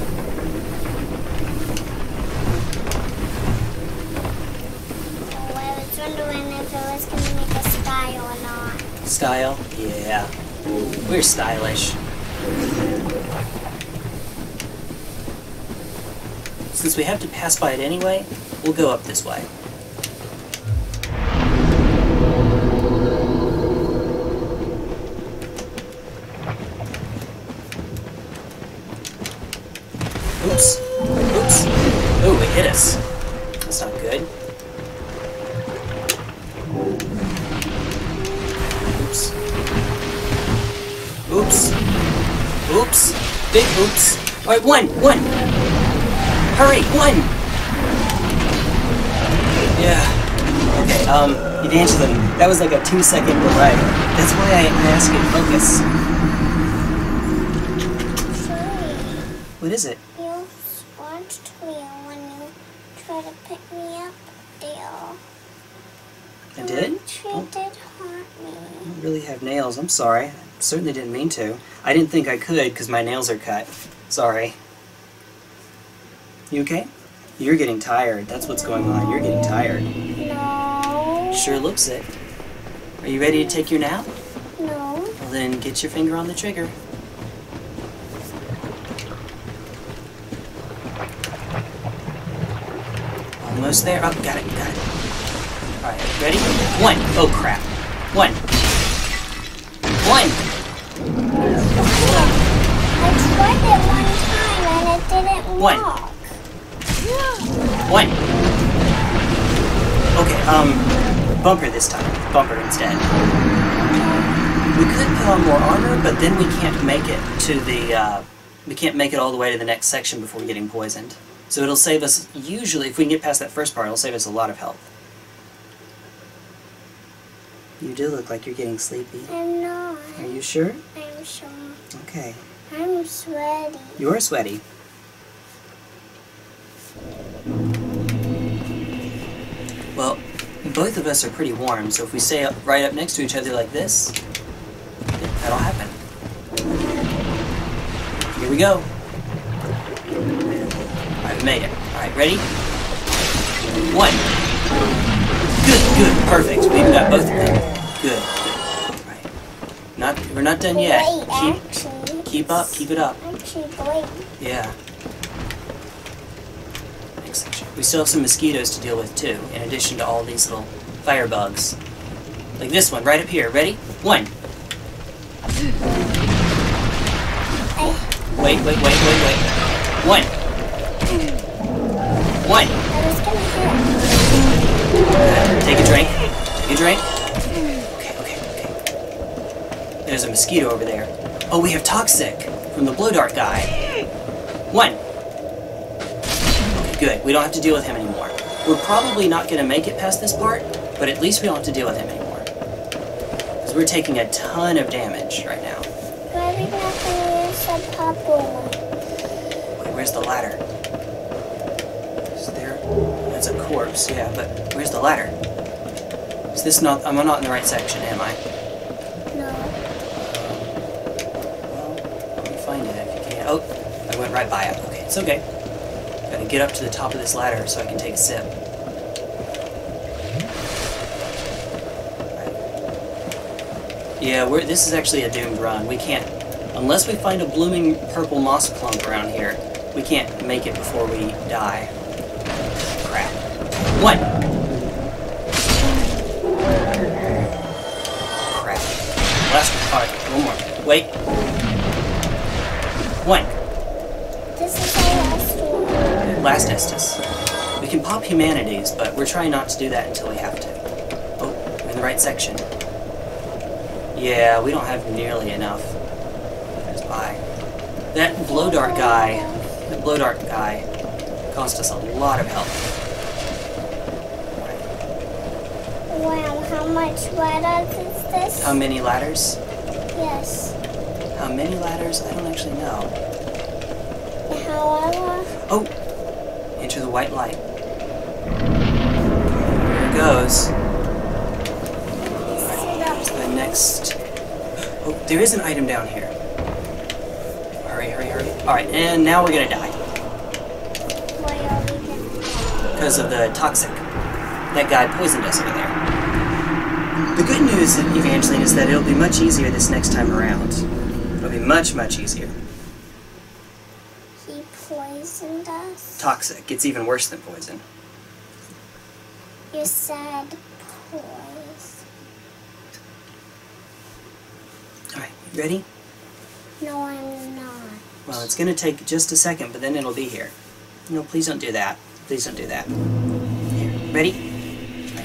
Oh, I was wondering if it was going to make a sky or not. Style? Yeah. We're stylish. Since we have to pass by it anyway, we'll go up this way. Evangeline, that was like a two second delay. That's why I, asked you to focus. Sorry. What is it? You watched me when you tried to pick me up Dale. I did? You oh. did hurt me. I don't really have nails. I'm sorry. I certainly didn't mean to. I didn't think I could because my nails are cut. Sorry. You okay? You're getting tired. That's what's going on. You're getting tired. Sure looks it. Are you ready to take your nap? No. Well, then get your finger on the trigger. Almost there. Oh, got it, got it. Alright, ready? One. Oh, crap. One. One. I tried it one time and it didn't One. work. One. Okay, um, bumper this time. Bumper instead. We could put on more armor, but then we can't make it to the, uh, we can't make it all the way to the next section before getting poisoned. So it'll save us, usually, if we can get past that first part, it'll save us a lot of health. You do look like you're getting sleepy. I'm not. Are you sure? I'm sure. Okay. I'm sweaty. You're sweaty. Well, both of us are pretty warm, so if we stay up, right up next to each other like this, that'll happen. Here we go. We made it. Alright, ready? One. Good, good, perfect. We've got both of them. Good, good. Alright. Not, we're not done yet. Keep, keep up, keep it up. Yeah. We still have some mosquitoes to deal with too, in addition to all these little firebugs. Like this one, right up here. Ready? One. Wait, wait, wait, wait, wait. One. One. Take a drink. Take a drink. Okay, okay, okay. There's a mosquito over there. Oh, we have Toxic from the Blow Dart guy. One. Good. We don't have to deal with him anymore. We're probably not going to make it past this part, but at least we don't have to deal with him anymore. Because we're taking a ton of damage right now. Why are we gonna use one? Wait, where's the ladder? Is there? That's a corpse, yeah, but where's the ladder? Is this not? I'm not in the right section, am I? No. Well, let me find it if you can. Oh, I went right by it. Okay, it's okay. Gotta get up to the top of this ladder so I can take a sip. Yeah, this is actually a doomed run. We can't, unless we find a blooming purple moss clump around here, we can't make it before we die. Crap. What? Crap. Last one. One more. Wait. Last Estus. We can pop humanities, but we're trying not to do that until we have to. Oh, we're in the right section. Yeah, we don't have nearly enough. There's by. That blow dart guy, the blow dart guy, cost us a lot of help. Wow, how much ladders is this? How many ladders? yes. How many ladders? I don't actually know. How However, Oh! Enter the white light. There it goes. To the next. Oh, there is an item down here. Hurry, hurry, hurry. Alright, and now we're gonna die. Because of the toxic. That guy poisoned us over there. The good news, Evangeline, is that it'll be much easier this next time around. It'll be much, much easier. He poisoned us. Toxic. It's even worse than poison. You said poison. Alright, you ready? No, I'm not. Well, it's gonna take just a second, but then it'll be here. No, please don't do that. Please don't do that. Here, ready?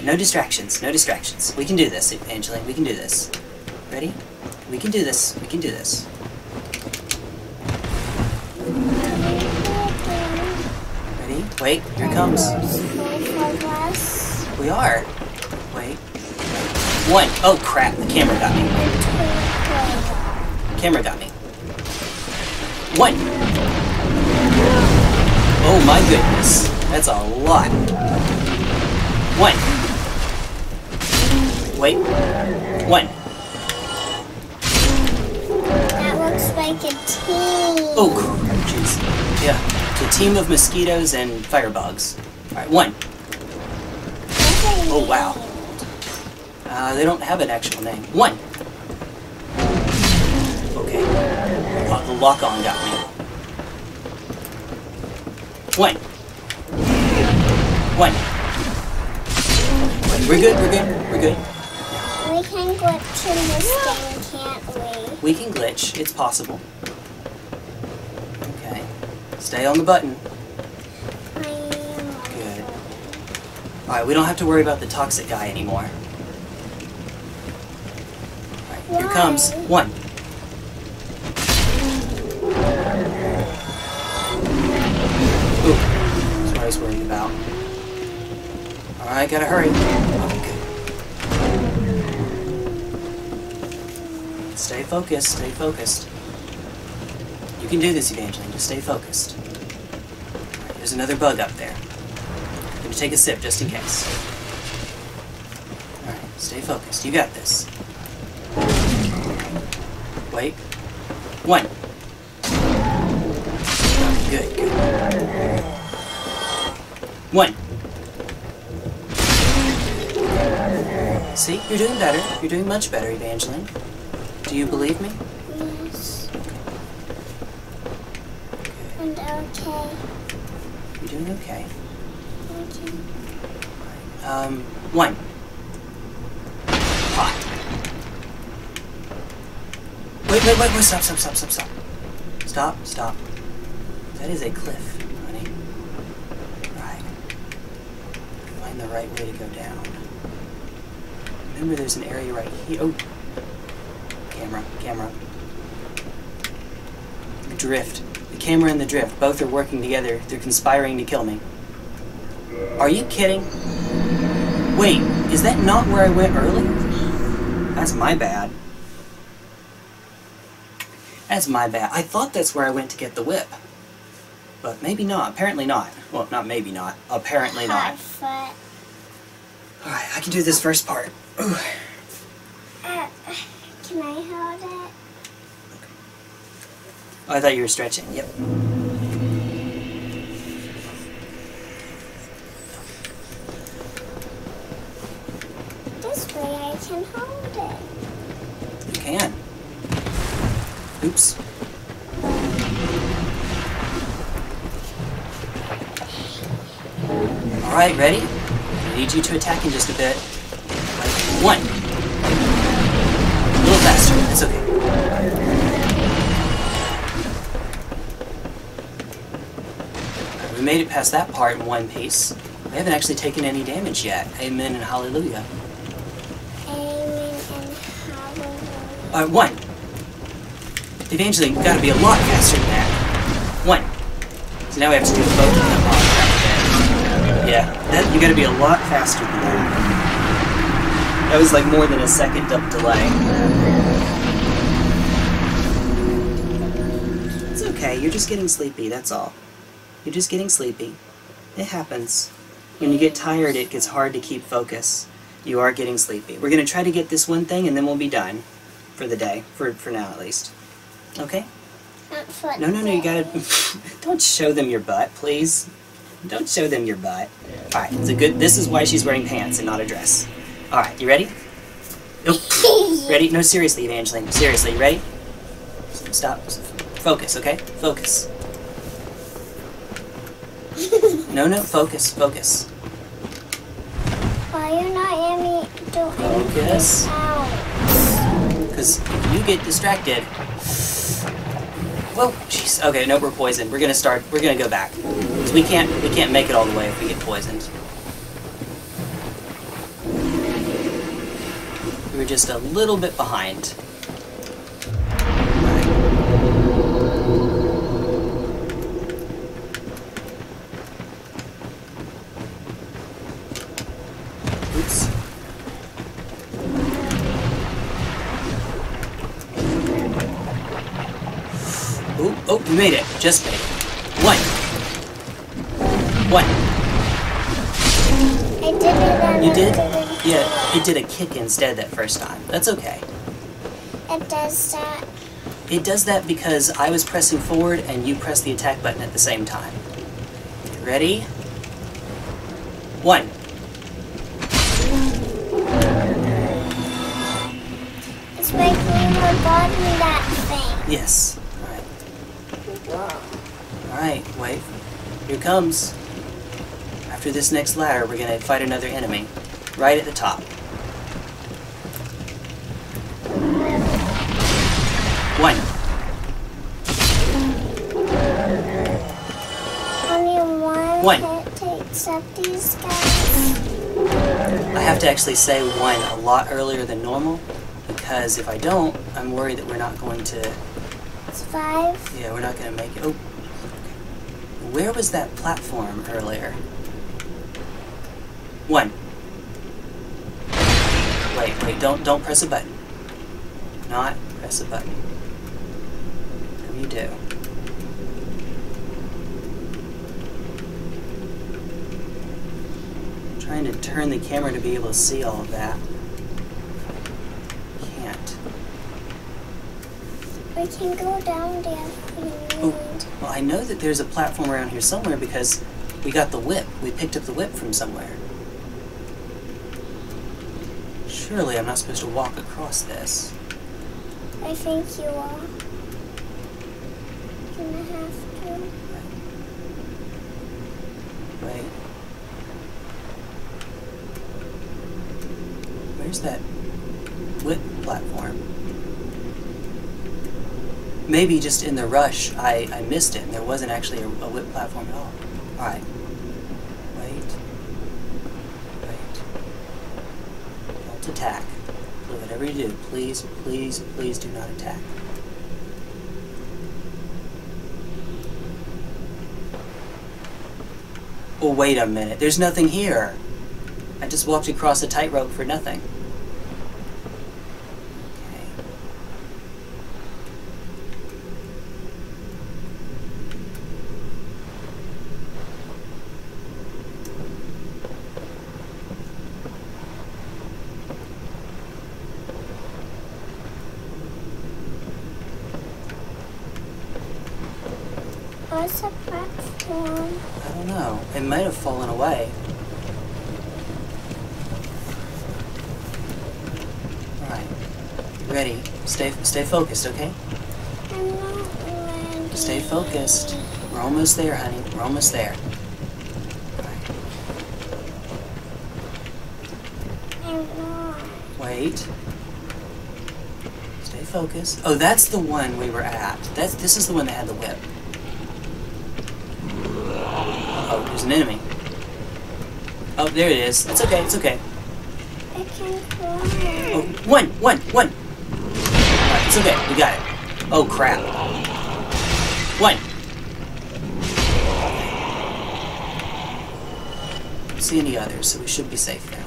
No distractions, no distractions. We can do this, Angeline, we can do this. Ready? We can do this, we can do this. Wait, here it comes. We are. Wait. One. Oh crap, the camera got me. Camera got me. One. Oh my goodness. That's a lot. One. Wait. One. That looks like a team. Oh, crap, jeez. Yeah. The team of mosquitoes and firebugs. Alright, one. Oh, wow. Uh, they don't have an actual name. One. Okay. Oh, the lock-on got me. One. One. We're good, we're good, we're good. We can glitch in this game, can't we? We can glitch. It's possible. Stay on the button. Good. Alright, we don't have to worry about the toxic guy anymore. Alright, here comes one. Ooh, that's what I was worried about. Alright, gotta hurry. Okay. Stay focused, stay focused. Can do this, Evangeline, just stay focused. There's another bug up there. I'm gonna take a sip just in case. Alright, stay focused. You got this. Wait. One. Good, good. One. See, you're doing better. You're doing much better, Evangeline. Do you believe me? Yes. And okay. You're doing okay. Okay. Um, one. Ah. Wait, wait, wait, wait, stop, stop, stop, stop, stop. Stop, stop. That is a cliff, honey. Right. Find the right way to go down. Remember there's an area right here. Oh. Camera, camera. Drift. The camera and the drift. Both are working together. They're conspiring to kill me. Are you kidding? Wait, is that not where I went earlier? That's my bad. That's my bad. I thought that's where I went to get the whip. But maybe not. Apparently not. Well, not maybe not. Apparently not. Alright, I can do this first part. Ooh. Uh, can I hold it? Oh, I thought you were stretching. Yep. This way I can hold it. You can. Oops. Alright, ready? I need you to attack in just a bit. Like, one. A little faster. It's okay. We made it past that part in one piece. We haven't actually taken any damage yet. Amen and hallelujah. Amen and hallelujah. Uh, one. Evangeline, gotta be a lot faster than that. One. So now we have to do both of them. Yeah, that, you gotta be a lot faster than that. That was like more than a second of delay. It's okay, you're just getting sleepy, that's all. You're just getting sleepy. It happens. When you get tired, it gets hard to keep focus. You are getting sleepy. We're gonna try to get this one thing and then we'll be done for the day, for for now at least. Okay? No, no, no. You gotta. don't show them your butt, please. Don't show them your butt. All right, it's a good. This is why she's wearing pants and not a dress. All right, you ready? Nope. ready? No, seriously, Evangeline. Seriously, you ready? Stop. Focus, okay? Focus. No, no. Focus. Focus. Why you not me do Focus. Because if you get distracted. Whoa, jeez. Okay, no, we're poisoned. We're gonna start. We're gonna go back. 'Cause we can't. We can't make it all the way if we get poisoned. We were just a little bit behind. Oops. You made it. Just made it. What? One. I did it You did? Yeah, it did a kick instead that first time. That's okay. It does that. It does that because I was pressing forward and you pressed the attack button at the same time. Ready? One. It's making my body that thing. Yes. Alright. Alright, wait. Here comes. After this next ladder, we're gonna fight another enemy. Right at the top. One. Only one, One. takes up these guys. I have to actually say one a lot earlier than normal because if I don't, I'm worried that we're not going to. It's five. Yeah, we're not to make it. Oh. Where was that platform earlier? One. Wait, wait, don't don't press a button. Not press a button. Whatever you do. I'm trying to turn the camera to be able to see all of that. Can't. We can go down there Oh, well, I know that there's a platform around here somewhere because we got the whip. We picked up the whip from somewhere. Surely I'm not supposed to walk across this. I think you are. Gonna have to. Wait. Where's that whip platform? Maybe just in the rush I, I missed it and there wasn't actually a, a whip platform at all. Alright. Wait. Wait. Don't attack. Do whatever you do, please, please, please do not attack. Oh, wait a minute. There's nothing here. I just walked across a tightrope for nothing. Where's the platform? I don't Might have fallen away. Alright. Ready. Stay stay focused, okay? Stay focused. We're almost there, honey. We're almost there. Wait. Stay focused. Oh, that's the one we were at. That's this is the one that had the whip. Oh, there's an enemy. Oh, there it is. It's okay. It's okay. I can fly. Oh, one, one, one. Alright, it's okay. We got it. Oh, crap. One. Don't see any others, so we should be safe now.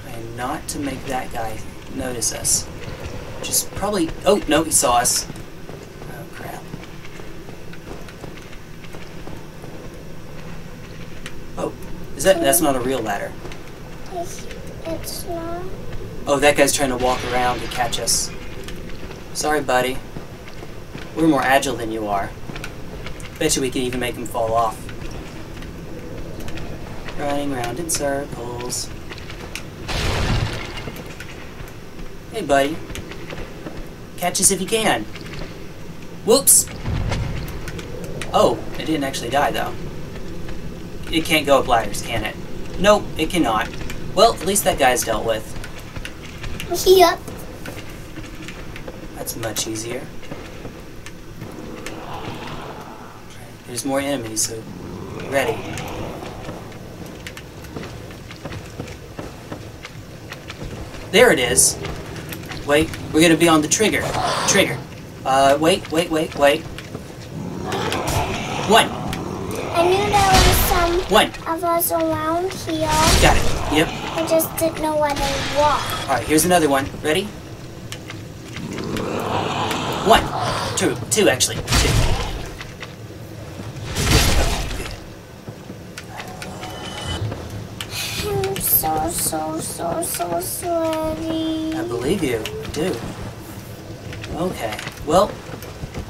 Trying not to make that guy notice us. Just probably. Oh, no, he saw us. Oh, crap. Oh, is that. That's not a real ladder. It's, it's not. Oh, that guy's trying to walk around to catch us. Sorry, buddy. We're more agile than you are. Bet you we can even make him fall off. Running round in circles. Hey, buddy. Catch us if you can. Whoops! Oh, it didn't actually die, though. It can't go up ladders, can it? Nope, it cannot. Well, at least that guy's dealt with. Yep. That's much easier. There's more enemies, so ready. There it is. Wait, we're gonna be on the trigger. Trigger. Uh, wait, wait, wait, wait. One, I knew there was some one. of us around here. Got it. Yep. I just didn't know where they were. Alright, here's another one. Ready? One. Two. Two, actually. Two. So, so, so, so sweaty. I believe you. I do. Okay. Well,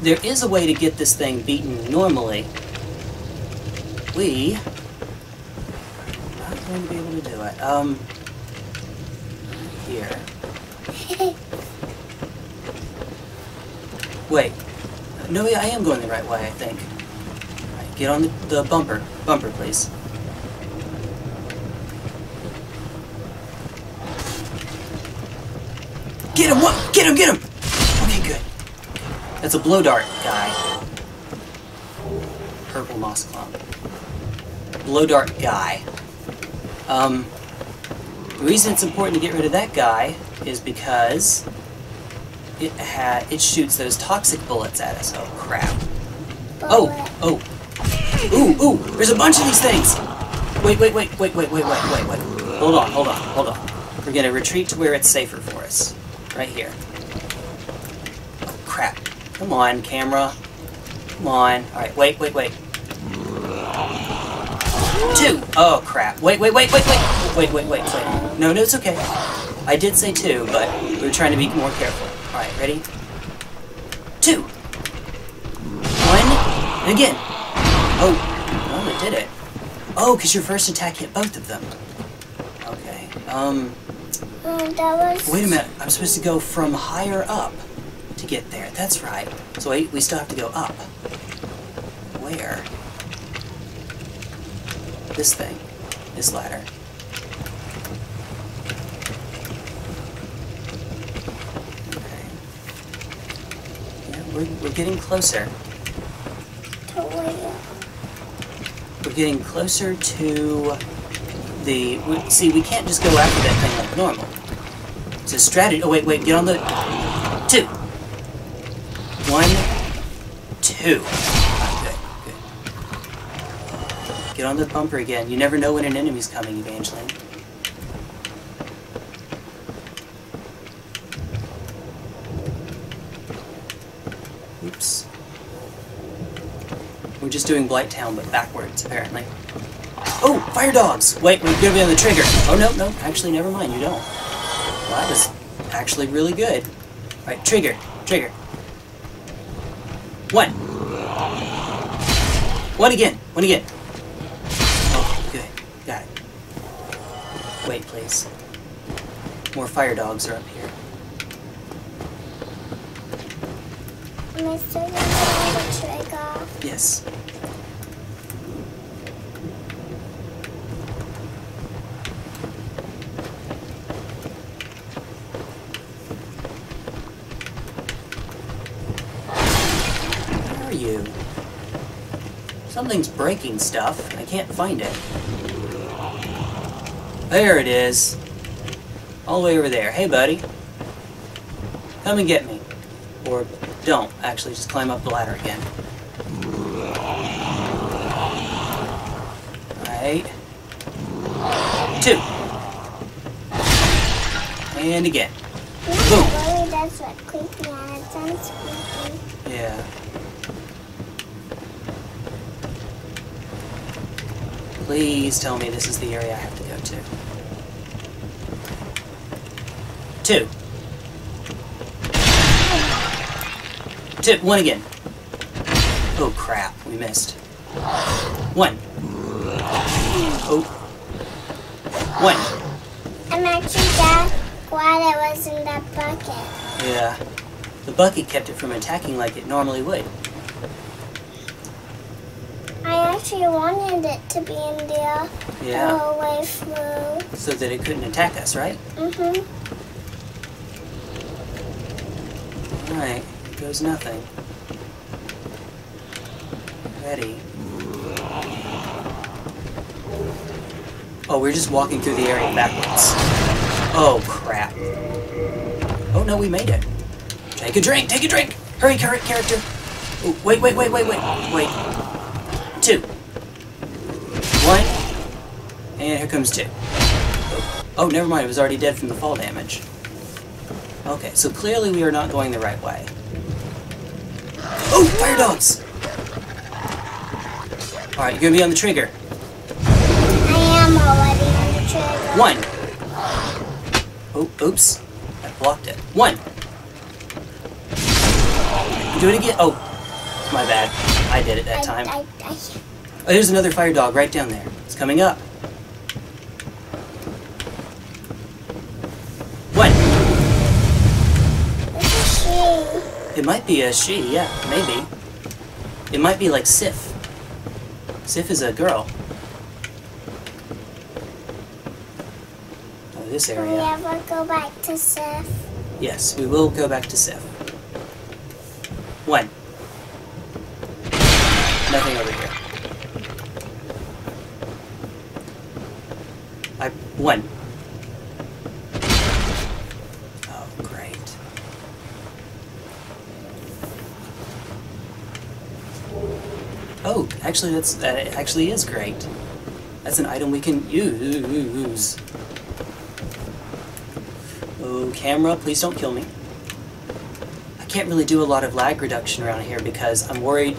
there is a way to get this thing beaten normally. We are not going to be able to do it. Um, here. Wait. No, yeah, I am going the right way, I think. Alright, get on the, the bumper. Bumper, please. Get him! What? Get him! Get him! Okay, good. That's a blow dart guy. Purple moss clump. Blow dart guy. Um, the reason it's important to get rid of that guy is because it ha it shoots those toxic bullets at us. Oh crap! Oh, oh, ooh, ooh! There's a bunch of these things. Wait, wait, wait, wait, wait, wait, wait, wait, wait. Hold on, hold on, hold on. We're gonna retreat to where it's safer for. Right here. Oh, crap. Come on, camera. Come on. Alright, wait, wait, wait. Two! Oh, crap. Wait, wait, wait, wait, wait! Wait, wait, wait, wait. No, no, it's okay. I did say two, but we were trying to be more careful. Alright, ready? Two! One, again. Oh, oh, it did it. Oh, because your first attack hit both of them. Okay, um... Um, that was. Wait a minute, I'm supposed to go from higher up to get there. That's right. So wait, we still have to go up. Where? This thing. This ladder. Okay. Yeah, we're, we're getting closer. To where? We're getting closer to the... We, see, we can't just go after that thing like normal. It's a strategy. Oh, wait, wait, get on the... Two. One, two. Good, good. Get on the bumper again. You never know when an enemy's coming, Evangeline. Oops. We're just doing Blighttown, but backwards, apparently. Oh, fire dogs! Wait, we're gonna be on the trigger. Oh, no, no. Actually, never mind. You don't. Well, that was actually really good. Alright, trigger. Trigger. One. One again. One again. Oh, good. Got it. Wait, please. More fire dogs are up here. Am I still gonna trigger? Yes. Where are you? Something's breaking stuff. I can't find it. There it is. All the way over there. Hey, buddy. Come and get me. Or don't. Actually, just climb up the ladder again. Right. Two. And again. Boom. Really does look creepy and it sounds creepy. Yeah. Please tell me this is the area I have to go to. Two. Two. One again. Oh crap, we missed. One. Oh. One. I'm actually that glad it was in that bucket. Yeah. The bucket kept it from attacking like it normally would. I actually wanted it to be in there the Yeah. whole way through. So that it couldn't attack us, right? Mm-hmm. Alright, goes nothing. Ready. Oh, we're just walking through the area backwards. Oh, crap. Oh, no, we made it. Take a drink, take a drink! Hurry, current character! Oh, wait, wait, wait, wait, wait, wait. Two. One. And here comes two. Oh, never mind, it was already dead from the fall damage. Okay, so clearly we are not going the right way. Oh, fire dogs! Alright, you're gonna be on the trigger. I am already on the trigger. One. Oh, oops. I blocked it. One. Do it again. Oh, my bad. I did it that time. I, I, I, Oh, there's another fire dog right down there. It's coming up. What? it's a she. It might be a she, yeah, maybe. It might be like Sif. Sif is a girl. Oh, this Can we ever go back to Sif? Yes, we will go back to Sif. One. Nothing over here. I one. Oh, great. Oh, actually, that's that actually is great. That's an item we can use. Oh, camera, please don't kill me. I can't really do a lot of lag reduction around here because I'm worried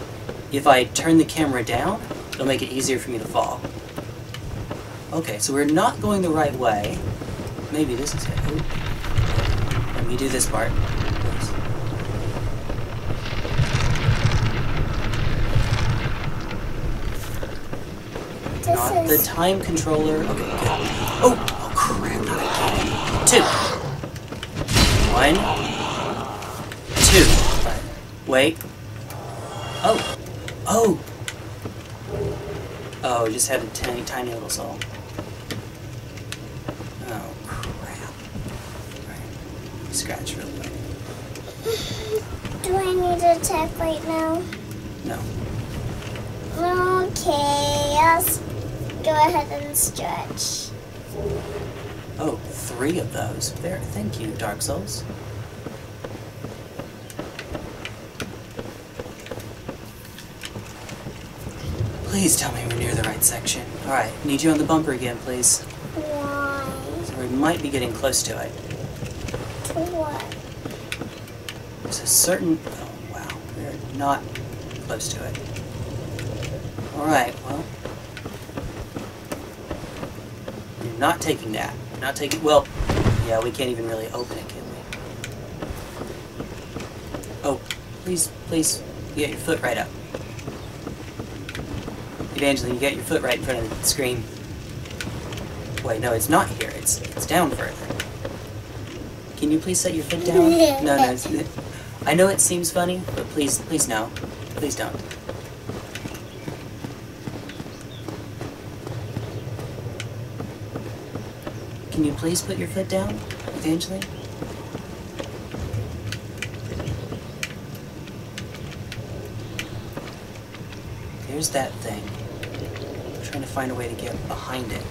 if I turn the camera down, it'll make it easier for me to fall. Okay, so we're not going the right way. Maybe this is it. Ooh. Let me do this part. Not the time controller. Okay, good. Oh, oh crap. Two. One. Two. Wait. Oh. Oh. Oh, just had a tiny, tiny little soul. Oh, crap. Right. Scratch real quick. Do I need to attack right now? No. Okay, I'll s- go ahead and stretch. Oh, three of those. There. Thank you, Dark Souls. Please tell me we're near the right section. Alright, need you on the bumper again, please. Why? So we might be getting close to it. To what? There's a certain... Oh, wow. We're not close to it. Alright, well... not taking that. Not taking. Well, yeah, we can't even really open it, can we? Oh, please, please, get your foot right up. Evangeline, you get your foot right in front of the screen. Wait, no, it's not here. It's it's down further. Can you please set your foot down? No, no. It's, I know it seems funny, but please, please no. Please don't. Can you please put your foot down, Evangeline? There's that thing. I'm trying to find a way to get behind it.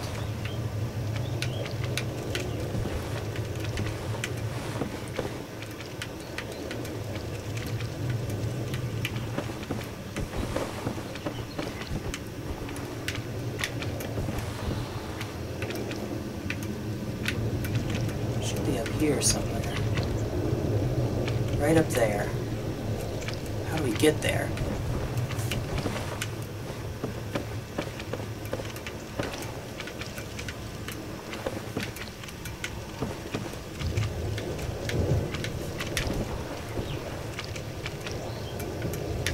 Should be up here somewhere. Right up there. How do we get there?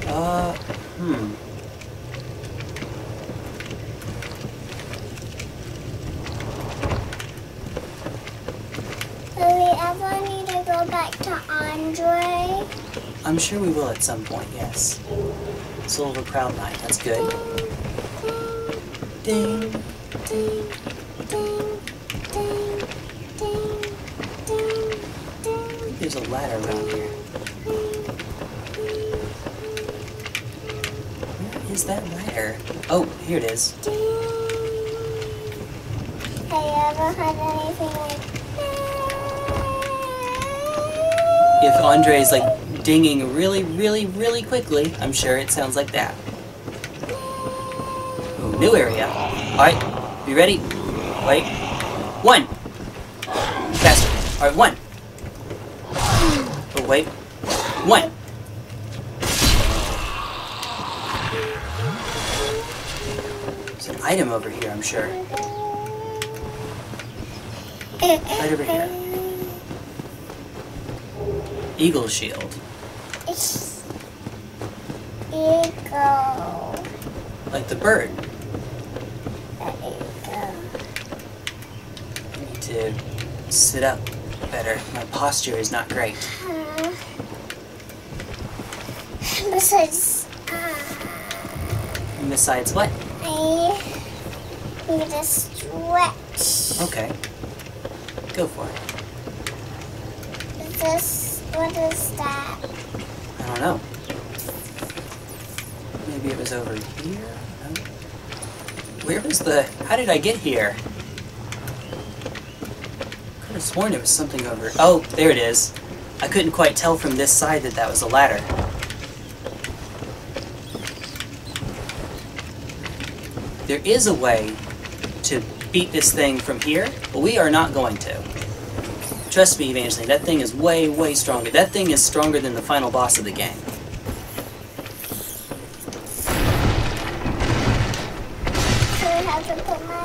Uh, hmm. Do we ever need to go back to Andre? I'm sure we will at some point, yes. Silver Crown Knight, that's good. Ding, ding, Ding, ding, ding, ding. There's a ladder around here. Where is that ladder? Oh, here it is. Have you ever had anything like If Andre is like dinging really, really, really quickly, I'm sure it sounds like that. Ooh, new area. Alright, you ready? Wait. One! Faster. Alright, one. Oh, wait. One. There's an item over here, I'm sure. Right over here. Eagle shield. It's eagle. Like the bird. I need to sit up better. My posture is not great. Uh, besides, uh, And besides, what? I need to stretch. Okay. Go for it. Is this, what is that? I don't know. Maybe it was over here? No? Where was the... How did I get here? Could have sworn it was something over... Oh, there it is. I couldn't quite tell from this side that that was a ladder. There is a way to beat this thing from here, but we are not going to. Trust me, Evangeline, that thing is way, way stronger. That thing is stronger than the final boss of the game. So I have to put my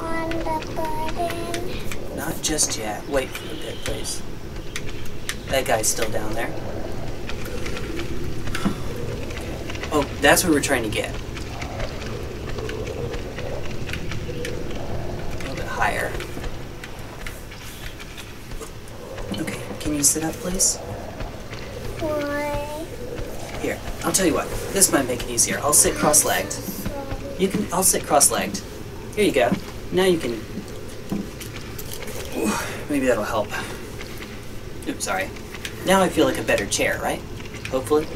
on the button. Not just yet. Wait for a bit, please. That guy's still down there. Where we're trying to get. A little bit higher. Okay, can you sit up, please? Why? Here, I'll tell you what. This might make it easier. I'll sit cross-legged. You can. I'll sit cross-legged. Here you go. Now you can. Ooh, maybe that'll help. Oops, sorry. Now I feel like a better chair, right? Hopefully.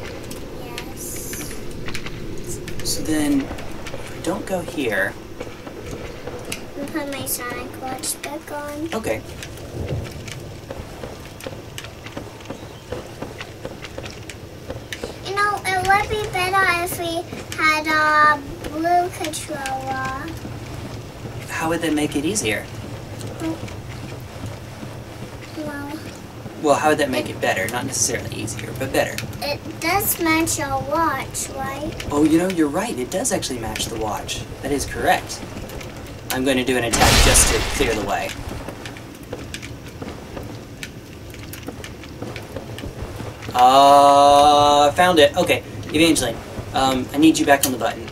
So then, if don't go here. And put my Sonic Watch back on. Okay. You know, it would be better if we had a blue controller. How would that make it easier? Well, Well, how would that make it better? Not necessarily easier, but better. It does match your watch, right? Oh, you know, you're right. It does actually match the watch. That is correct. I'm going to do an attack just to clear the way. Uh, found it. Okay, Evangeline, um, I need you back on the button.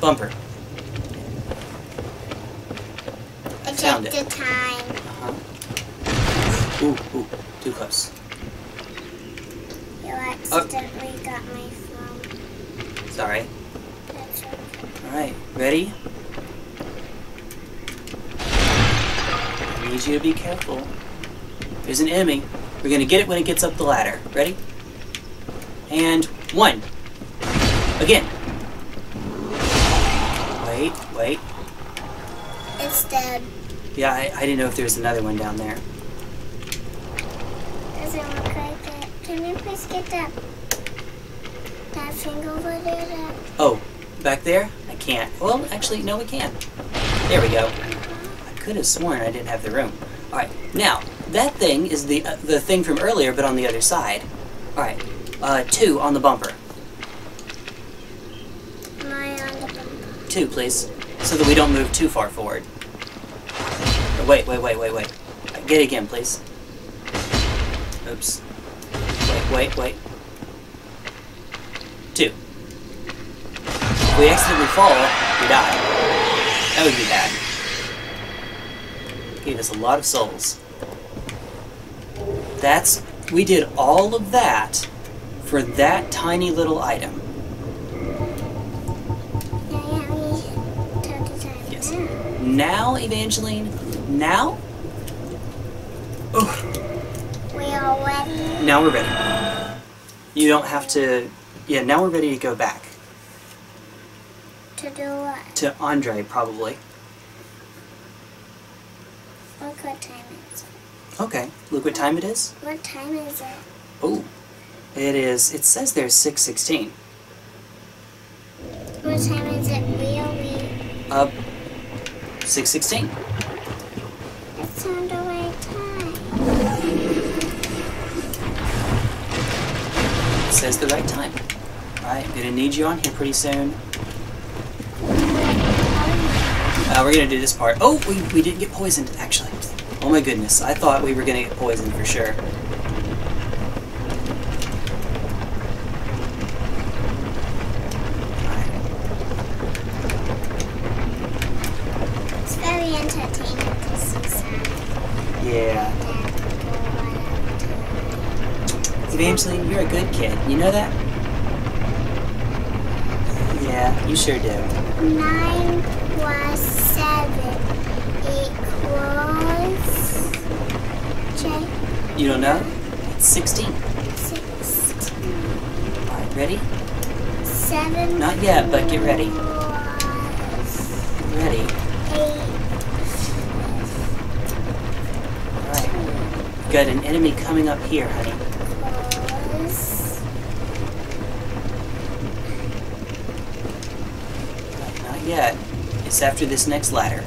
Bumper. I Found it. the time. Uh-huh. Ooh, ooh, too close. Oh. accidentally got my phone. Sorry. That's okay. Alright, ready? I need you to be careful. There's an enemy. We're gonna get it when it gets up the ladder. Ready? And one. Again. Wait, wait. It's dead. Yeah, I, I didn't know if there was another one down there. Doesn't look like it. Can that that thing over there? That Oh, back there? I can't. Well, actually, no, we can. There we go. I could have sworn I didn't have the room. All right, now that thing is the uh, the thing from earlier, but on the other side. All right, uh, two on the bumper. am I on the bumper? Two, please, so that we don't move too far forward. Wait, wait, wait, wait, wait. Get it again, please. Wait, wait. Two. If we accidentally fall, we die. That would be bad. Gave us a lot of souls. That's we did all of that for that tiny little item. Yes. now. Evangeline, now? Oh, We ready. now we're ready. You don't have to. Yeah, now we're ready to go back To do what? to Andre, probably. Look what time is it. Okay, look what time it is. What time is it? Oh, it is. It says there's six sixteen. What time is it? We? Uh, six sixteen. It's on the right time. It says the right time. All right, I'm gonna need you on here pretty soon. Uh, we're gonna do this part. Oh, we, we didn't get poisoned, actually. Oh my goodness, I thought we were gonna get poisoned for sure. It's very entertaining to see some Yeah. dead people run Evangeline, you're a good kid. You know that? Yeah, you sure do. Nine plus seven equals J You don't know? It's 16. sixteen. Alright, ready? Seven Not yet, but get ready. plus Ready. eight. Alright. Got an enemy coming up here, honey. Not yet. It's after this next ladder.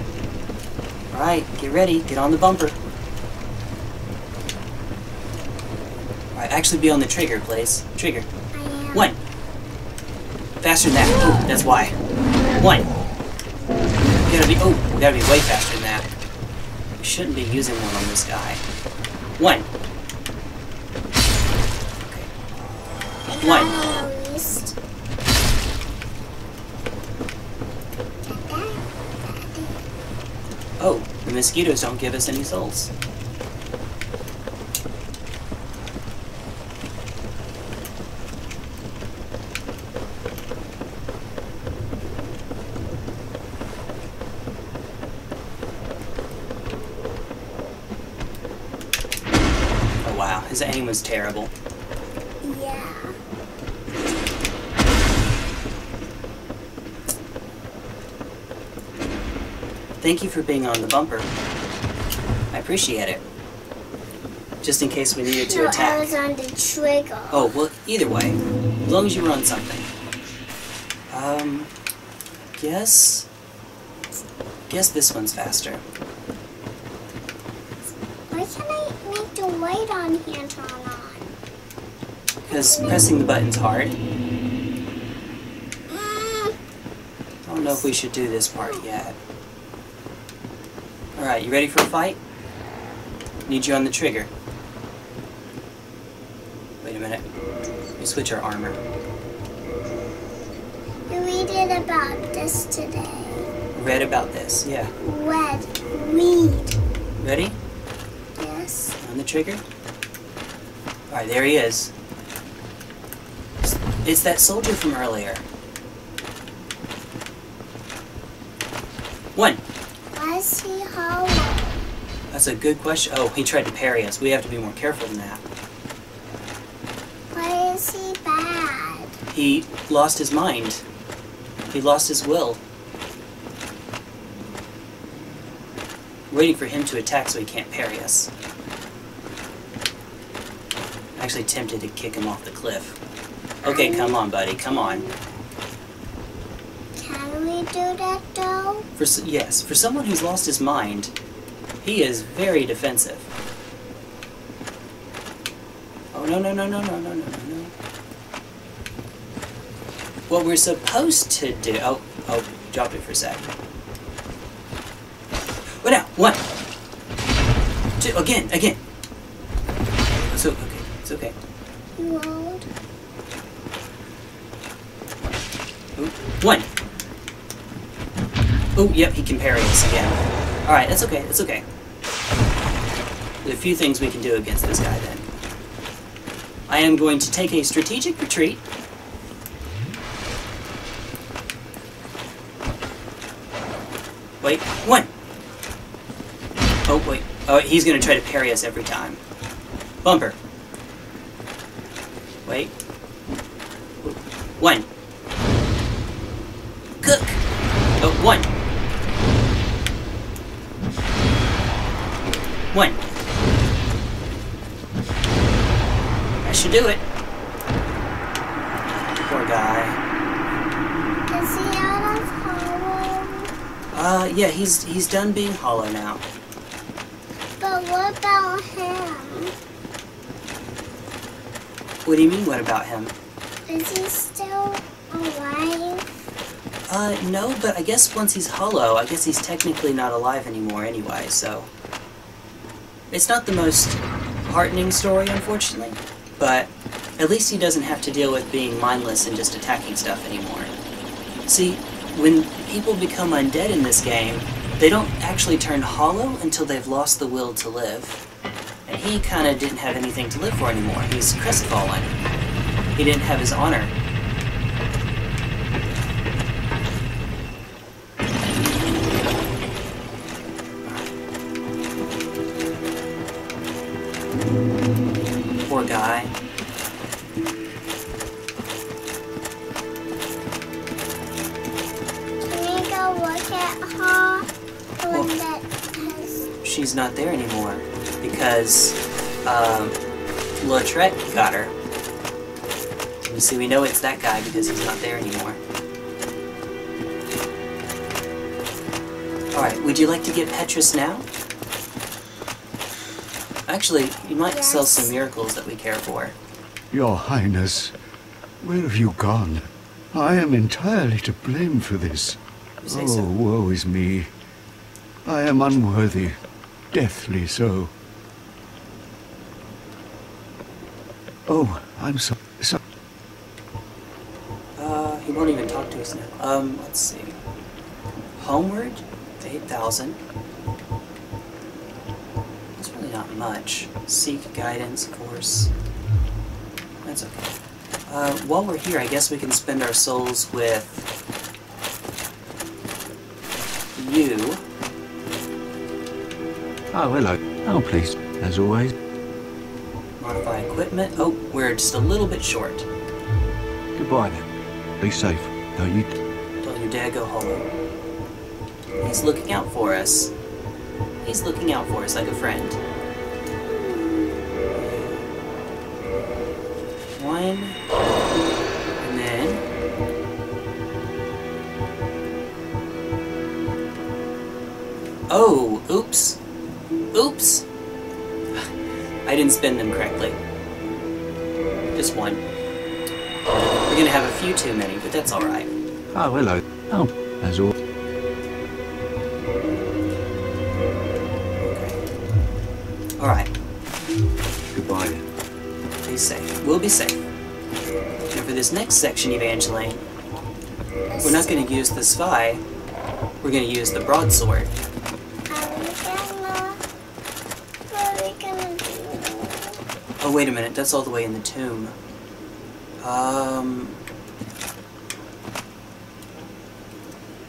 Alright, get ready. Get on the bumper. Alright, actually be on the trigger, please. Trigger. One. Faster than that. That's why. One. We gotta be. Oh, we gotta be way faster than that. We shouldn't be using one on this guy. One. Least. Oh, the mosquitoes don't give us any souls. Oh wow, his aim was terrible. Yeah. Thank you for being on the bumper. I appreciate it. Just in case we needed to no, I was on the trigger. Oh, well, either way. As long as you run something. Um, guess... Guess this one's faster. Why can't I make the light on here turn on? Because pressing the button's hard. Mm, I don't know if we should do this part yet. Alright, you ready for a fight? Need you on the trigger. Wait a minute. Let me switch our armor. You read it about this today. Read about this, yeah. Red. Read. Ready? Yes. On the trigger. Alright, there he is. It's that soldier from earlier. One. Why is he hollow? That's a good question. Oh, he tried to parry us. We have to be more careful than that. Why is he bad? He lost his mind. He lost his will. Waiting for him to attack so he can't parry us. I'm Actually tempted to kick him off the cliff. Okay, come on, buddy. Come on. Can we do that though? For yes, for someone who's lost his mind, he is very defensive. Oh no no no no no no no no. What we're supposed to do? Oh oh, drop it for a sec. Oh, what now? One, two, again, again. So okay, it's okay. Ooh, One. Oh, yep, he can parry us again. Alright, that's okay, that's okay. A few things we can do against this guy then. I am going to take a strategic retreat. Wait, one! Oh, wait. Oh, he's gonna try to parry us every time. Bumper. Wait. One. Cook. Oh, one. One. Should do it. Poor guy. Is he out of hollow? Uh, yeah, he's he's done being hollow now. But what about him? What do you mean? What about him? Is he still alive? Uh, no, but I guess once he's hollow, I guess he's technically not alive anymore anyway. So it's not the most heartening story, unfortunately. But at least he doesn't have to deal with being mindless and just attacking stuff anymore. See, when people become undead in this game, they don't actually turn hollow until they've lost the will to live. And he kind of didn't have anything to live for anymore. He's crestfallen. He didn't have his honor. Has. not there anymore because um, Lautrec got her. You see, we know it's that guy because he's not there anymore. Alright, would you like to get Petrus now? Actually, you might sell some miracles that we care for. Your Highness, where have you gone? I am entirely to blame for this. Oh, so. woe is me. I am unworthy, deathly so. Oh, I'm so, so. Uh, he won't even talk to us now. Um, let's see. Homeward, 8,000. That's really not much. Seek guidance, force. That's okay. Uh, while we're here, I guess we can spend our souls with you. Oh, hello. Oh, please. As always. Modify equipment. Oh, we're just a little bit short. Goodbye then. Be safe. Don't you? Don't your dad go hollow. He's looking out for us. He's looking out for us like a friend. One. And then. Oh, oops. Oops! I didn't spin them correctly. Just one. We're gonna have a few too many, but that's alright. Oh, hello. Oh, as all. Alright. Goodbye. Be safe. We'll be safe. And for this next section, Evangeline, we're not gonna use the spy, we're gonna use the broadsword. Oh, wait a minute. That's all the way in the tomb. Um...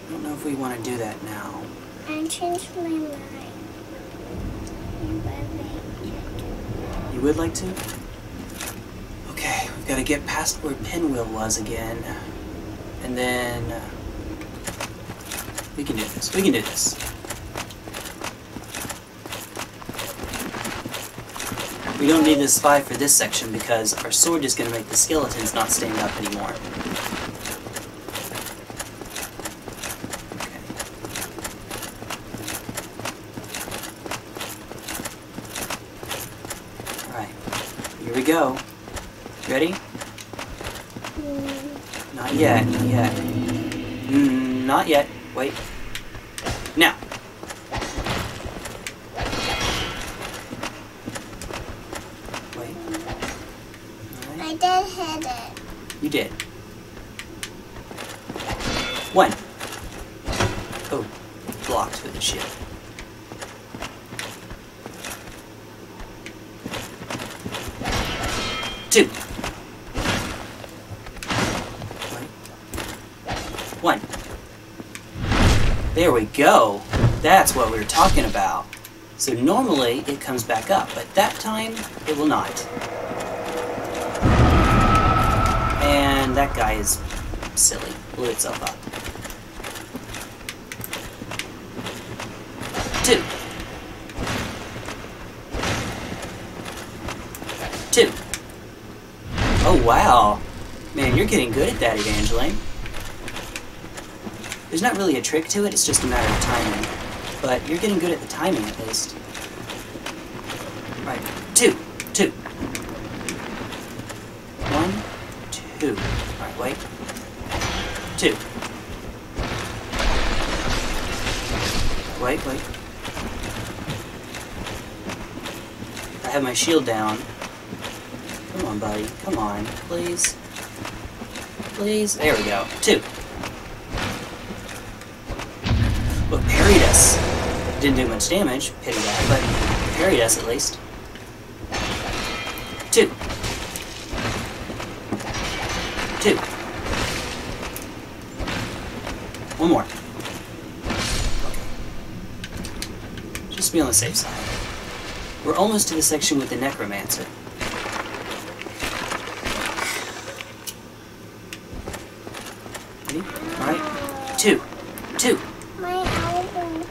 I don't know if we want to do that now. I changed my mind. You would like to? Okay, we've got to get past where Pinwheel was again. And then... uh, we can do this. We can do this. We don't need this spy for this section because our sword is going to make the skeletons not stand up anymore. Alright, here we go. Ready? Not yet, not yet. Mm, not yet. Wait. So normally it comes back up, but that time it will not. And that guy is silly. Blew itself up. Two. Two. Oh, wow. Man, you're getting good at that, Evangeline. There's not really a trick to it, it's just a matter of timing. But you're getting good at the timing, at least. Right. Two. Two. One, two. Alright, wait. Two. Wait, wait. I have my shield down. Come on, buddy. Come on. Please. Please. There we go. Two. Didn't do much damage, pity that, but parried us at least. Two. Two. One more. Just be on the safe side. We're almost to the section with the necromancer. Ready? Alright. Two. Two. My elbow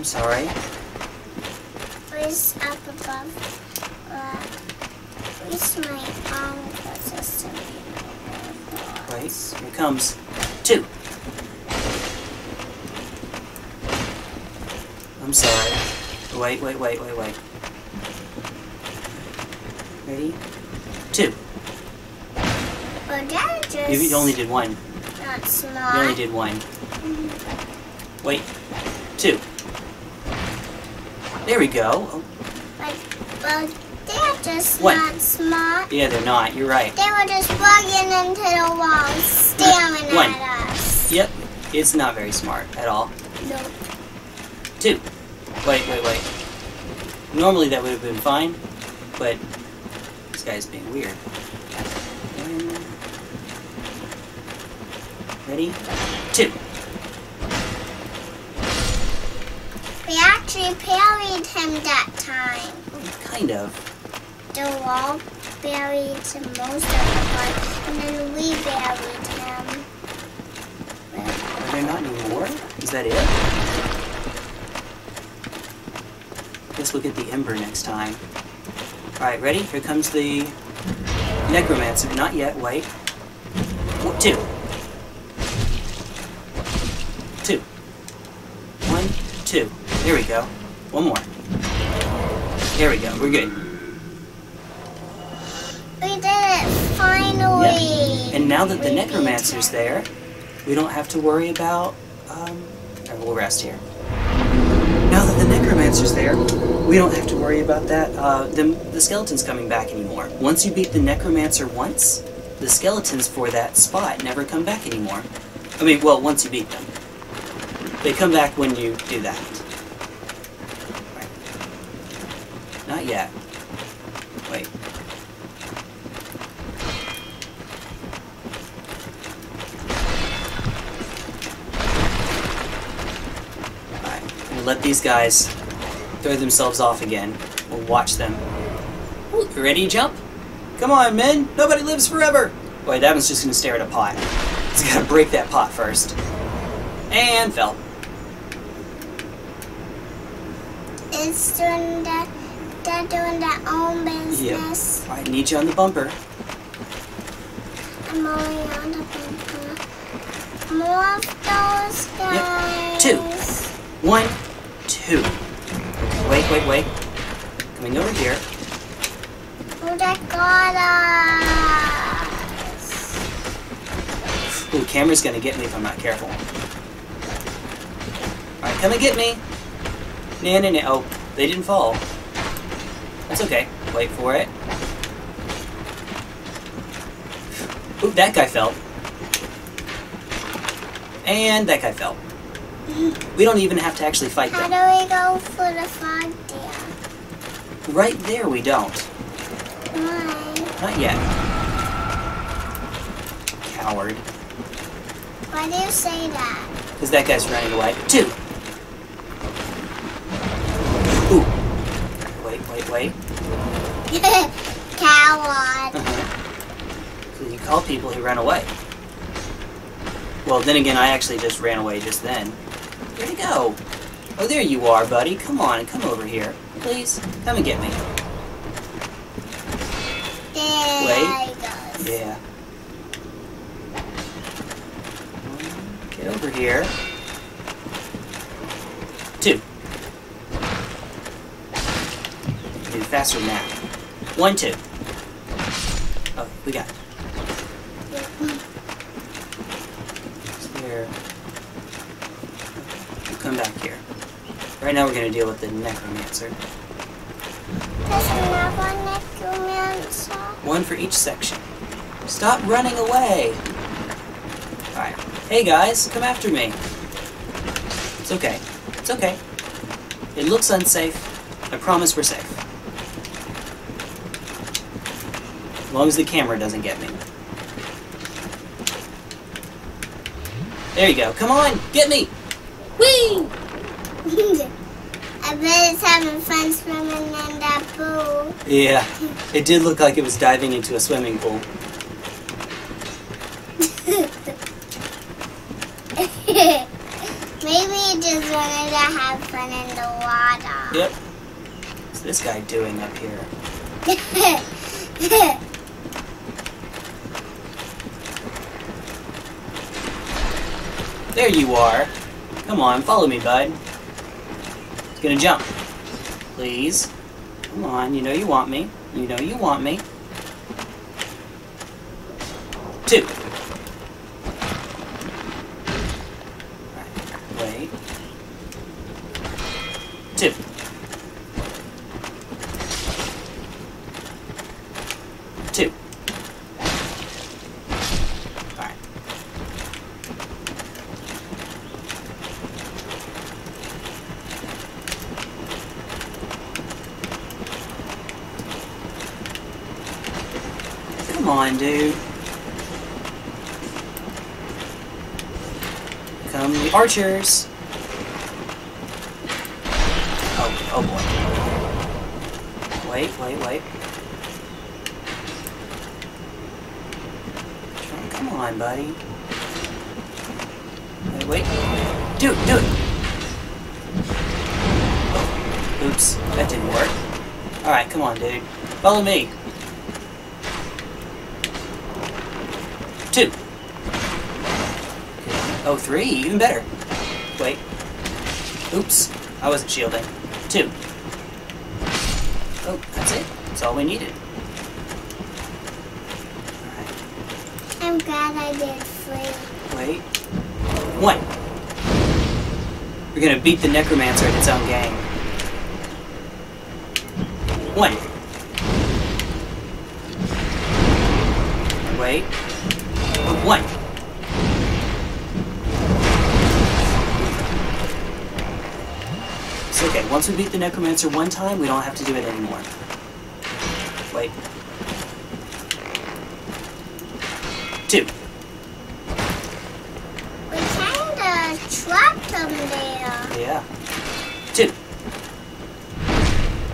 I'm sorry. was up above. Uh, where's my arm? Because Wait. Here it comes. Two. I'm. Wait, wait, wait, wait, wait. Ready? Two. Well, that just You, you only did one. not You smart. only did one. Mm-hmm. Wait. Two. There we go. Oh, well, they're just What? not smart. yeah, they're not. You're right. They were just plugging into the wall, staring One. at us. Yep. It's not very smart at all. Nope. Two. Wait, wait, wait. Normally that would have been fine, but this guy's being weird. Ready? Two. We actually parried him that time. Kind of. The wall buried most of the part, and then we buried him. Are there not any more? Is that it? Guess we'll get the Ember next time. Alright, ready? Here comes the Necromancer. Not yet, wait. One, two. Two. One, two. There we go. One more. There we go. We're good. We did it finally. And now that the Necromancer's there, we don't have to worry about. Um, we'll rest here. Necromancer's there. We don't have to worry about that. Uh, the, the skeleton's coming back anymore. Once you beat the necromancer once, the skeletons for that spot never come back anymore. I mean, well, once you beat them. They come back when you do that. Not yet. Wait. Let these guys throw themselves off again. We'll watch them. Ooh, ready jump? Come on, men! Nobody lives forever! Wait, that one's just gonna stare at a pot. He's gotta break that pot first. And fell. It's doing that. They're doing their own Yep. business. Alright, need you on the bumper. I'm only on the bumper. More of those guys. Yep. Two. One, two. Wait, wait, wait. Coming over here. Oh, that got us. Uh, Ooh, camera's gonna get me if I'm not careful. Alright, come and get me. Nah, nah, nah. Oh, they didn't fall. That's okay. Wait for it. Ooh, that guy fell. And that guy fell. We don't even have to actually fight How them. do we go for the front there? Right there we don't. Why? Not yet. Coward. Why do you say that? Because that guy's running away. Two. Ooh. Wait, wait, wait. Coward. Uh-huh. So you call people who run away. Well, then again, I actually just ran away just then. Where'd he go? Oh, there you are, buddy. Come on, come over here. Please, come and get me. There Wait. Yeah. Get over here. Two. Do faster than that. One, two. Oh, we got it. There. Come back here. Right now we're going to deal with the necromancer. There's another necromancer. One for each section. Stop running away! Alright. Hey guys, come after me. It's okay. It's okay. It looks unsafe. I promise we're safe. As long as the camera doesn't get me. There you go. Come on! Get me! Whee! I bet it's having fun swimming in that pool. Yeah. It did look like it was diving into a swimming pool. Maybe it just wanted to have fun in the water. Yep. What's this guy doing up here? There you are. Come on, follow me, bud. He's gonna jump. Please. Come on, you know you want me. You know you want me. Two. Wait. Two. Two. On, dude. Come the archers. Oh, oh boy. Wait, wait, wait. Come on, buddy. Wait, wait. Do it. Oh, oops, that didn't work. Alright, come on, dude. Follow me. Two. Oh, three, even better. Wait. Oops, I wasn't shielding. Two. Oh, that's it. That's all we needed. I'm glad I did three. Wait. One. We're gonna beat the necromancer in its own game. One. Wait. One. It's okay. Once we beat the Necromancer one time, we don't have to do it anymore. Wait. Two. We kinda trapped them there. Yeah. Two.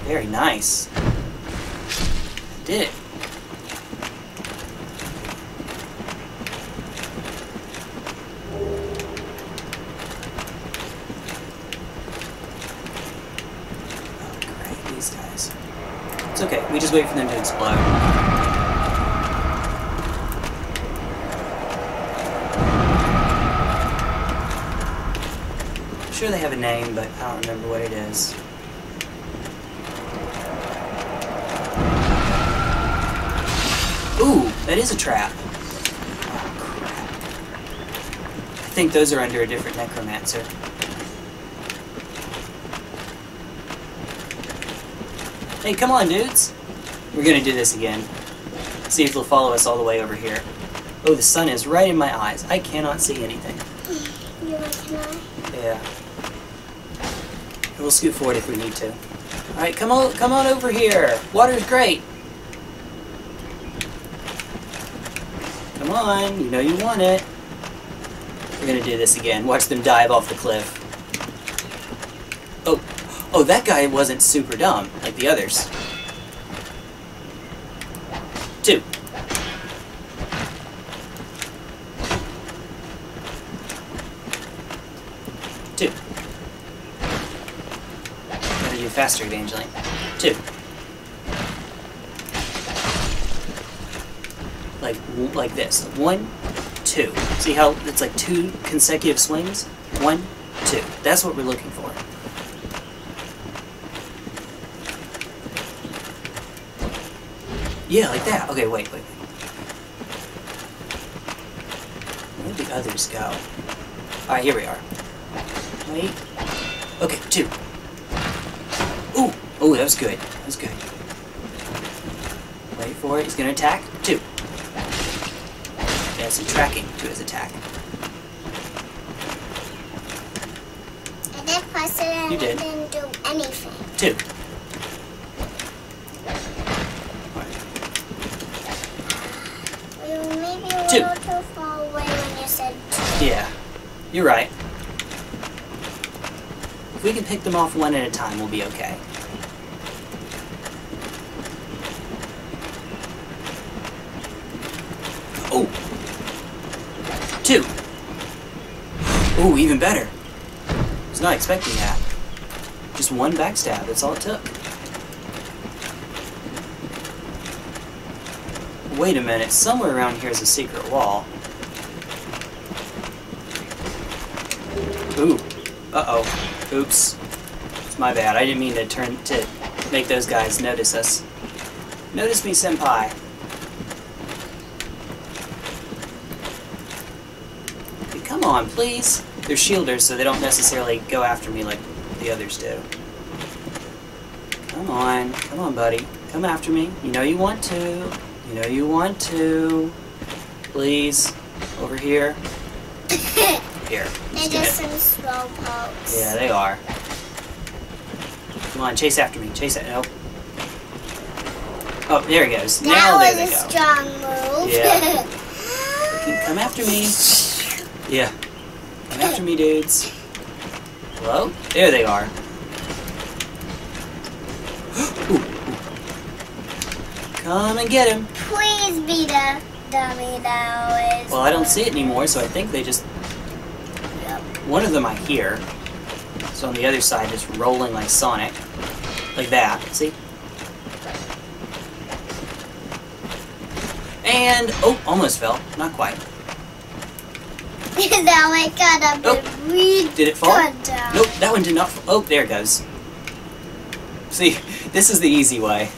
Very nice. Did it. Oh, great, these guys. It's okay, we just wait for them to explode. I'm sure they have a name, but I don't remember what it is. Ooh, that is a trap. Oh. I think those are under a different necromancer. Hey, come on, dudes. We're gonna do this again. See if they'll follow us all the way over here. Oh, the sun is right in my eyes. I cannot see anything. Yeah. We'll scoot forward if we need to. Alright, come on come on over here. Water's great. Come on, you know you want it. We're gonna do this again. Watch them dive off the cliff. Oh, oh, that guy wasn't super dumb like the others. Two. Two. Gotta do faster, Evangeline. Two. Like, like this. One, two. See how it's like two consecutive swings? One, two. That's what we're looking for. Yeah, like that. Okay, wait, wait. Where'd the others go? Alright, here we are. Wait. Okay, two. Oh, that was good. That was good. Wait for it. He's gonna attack. Two. Yeah, see, tracking to his attack. I did press it and You did. didn't do anything. Two. Two. too far away when you. Yeah. You're right. If we can pick them off one at a time, we'll be okay. Oh! Two! Ooh, even better. Was not expecting that. Just one backstab, that's all it took. Wait a minute, somewhere around here is a secret wall. Ooh. Uh-oh. Oops. It's my bad. I didn't mean to turn to make those guys notice us. Notice me, senpai. Come on, please. They're shielders, so they don't necessarily go after me like the others do. Come on. Come on, buddy. Come after me. You know you want to. You know you want to. Please. Over here. Here. They're just some slow pokes. Yeah, they are. Come on, chase after me. Chase it. Nope. Oh. oh, there he goes. That now there was they a go. strong move. Yeah. Come after me. Yeah. Come after me, dudes. Hello? There they are. Ooh, ooh. Come and get him. Please be the dummy that was. Well, I don't see it anymore, so I think they just. One of them I hear. So on the other side, just rolling like Sonic. Like that. See? And. Oh, almost fell. Not quite. That one got up Oh, and we Did it fall? Nope, that one did not fall. Oh, there it goes. See, this is the easy way.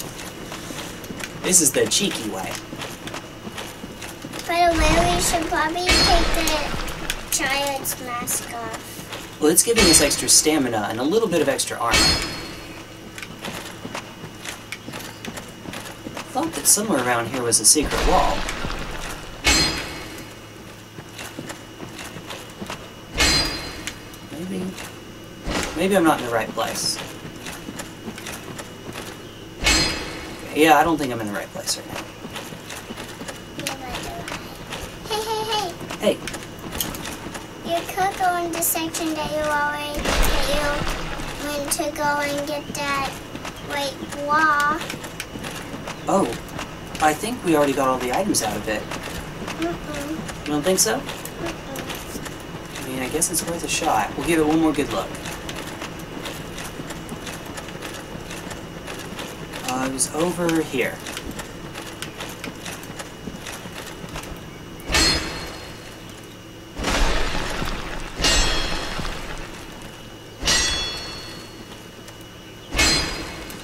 This is the cheeky way. By the way, we should probably take the giant's mask off. Well, it's giving us extra stamina and a little bit of extra armor. thought that somewhere around here was a secret wall. Maybe... Maybe I'm not in the right place. Yeah, I don't think I'm in the right place right now. Hey, hey, hey. Hey, You could go in the section that you already that you went to go and get that white wall. oh, I think we already got all the items out of it. Mm-mm. You don't think so? I mean, I guess it's worth a shot. We'll give it one more good look. Was over here.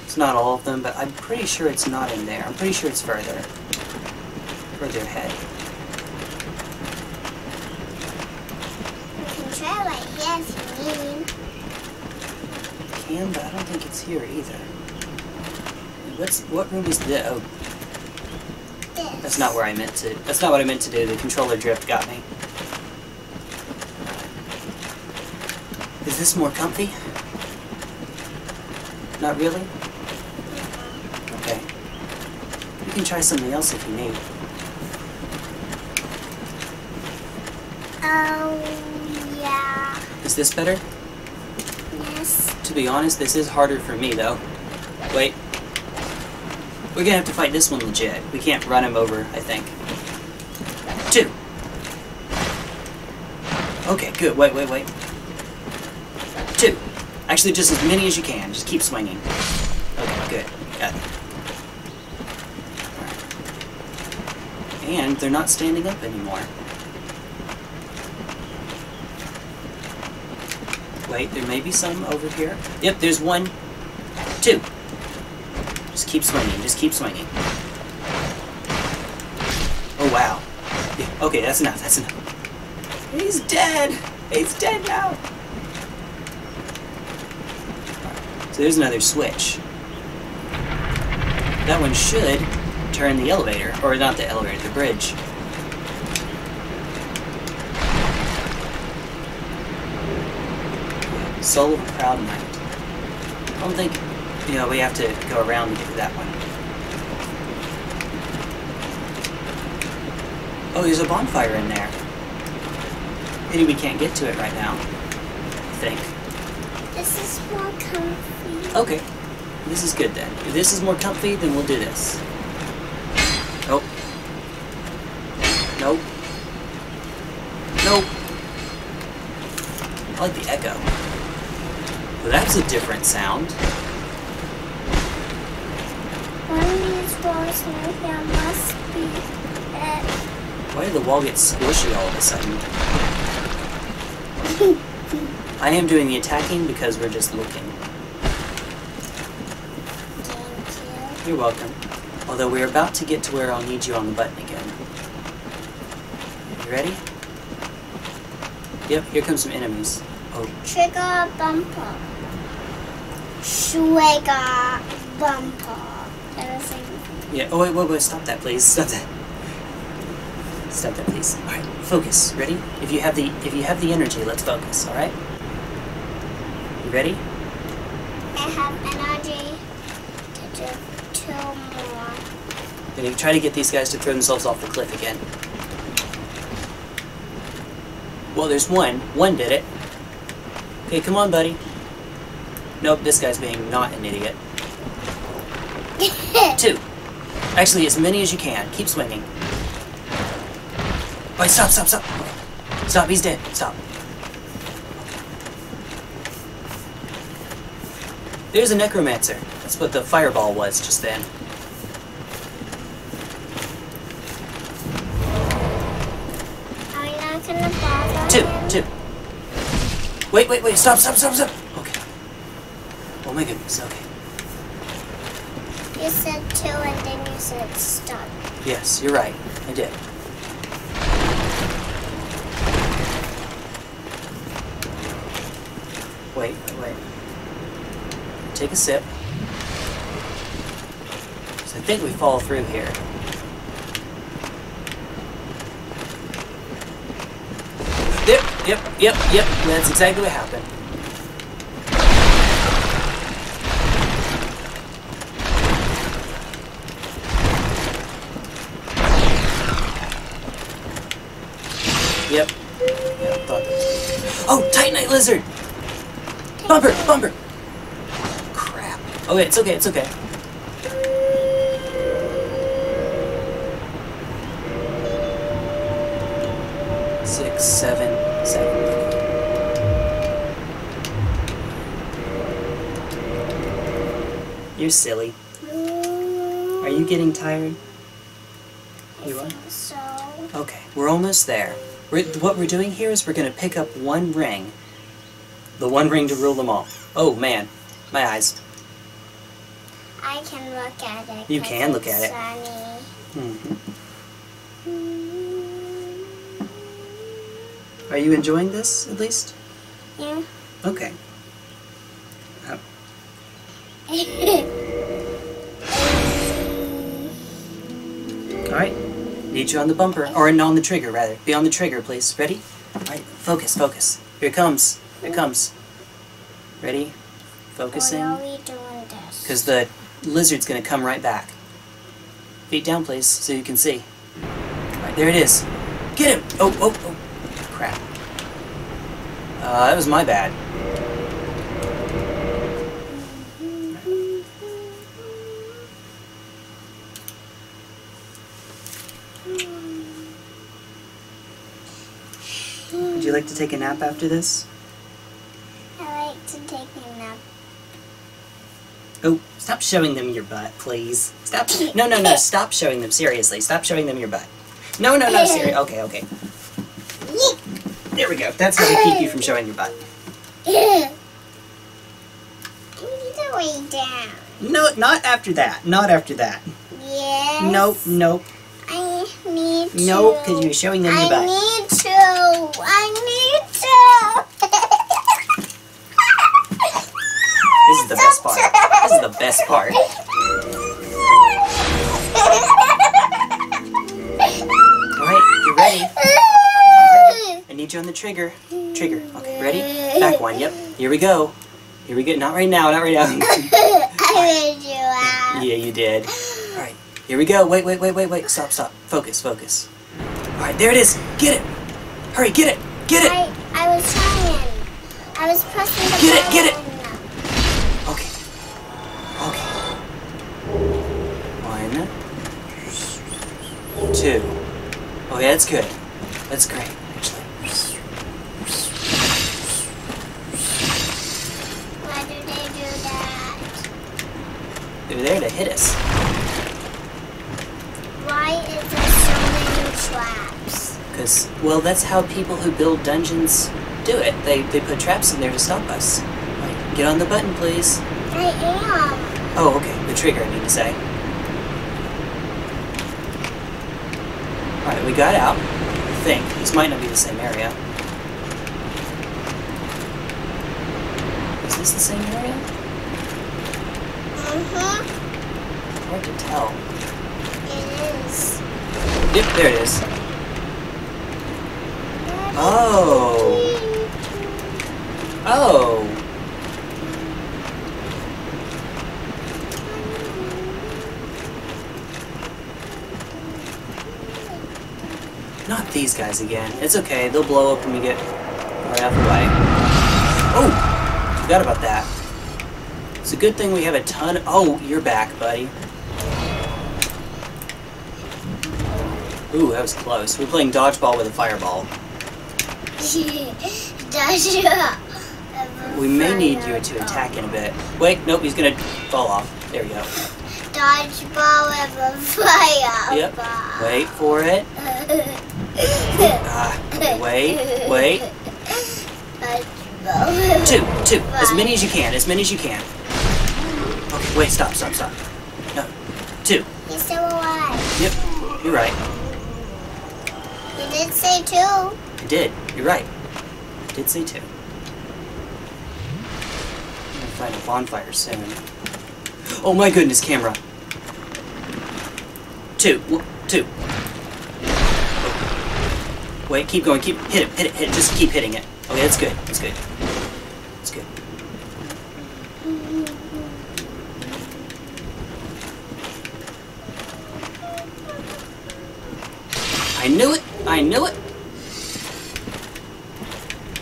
It's not all of them, but I'm pretty sure it's not in there. I'm pretty sure it's further. Further ahead. You can try right here if you need. can, but I don't think it's here either. What's what room is this? Oh, This. that's not where I meant to. That's not what I meant to do. The controller drift got me. Is this more comfy? Not really. Okay. You can try something else if you need. Oh, yeah. Is this better? Yes. To be honest, this is harder for me though. We're gonna have to fight this one legit. We can't run him over, I think. Two. Okay, good. Wait, wait, wait. Two. Actually, just as many as you can. Just keep swinging. Okay, good. Got it. And they're not standing up anymore. Wait, there may be some over here. Yep, there's one. Keep swinging. Just keep swinging. Oh, wow. Yeah, okay, that's enough. That's enough. He's dead. He's dead now. So there's another switch. That one should turn the elevator. Or not the elevator, the bridge. Soul of a Proud Knight. I don't think, you know, we have to go around to get to that one. Oh, there's a bonfire in there. Maybe we can't get to it right now. I think. This is more comfy. Okay. This is good then. If this is more comfy, then we'll do this. Nope. Nope. Nope. I like the echo. Well, that's a different sound. Must be. Why did the wall get squishy all of a sudden? I am doing the attacking because we're just looking. Thank You're welcome. Although we're about to get to where I'll need you on the button again. You ready? Yep, here come some enemies. Oh. Trigger bumper. Trigger bumper. That is a- yeah. Oh, wait, wait, wait. Stop that, please. Stop that. Stop that, please. All right, focus. Ready? If you have the if you have the energy, let's focus. All right. You ready? I have energy to do two more. Then you try to get these guys to throw themselves off the cliff again. Well, there's one. One did it. Okay, come on, buddy. Nope, this guy's being not an idiot. Two. Actually, as many as you can. Keep swinging. Wait, stop, stop, stop. Stop, he's dead. Stop. There's a necromancer. That's what the fireball was just then. Are you not gonna bother Two, two. Wait, wait, wait, stop, stop, stop, stop. Okay. Oh my goodness, okay. You said two and then you said stop. Yes, you're right. I did. Wait, wait. Take a sip. So I think we fall through here. Yep, yep, yep, yep. That's exactly what happened. Lizard! Bumper, bumper! Crap. Okay, it's okay, it's okay. Six, seven, seven. You're silly. Are you getting tired? You are? So, Okay, we're almost there. We're, what we're doing here is we're going to pick up one ring. The one ring to rule them all. Oh man, my eyes. I can look at it. You can look at it. Sunny. hmm Are you enjoying this, at least? Yeah. Okay. Uh, Alright. Need you on the bumper. Or on the trigger, rather. Be on the trigger, please. Ready? Alright, focus, focus. Here it comes. Here it comes. Ready? Focusing. Why are we doing this? Because the lizard's gonna come right back. Feet down, please, so you can see. Alright, there it is. Get him! Oh, oh, oh. Crap. Uh, that was my bad. Would you like to take a nap after this? To take a nap. Oh, stop showing them your butt, please. Stop. No, no, no. Stop showing them. Seriously, stop showing them your butt. No, no, no. Seriously. Okay, okay. There we go. That's how we keep you from showing your butt. Need to way down. No, not after that. Not after that. Yes. Nope, nope, I need to. nope. Because you're showing them your I butt. I need to. I need to. This is the best part. This is the best part. All right, you ready? I need you on the trigger. Trigger. Okay, ready? Back one. Yep. Here we go. Here we go. Not right now. Not right now. I made you laugh. Yeah, you did. Alright, here we go. Wait, wait, wait, wait, wait. Stop, stop. Focus, focus. Alright, there it is. Get it. Hurry, get it. Get it. I, I was trying. I was pressing the Get it, get it. Okay. Okay. One. Two. Oh, yeah, that's good. That's great, actually. Why do they do that? They're there to hit us. Why is there so many traps? Because, well, that's how people who build dungeons do it. They, they put traps in there to stop us. Like, get on the button, please. I am. Oh, okay. The trigger, I need to say. Alright, we got out. I think. This might not be the same area. Is this the same area? Mm-hmm. Hard to tell. It is. Yep, there it is. Oh. Oh. Not these guys again. It's okay. They'll blow up when we get right out of the way. Oh! Forgot about that. It's a good thing we have a ton. Oh, you're back, buddy. Ooh, that was close. We're playing dodgeball with a fireball. We may need you to attack in a bit. Wait, nope, he's gonna fall off. There we go. Dodgeball with a fire. Yep. Wait for it. Ah, wait, wait. Dodgeball Two, two. As many as you can, as many as you can. Okay, wait, stop, stop, stop. No. Two. He's still alive. Yep, you're right. You did say two. I did. You're right. I did say two. I'm gonna find a bonfire soon. Oh my goodness, camera. Two. Two. Wait, keep going. Keep hit it. Hit it. Hit it. Just keep hitting it. Okay, that's good. That's good. That's good. I knew it. I knew it.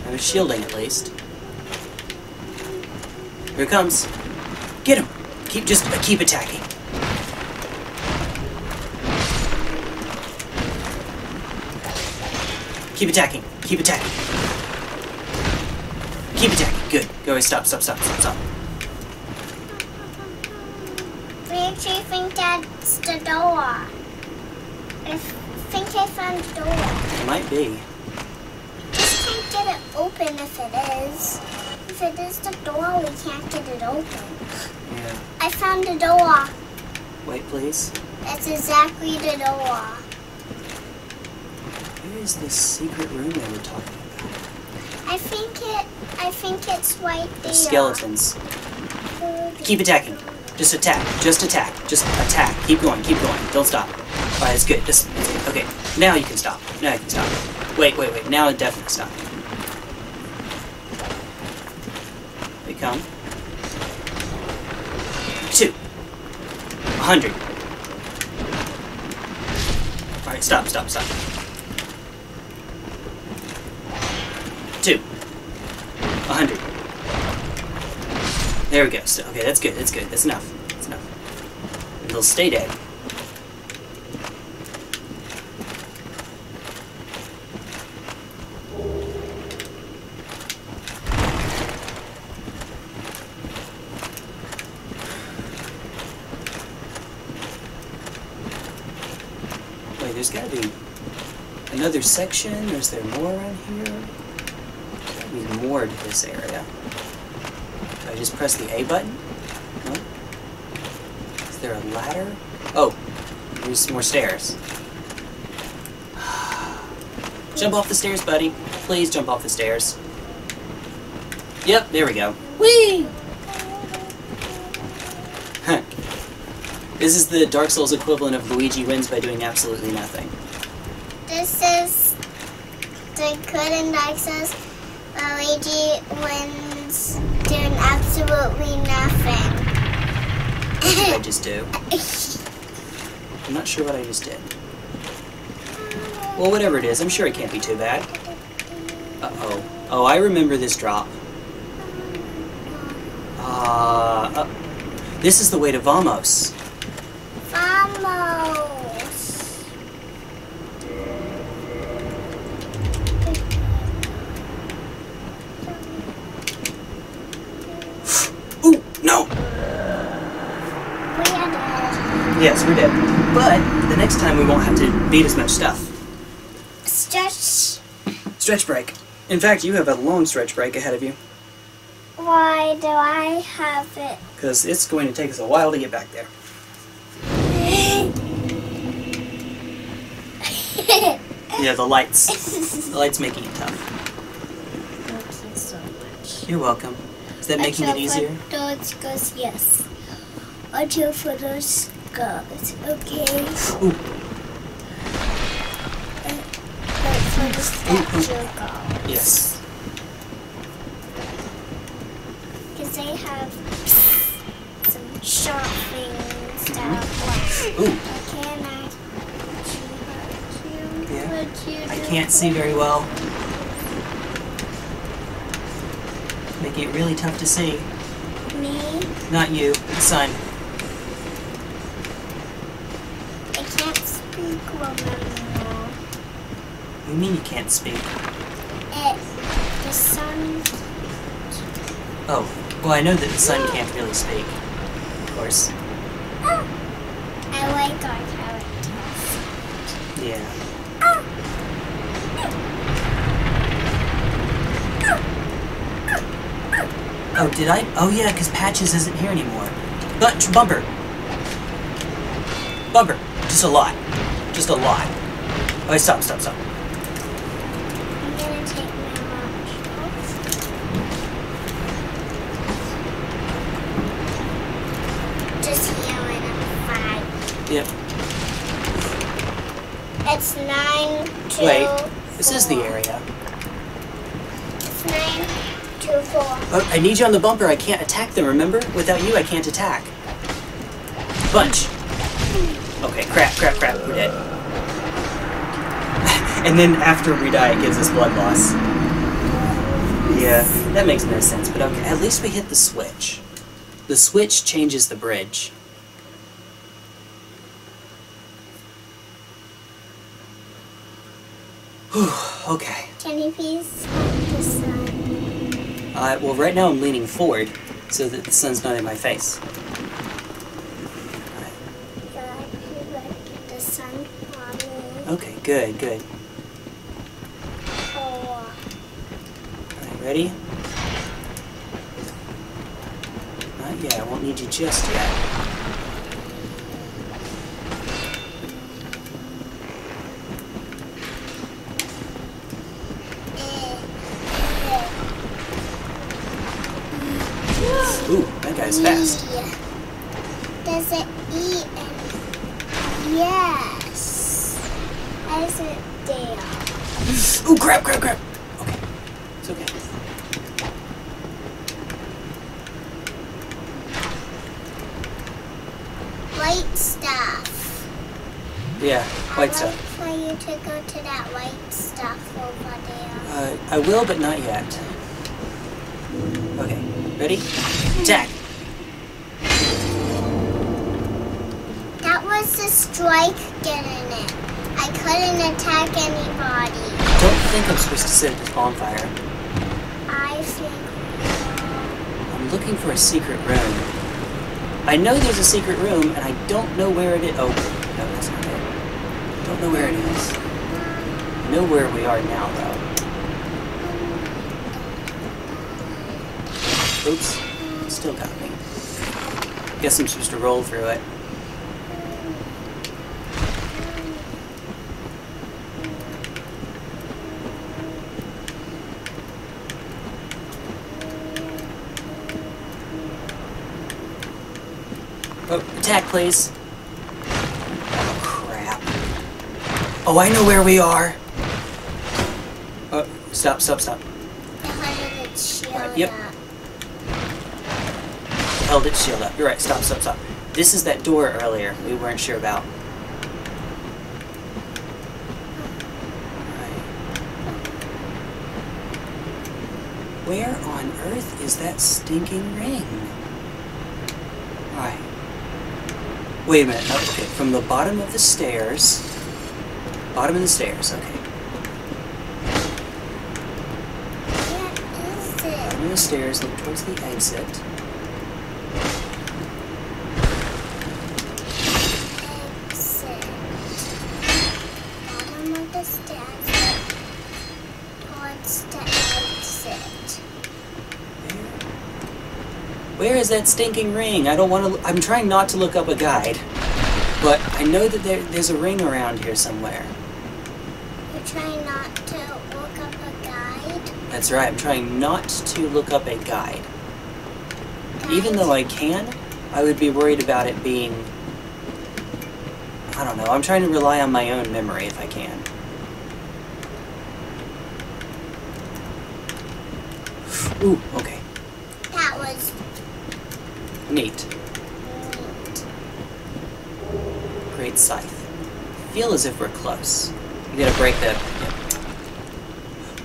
I was shielding at least. Here it comes. Get him. Keep just keep attacking. Keep attacking. Keep attacking. Keep attacking. Good. Go. Stop. Stop. Stop. Stop. Stop. We're think that's the door. I think I found the door. It might be. Just can't get it open if it is. If it is the door, we can't get it open. I found the door. Wait, please. That's exactly the door. Where is this secret room they were talking about? I think it. I think it's right there. Skeletons. Keep attacking. Just attack. Just attack. Just attack. Keep going. Keep going. Don't stop. Alright, it's good. Just it's okay. Now you can stop. Now you can stop. Wait, wait, wait. Now it definitely stop. They come. 100. Alright, stop, stop, stop. Two. 100. There we go. So, okay, that's good, that's good. That's enough. That's enough. It'll stay dead. Section. Is there more around here? Gotta be more to this area. Do I just press the A button? No? Is there a ladder? Oh, there's more stairs. jump off the stairs, buddy. Please jump off the stairs. Yep, there we go. Whee! Huh. This is the Dark Souls equivalent of Luigi wins by doing absolutely nothing. This is the good and Dark Souls. Luigi wins doing absolutely nothing. What did I just do? I'm not sure what I just did. Well, whatever it is, I'm sure it can't be too bad. Uh-oh. Oh, I remember this drop. Uh, uh, this is the way to Vamos. Vamos. Ooh, no! We are dead. Yes, we're dead. But the next time we won't have to beat as much stuff. Stretch. Stretch break. In fact, you have a long stretch break ahead of you, Why do I have it? because it's going to take us a while to get back there. Yeah, the lights. The lights making it tough. Thank you so much. You're welcome. Is that making it easier? Those scars, yes. Until for those scars, okay? Ooh. But for the statue girls. Yes. Because they have some sharp things that mm-hmm. are Ooh. Can I? Yeah. I can't see very well. Make it really tough to see. Me? Not you, the sun. I can't speak remember. What do you mean you can't speak? It, the sun. Oh, well, I know that the sun can't really speak. Of course. Oh. I like our characters. Yeah. Oh, did I? Oh, yeah, because Patches isn't here anymore. But Bumper. Bumper. Just a lot. Just a lot. Oh, stop, stop, stop. I'm gonna take my. Just healing a fight. Yep. two, Wait, this is the area. It's nine, two, four. Oh, I need you on the bumper. I can't attack them, remember? Without you, I can't attack. Bunch. Okay, crap, crap, crap. We're dead. and then after we die, it gives us blood loss. Yeah, that makes no sense, but okay. At least we hit the switch. The switch changes the bridge. Whew, okay. Can you please hold the sun? Uh, well, right now I'm leaning forward so that the sun's not in my face. God, you let the sun on me. Okay, good, good. Alright, ready? Not yet, I won't need you just yet. Ooh, that guy's fast. E. There's an E and yes. There's a there. Ooh, crap, crap, crap! Okay, it's okay. White stuff. Yeah, white I'd stuff. like for you to go to that white stuff over there. Uh, I will, but not yet. Okay, ready? Attack! That was the strike getting it. I couldn't attack anybody. Don't think I'm supposed to sit at this bonfire. I think I'm looking for a secret room. I know there's a secret room, and I don't know where it is. Oh, no, that's not it. Don't know where it is. I know where we are now, though. Oops. Still got me. Guess I'm supposed to roll through it. Attack, please. Oh, crap. Oh, I know where we are. Oh, stop, stop, stop. Right, yep. Held its shield up. You're right, stop, stop, stop. This is that door earlier we weren't sure about. Where on earth is that stinking ring? Alright. Wait a minute. Okay, from the bottom of the stairs. Bottom of the stairs, okay. Where is it? Bottom of the stairs, look towards the. Exit. Bottom of the stairs. Towards the exit. Where is that stinking ring? I don't want to. I'm trying not to look up a guide, but I know that there, there's a ring around here somewhere. You're trying not to look up a guide. That's right. I'm trying not to look up a guide. Even though I can, I would be worried about it being. I don't know. I'm trying to rely on my own memory if I can. Ooh, okay. That was Neat. Great scythe. Feel as if we're close. We gotta break that.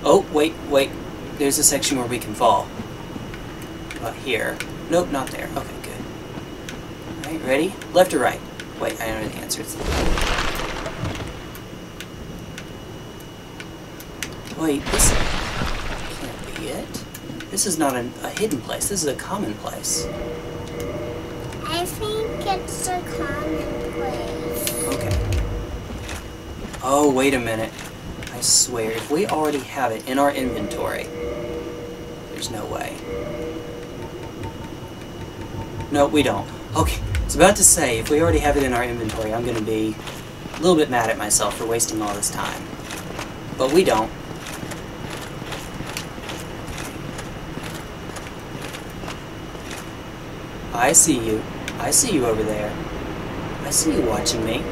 Oh, wait, wait. There's a section where we can fall. About here. Nope, not there. Okay, good. Alright, ready? Left or right? Wait, I don't know the answer. It's Wait, this can't be it. This is not a, a hidden place. This is a common place. Okay. Oh, wait a minute. I swear, if we already have it in our inventory, there's no way. No, we don't. Okay, I was about to say, if we already have it in our inventory, I'm gonna be a little bit mad at myself for wasting all this time. But we don't. I see you. I see you over there. I see you watching me.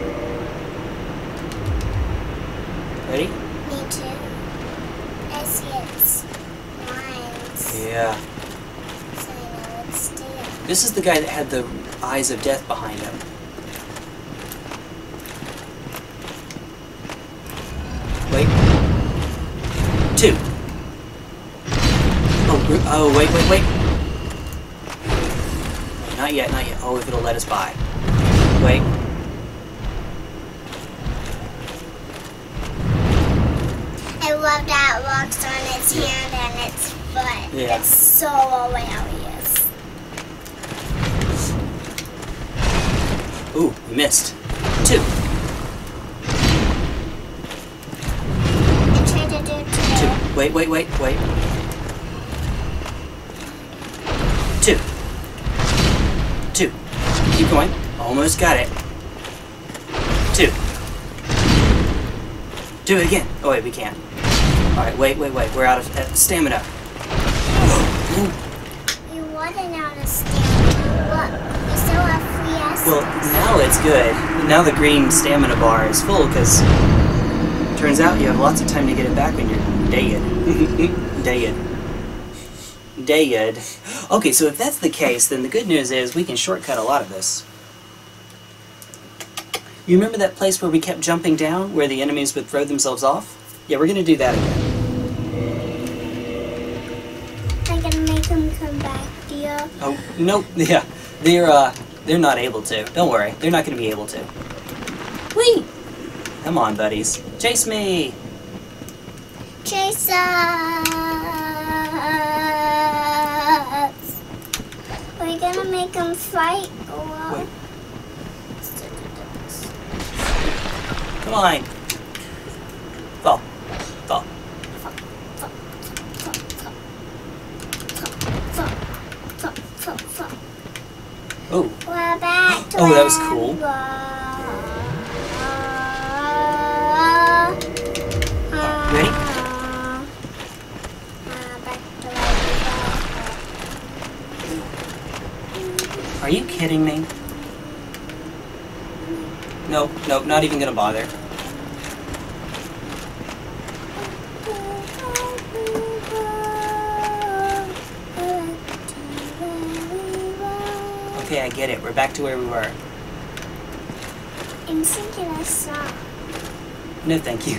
Ready? its lines. Yeah. So I know it's steel. This is the guy that had the eyes of death behind him. Wait. Two. Oh, oh, wait, wait, wait. Not yet, not yet. Oh, if it'll let us by. Wait. I love that it walks on its hand and its foot. Yeah. It's so hilarious. Ooh, we missed. Two. I tried to do two. Two. Wait, wait, wait, wait. Keep going. Almost got it. Two. Do it again. Oh wait, we can't. Alright, wait, wait, wait. We're out of uh, stamina. You wasn't out of stamina. Look, we still have free Estus. Well, now it's good. Now the green stamina bar is full because turns out you have lots of time to get it back when you're dead. dead. Dead. Okay, so if that's the case, then the good news is we can shortcut a lot of this. You remember that place where we kept jumping down, where the enemies would throw themselves off? Yeah, we're gonna do that again. I'm gonna make them come back, dear. Oh, nope, yeah. They're, uh, they're not able to. Don't worry, they're not gonna be able to. Whee! Come on, buddies. Chase me! Chase us. We're gonna make them fight. Well. Come on! Fall. Fall. Oh, We're back to Oh, that was cool. we ready? Uh, back to where Are you kidding me? Nope, nope, not even gonna bother. Okay, I get it. We're back to where we were. I'm singing a song. No, thank you.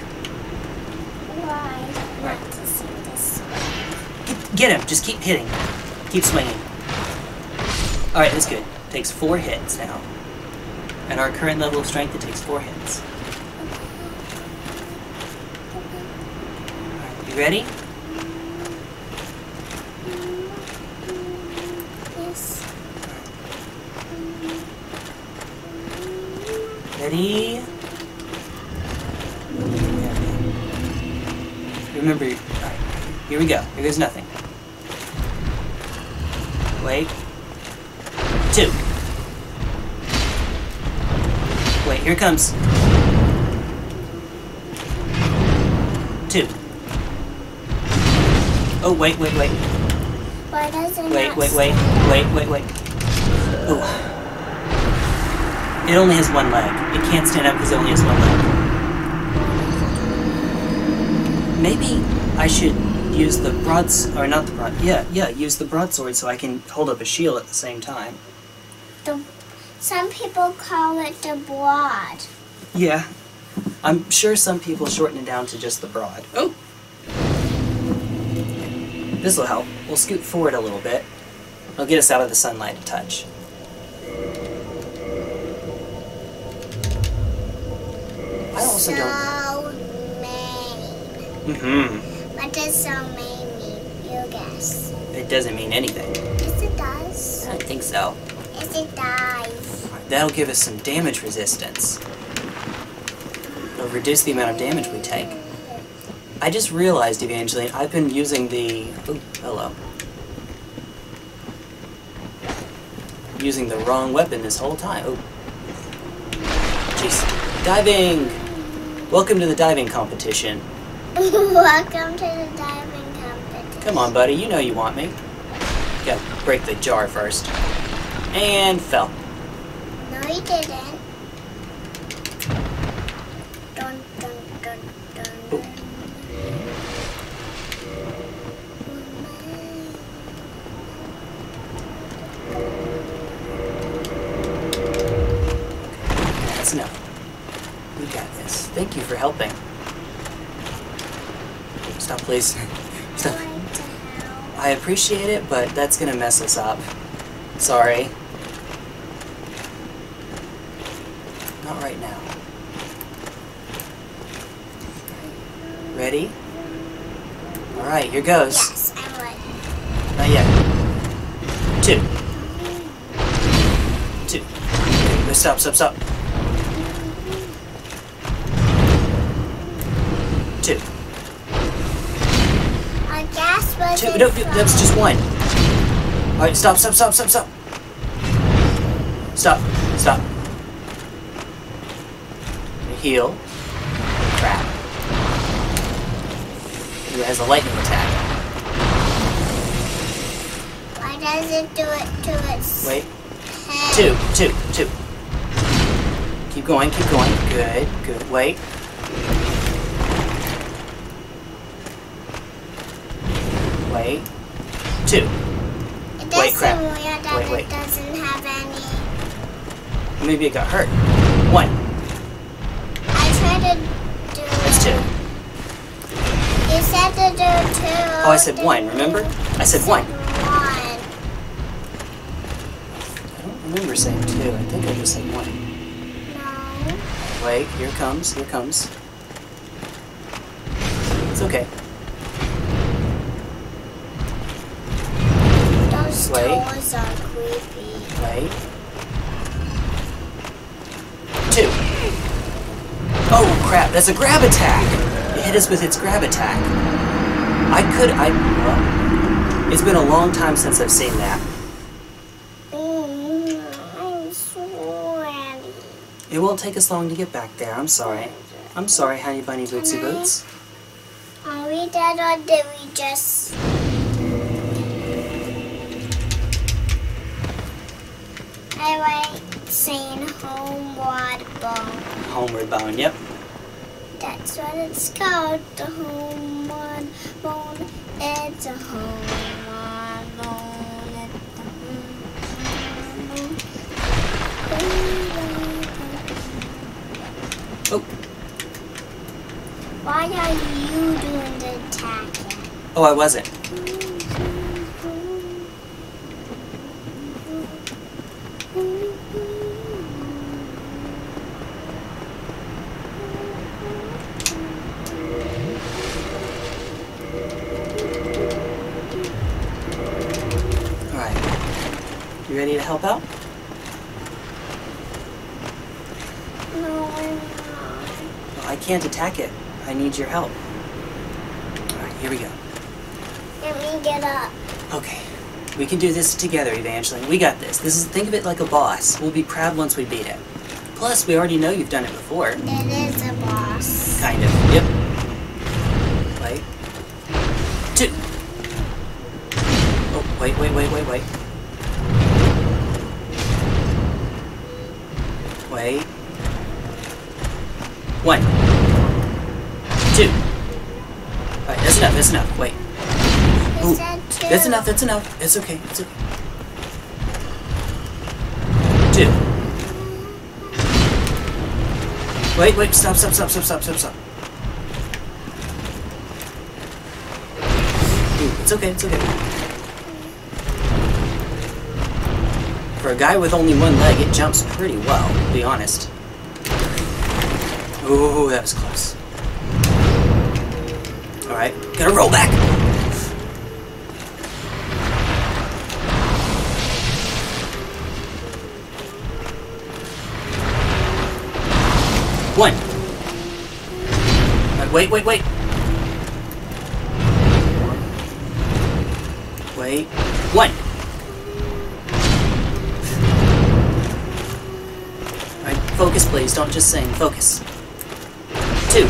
Why not to sing this song? Get, get him. Just keep hitting. Keep swinging. All right, that's good. Takes four hits now. At our current level of strength, it takes four hits. You ready? Yes. Ready? Remember, alright, here we go. Here goes nothing. Wait. Two. Wait, here it comes. Two. Oh, wait, wait, wait. Why does it Wait, wait, wait, stand wait, wait, wait. Ooh. It only has one leg. It can't stand up because it only has one leg. Maybe I should use the broads or not the broad. Yeah, yeah, use the broadsword so I can hold up a shield at the same time. Some people call it the broad. Yeah, I'm sure some people shorten it down to just the broad. Oh. This will help. We'll scoot forward a little bit. It'll get us out of the sunlight a touch. I also don't. so mean. Mm-hmm. What does so mean mean? You guess. It doesn't mean anything. Yes, it does. I don't think so. Yes, it does. That'll give us some damage resistance. It'll reduce the amount of damage we take. I just realized, Evangeline, I've been using the... Oh, hello. Using the wrong weapon this whole time. Oh. Jeez. Diving! Welcome to the diving competition. Welcome to the diving competition. Come on, buddy. You know you want me. Gotta break the jar first. And fell. No, he didn't. Dun, dun, dun, dun. That's enough. We got this. Thank you for helping. Stop, please. Stop. I appreciate it, but that's gonna mess us up. Sorry. Not right now. Ready? Alright, here goes. Yes, I'm ready. Not yet. Two. Two. Stop, stop, stop. Two. Was Two. No, front. that's just one. Alright, stop, stop, stop, stop, stop. Stop. Stop. Heal. Crap. It has a lightning attack. Why does it do it to its Wait. head? Two, two, two. Keep going, keep going. Good, good. Wait. Wait. Two. It Wait, crap. weird that Wait, wait. it doesn't have any. Maybe it got hurt. One. I to do That's two. You said to do two. Oh, I said one, remember? I said one. One. I don't remember saying two. I think I just said one. No. Wait, here it comes, here it comes. It's okay. Those Wait. toes are creepy. Wait. Two. Oh crap, that's a grab attack! It hit us with its grab attack. I could, I, well, it's been a long time since I've seen that. It won't take us long to get back there, I'm sorry. I'm sorry, Honey Bunny Bootsy Boots. Are we dead or did we just... I like saying homeward bone. Homeward Bound, yep. That's what it's called, the homeward bone. It's a homeward bone. It's a homeward bone. Oh, Why are you doing the attacking? oh, I wasn't. Mm. Alright. You ready to help out? No, I'm not. Well, I can't attack it. I need your help. Alright, here we go. Let me get up. Okay. We can do this together, Evangeline. We got this. This is think of it like a boss. We'll be proud once we beat it. Plus, we already know you've done it before. It is a boss. Kind of. Yep. Wait. Two. Oh, wait, wait, wait, wait, wait. Wait. One. Two. Alright, that's enough, that's enough. Wait. Ooh. That's enough, that's enough. It's okay, it's okay. Two. Wait, wait, stop, stop, stop, stop, stop, stop, stop. Ooh, it's okay, it's okay. For a guy with only one leg, it jumps pretty well, to be honest. Ooh, that was close. Alright, gotta roll back! One. Uh, wait, wait, wait. Wait. One. Focus please, don't just sing. Focus. Two.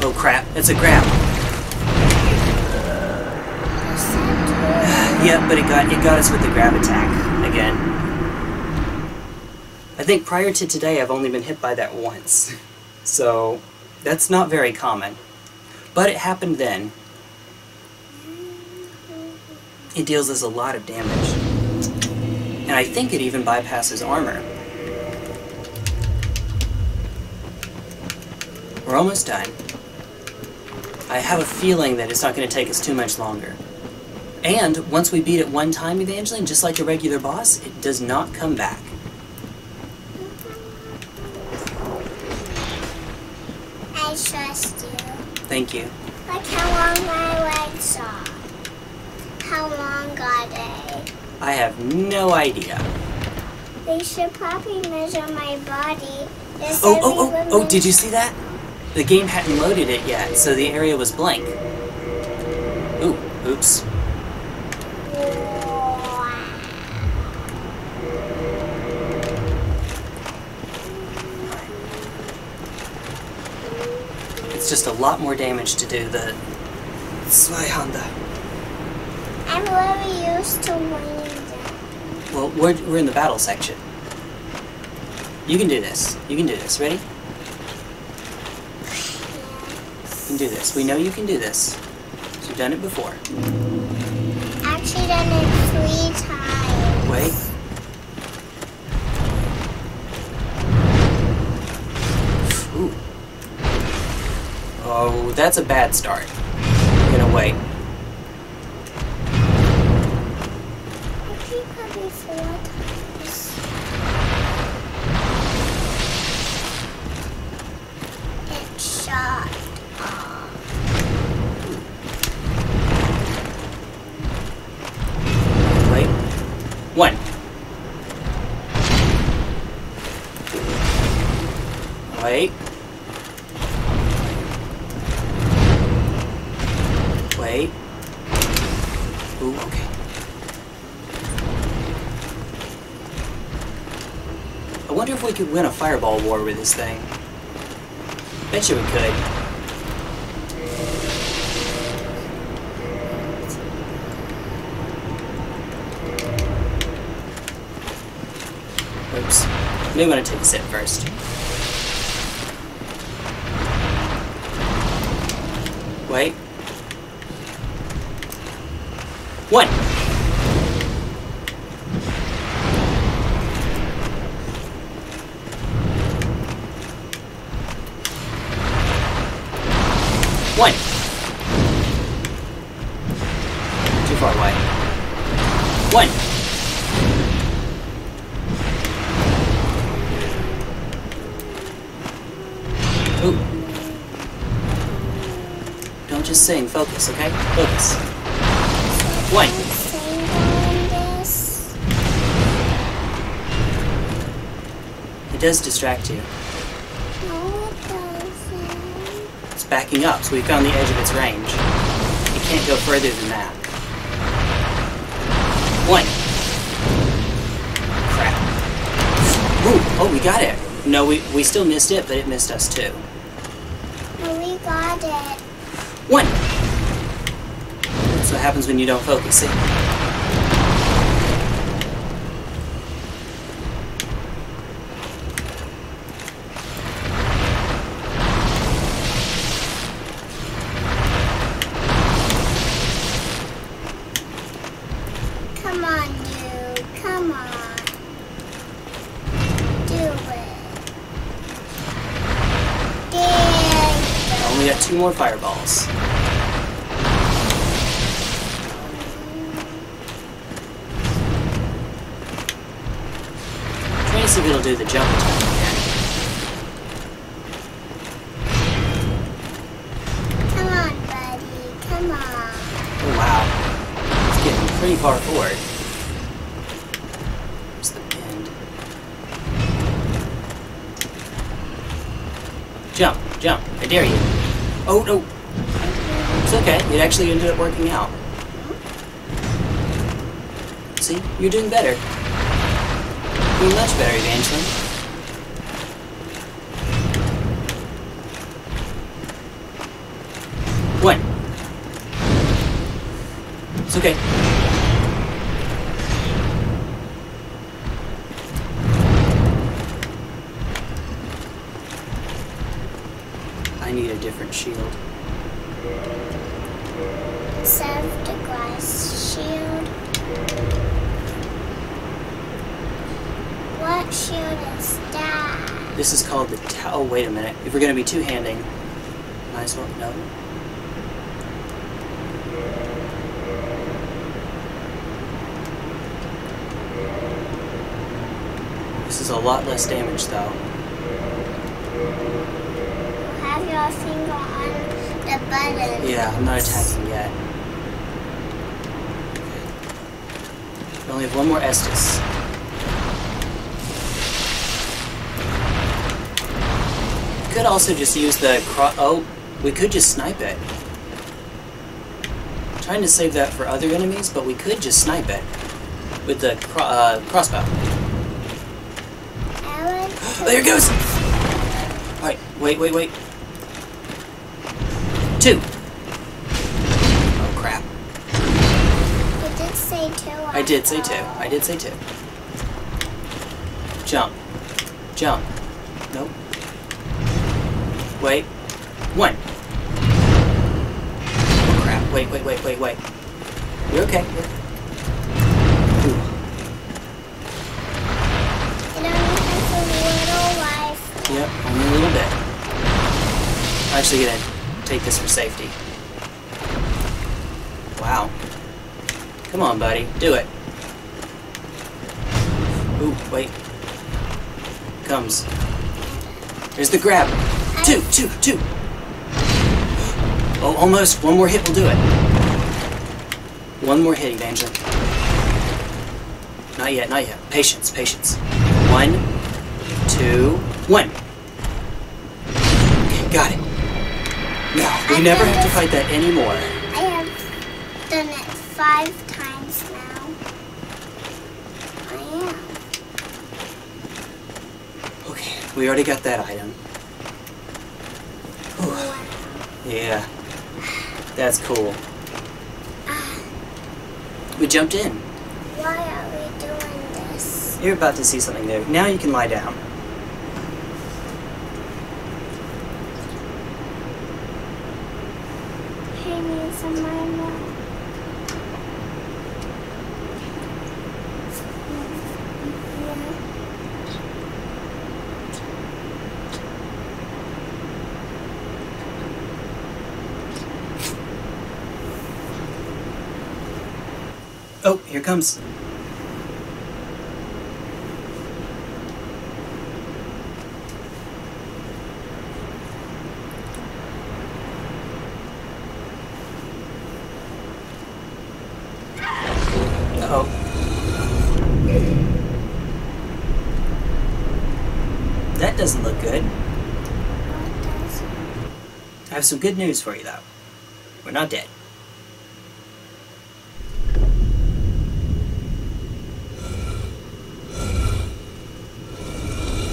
Oh crap, it's a grab. Yeah, but it got it got us with the grab attack again. I think prior to today I've only been hit by that once. So that's not very common. But it happened then. It deals us a lot of damage. And I think it even bypasses armor. We're almost done. I have a feeling that it's not going to take us too much longer. And once we beat it one time, Evangeline, just like a regular boss, it does not come back. I trust you. Thank you. Look how long my legs are. How long are they? I have no idea. They should probably measure my body. They Oh, oh, oh, oh, did you see that? The game hadn't loaded it yet, so the area was blank. Ooh, oops. It's just a lot more damage to do the Zweihander. I'm very used to winning. Well, we're, we're in the battle section. You can do this. You can do this. Ready? You can do this. We know you can do this. You've done it before. Actually done it three times. Wait. Ooh. Oh, that's a bad start. I'm gonna wait. Could win a fireball war with this thing. Bet you we could. Oops. Maybe I'm gonna take a sip first. Wait. One. Focus, okay? Focus. One. Sing on this. It does distract you. No, it doesn't. It's backing up, so we found the edge of its range. It can't go further than that. One. Crap. Ooh, oh, we got it. No, we, we still missed it, but it missed us too. We got it. One. What happens when you don't focus, see? One more Estus. Could also just use the cro- oh, we could just snipe it. Trying to save that for other enemies, but we could just snipe it with the cro- uh, crossbow. Oh, there it goes! Alright, wait, wait, wait. Did say two. I did say two. Jump. Jump. Nope. Wait. One. Oh crap. Wait, wait, wait, wait, wait. You're okay. Ooh. It only a little. Yep, only a little bit. I'm actually gonna take this for safety. Wow. Come on, buddy. Do it. Wait. Comes. There's the grab. Two, two, two. Oh, almost. One more hit will do it. One more hit, Evangeline. Not yet, not yet. Patience, patience. One, two, one. Okay, got it. Now, we never have to fight that anymore. I have done it five times now. I am. Okay, we already got that item. Yeah. That's cool. We jumped in. Why are we doing this? You're about to see something new. Now you can lie down. Hey, need some more. Oh, here comes. That doesn't look good. I have some good news for you, though. We're not dead.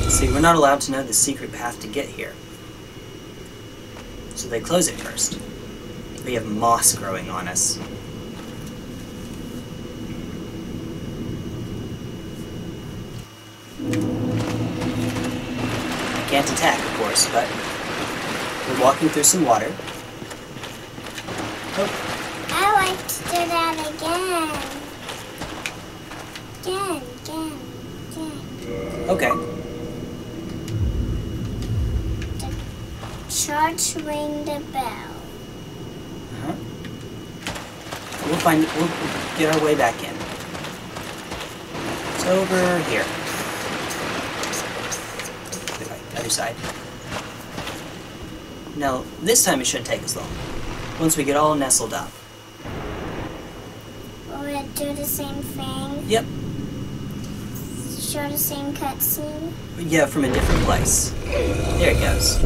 See, we're not allowed to know the secret path to get here. So they close it first. We have moss growing on us. I can't attack, of course, but we're walking through some water. Oh. I like to do that again. Again, again, again. Okay. Church ring the bell. Uh-huh. We'll find. We'll get our way back in. It's over here. Okay, other side. Now, this time it shouldn't take us long. Once we get all nestled up. Will it do the same thing? Yep. Show the same cutscene? Yeah, from a different place. There it goes.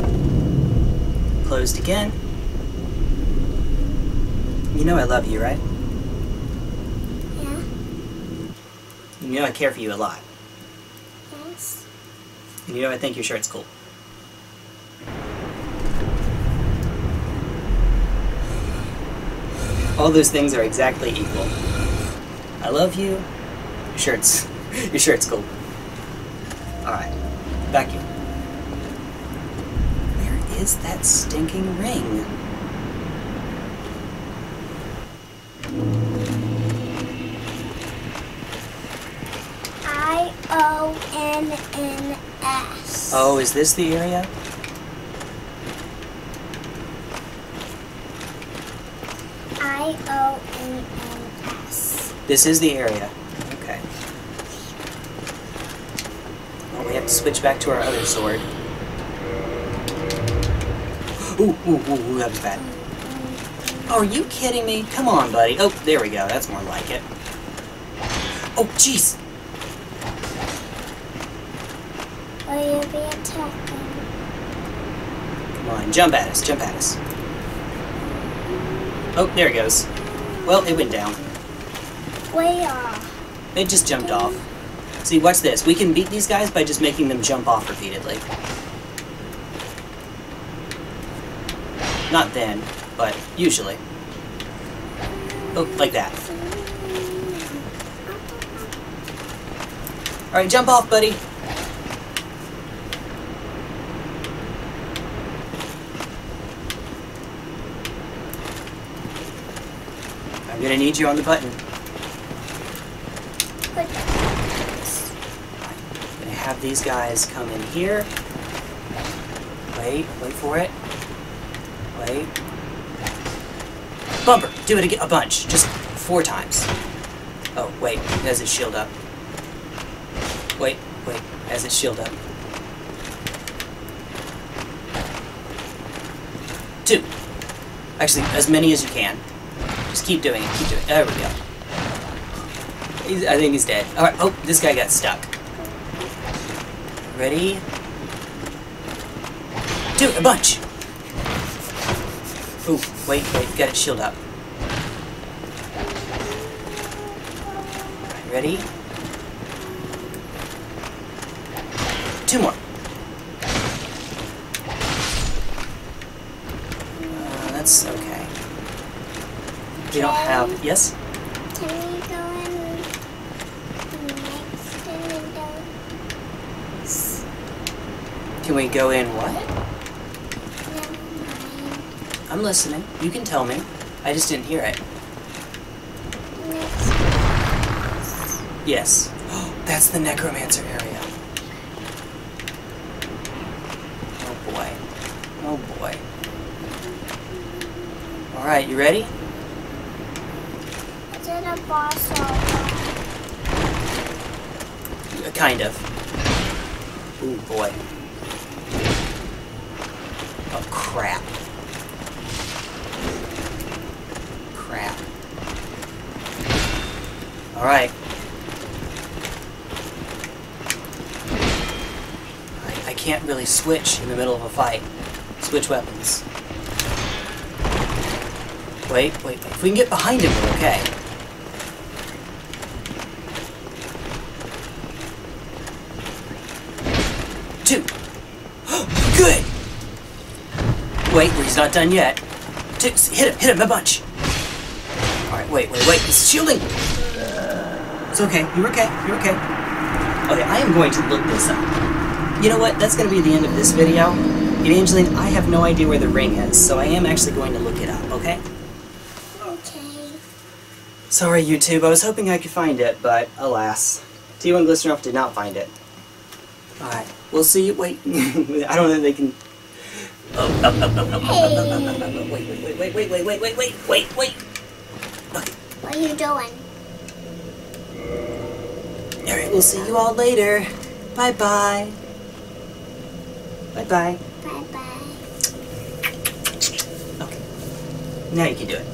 Closed again. You know I love you, right? Yeah. You know I care for you a lot. Yes. And you know I think your shirt's cool. All those things are exactly equal. I love you. Your shirt's your shirt's cool. Alright. Back is that stinking ring? I O N N S. Oh, is this the area? I O N N S. This is the area. Okay. Well, we have to switch back to our other sword. Ooh, ooh, ooh, ooh, that was bad. Oh, are you kidding me? Come on, buddy. Oh, there we go. That's more like it. Oh, jeez. Will you be attacking? Come on, jump at us, jump at us. Oh, there it goes. Well, it went down. Where? It just jumped off. See, watch this. We can beat these guys by just making them jump off repeatedly. Not then, but usually. Oh, like that. Alright, jump off, buddy. I'm gonna need you on the button. Put gonna have these guys come in here. Wait, wait for it. Wait. Bumper, do it again, a bunch, just four times. Oh, wait, has its shield up. Wait, wait, has its shield up. Two. Actually, as many as you can. Just keep doing it, keep doing it. There we go. He's, I think he's dead. Alright, oh, this guy got stuck. Ready? Do it, a bunch! Wait, wait, get it shield up. Ready? Two more. Uh, that's okay. We don't have. Yes? Can we go in next to those? Can we go in what? Never mind. I'm listening. You can tell me. I just didn't hear it. Next to those. Yes. That's the necromancer area. Oh boy. Oh boy. Alright, you ready? Is it a boss or Kind of. Oh boy. Oh crap. Crap. Alright. I, I can't really switch in the middle of a fight. Switch weapons. Wait, wait, wait. If we can get behind him, we're okay. Two. Good! Wait, he's not done yet. Two, hit him, hit him a bunch. Alright, wait, wait, wait. He's shielding! It's okay. You're okay. You're okay. Okay, I am going to look this up. You know what? That's going to be the end of this video. Evangeline, I have no idea where the ring is, so I am actually going to look it up, okay? Okay. Sorry, YouTube. I was hoping I could find it, but alas. T1 Glistener did not find it. Alright, we'll see you. Wait. I don't know if they can. Oh, oh, oh, oh, oh, oh, oh, oh, oh, oh, wait, wait, wait, wait, wait, wait, wait, wait, wait, wait. What are you doing? Alright, we'll see you all later. Bye bye. Bye-bye. Bye-bye. Okay. Now you can do it.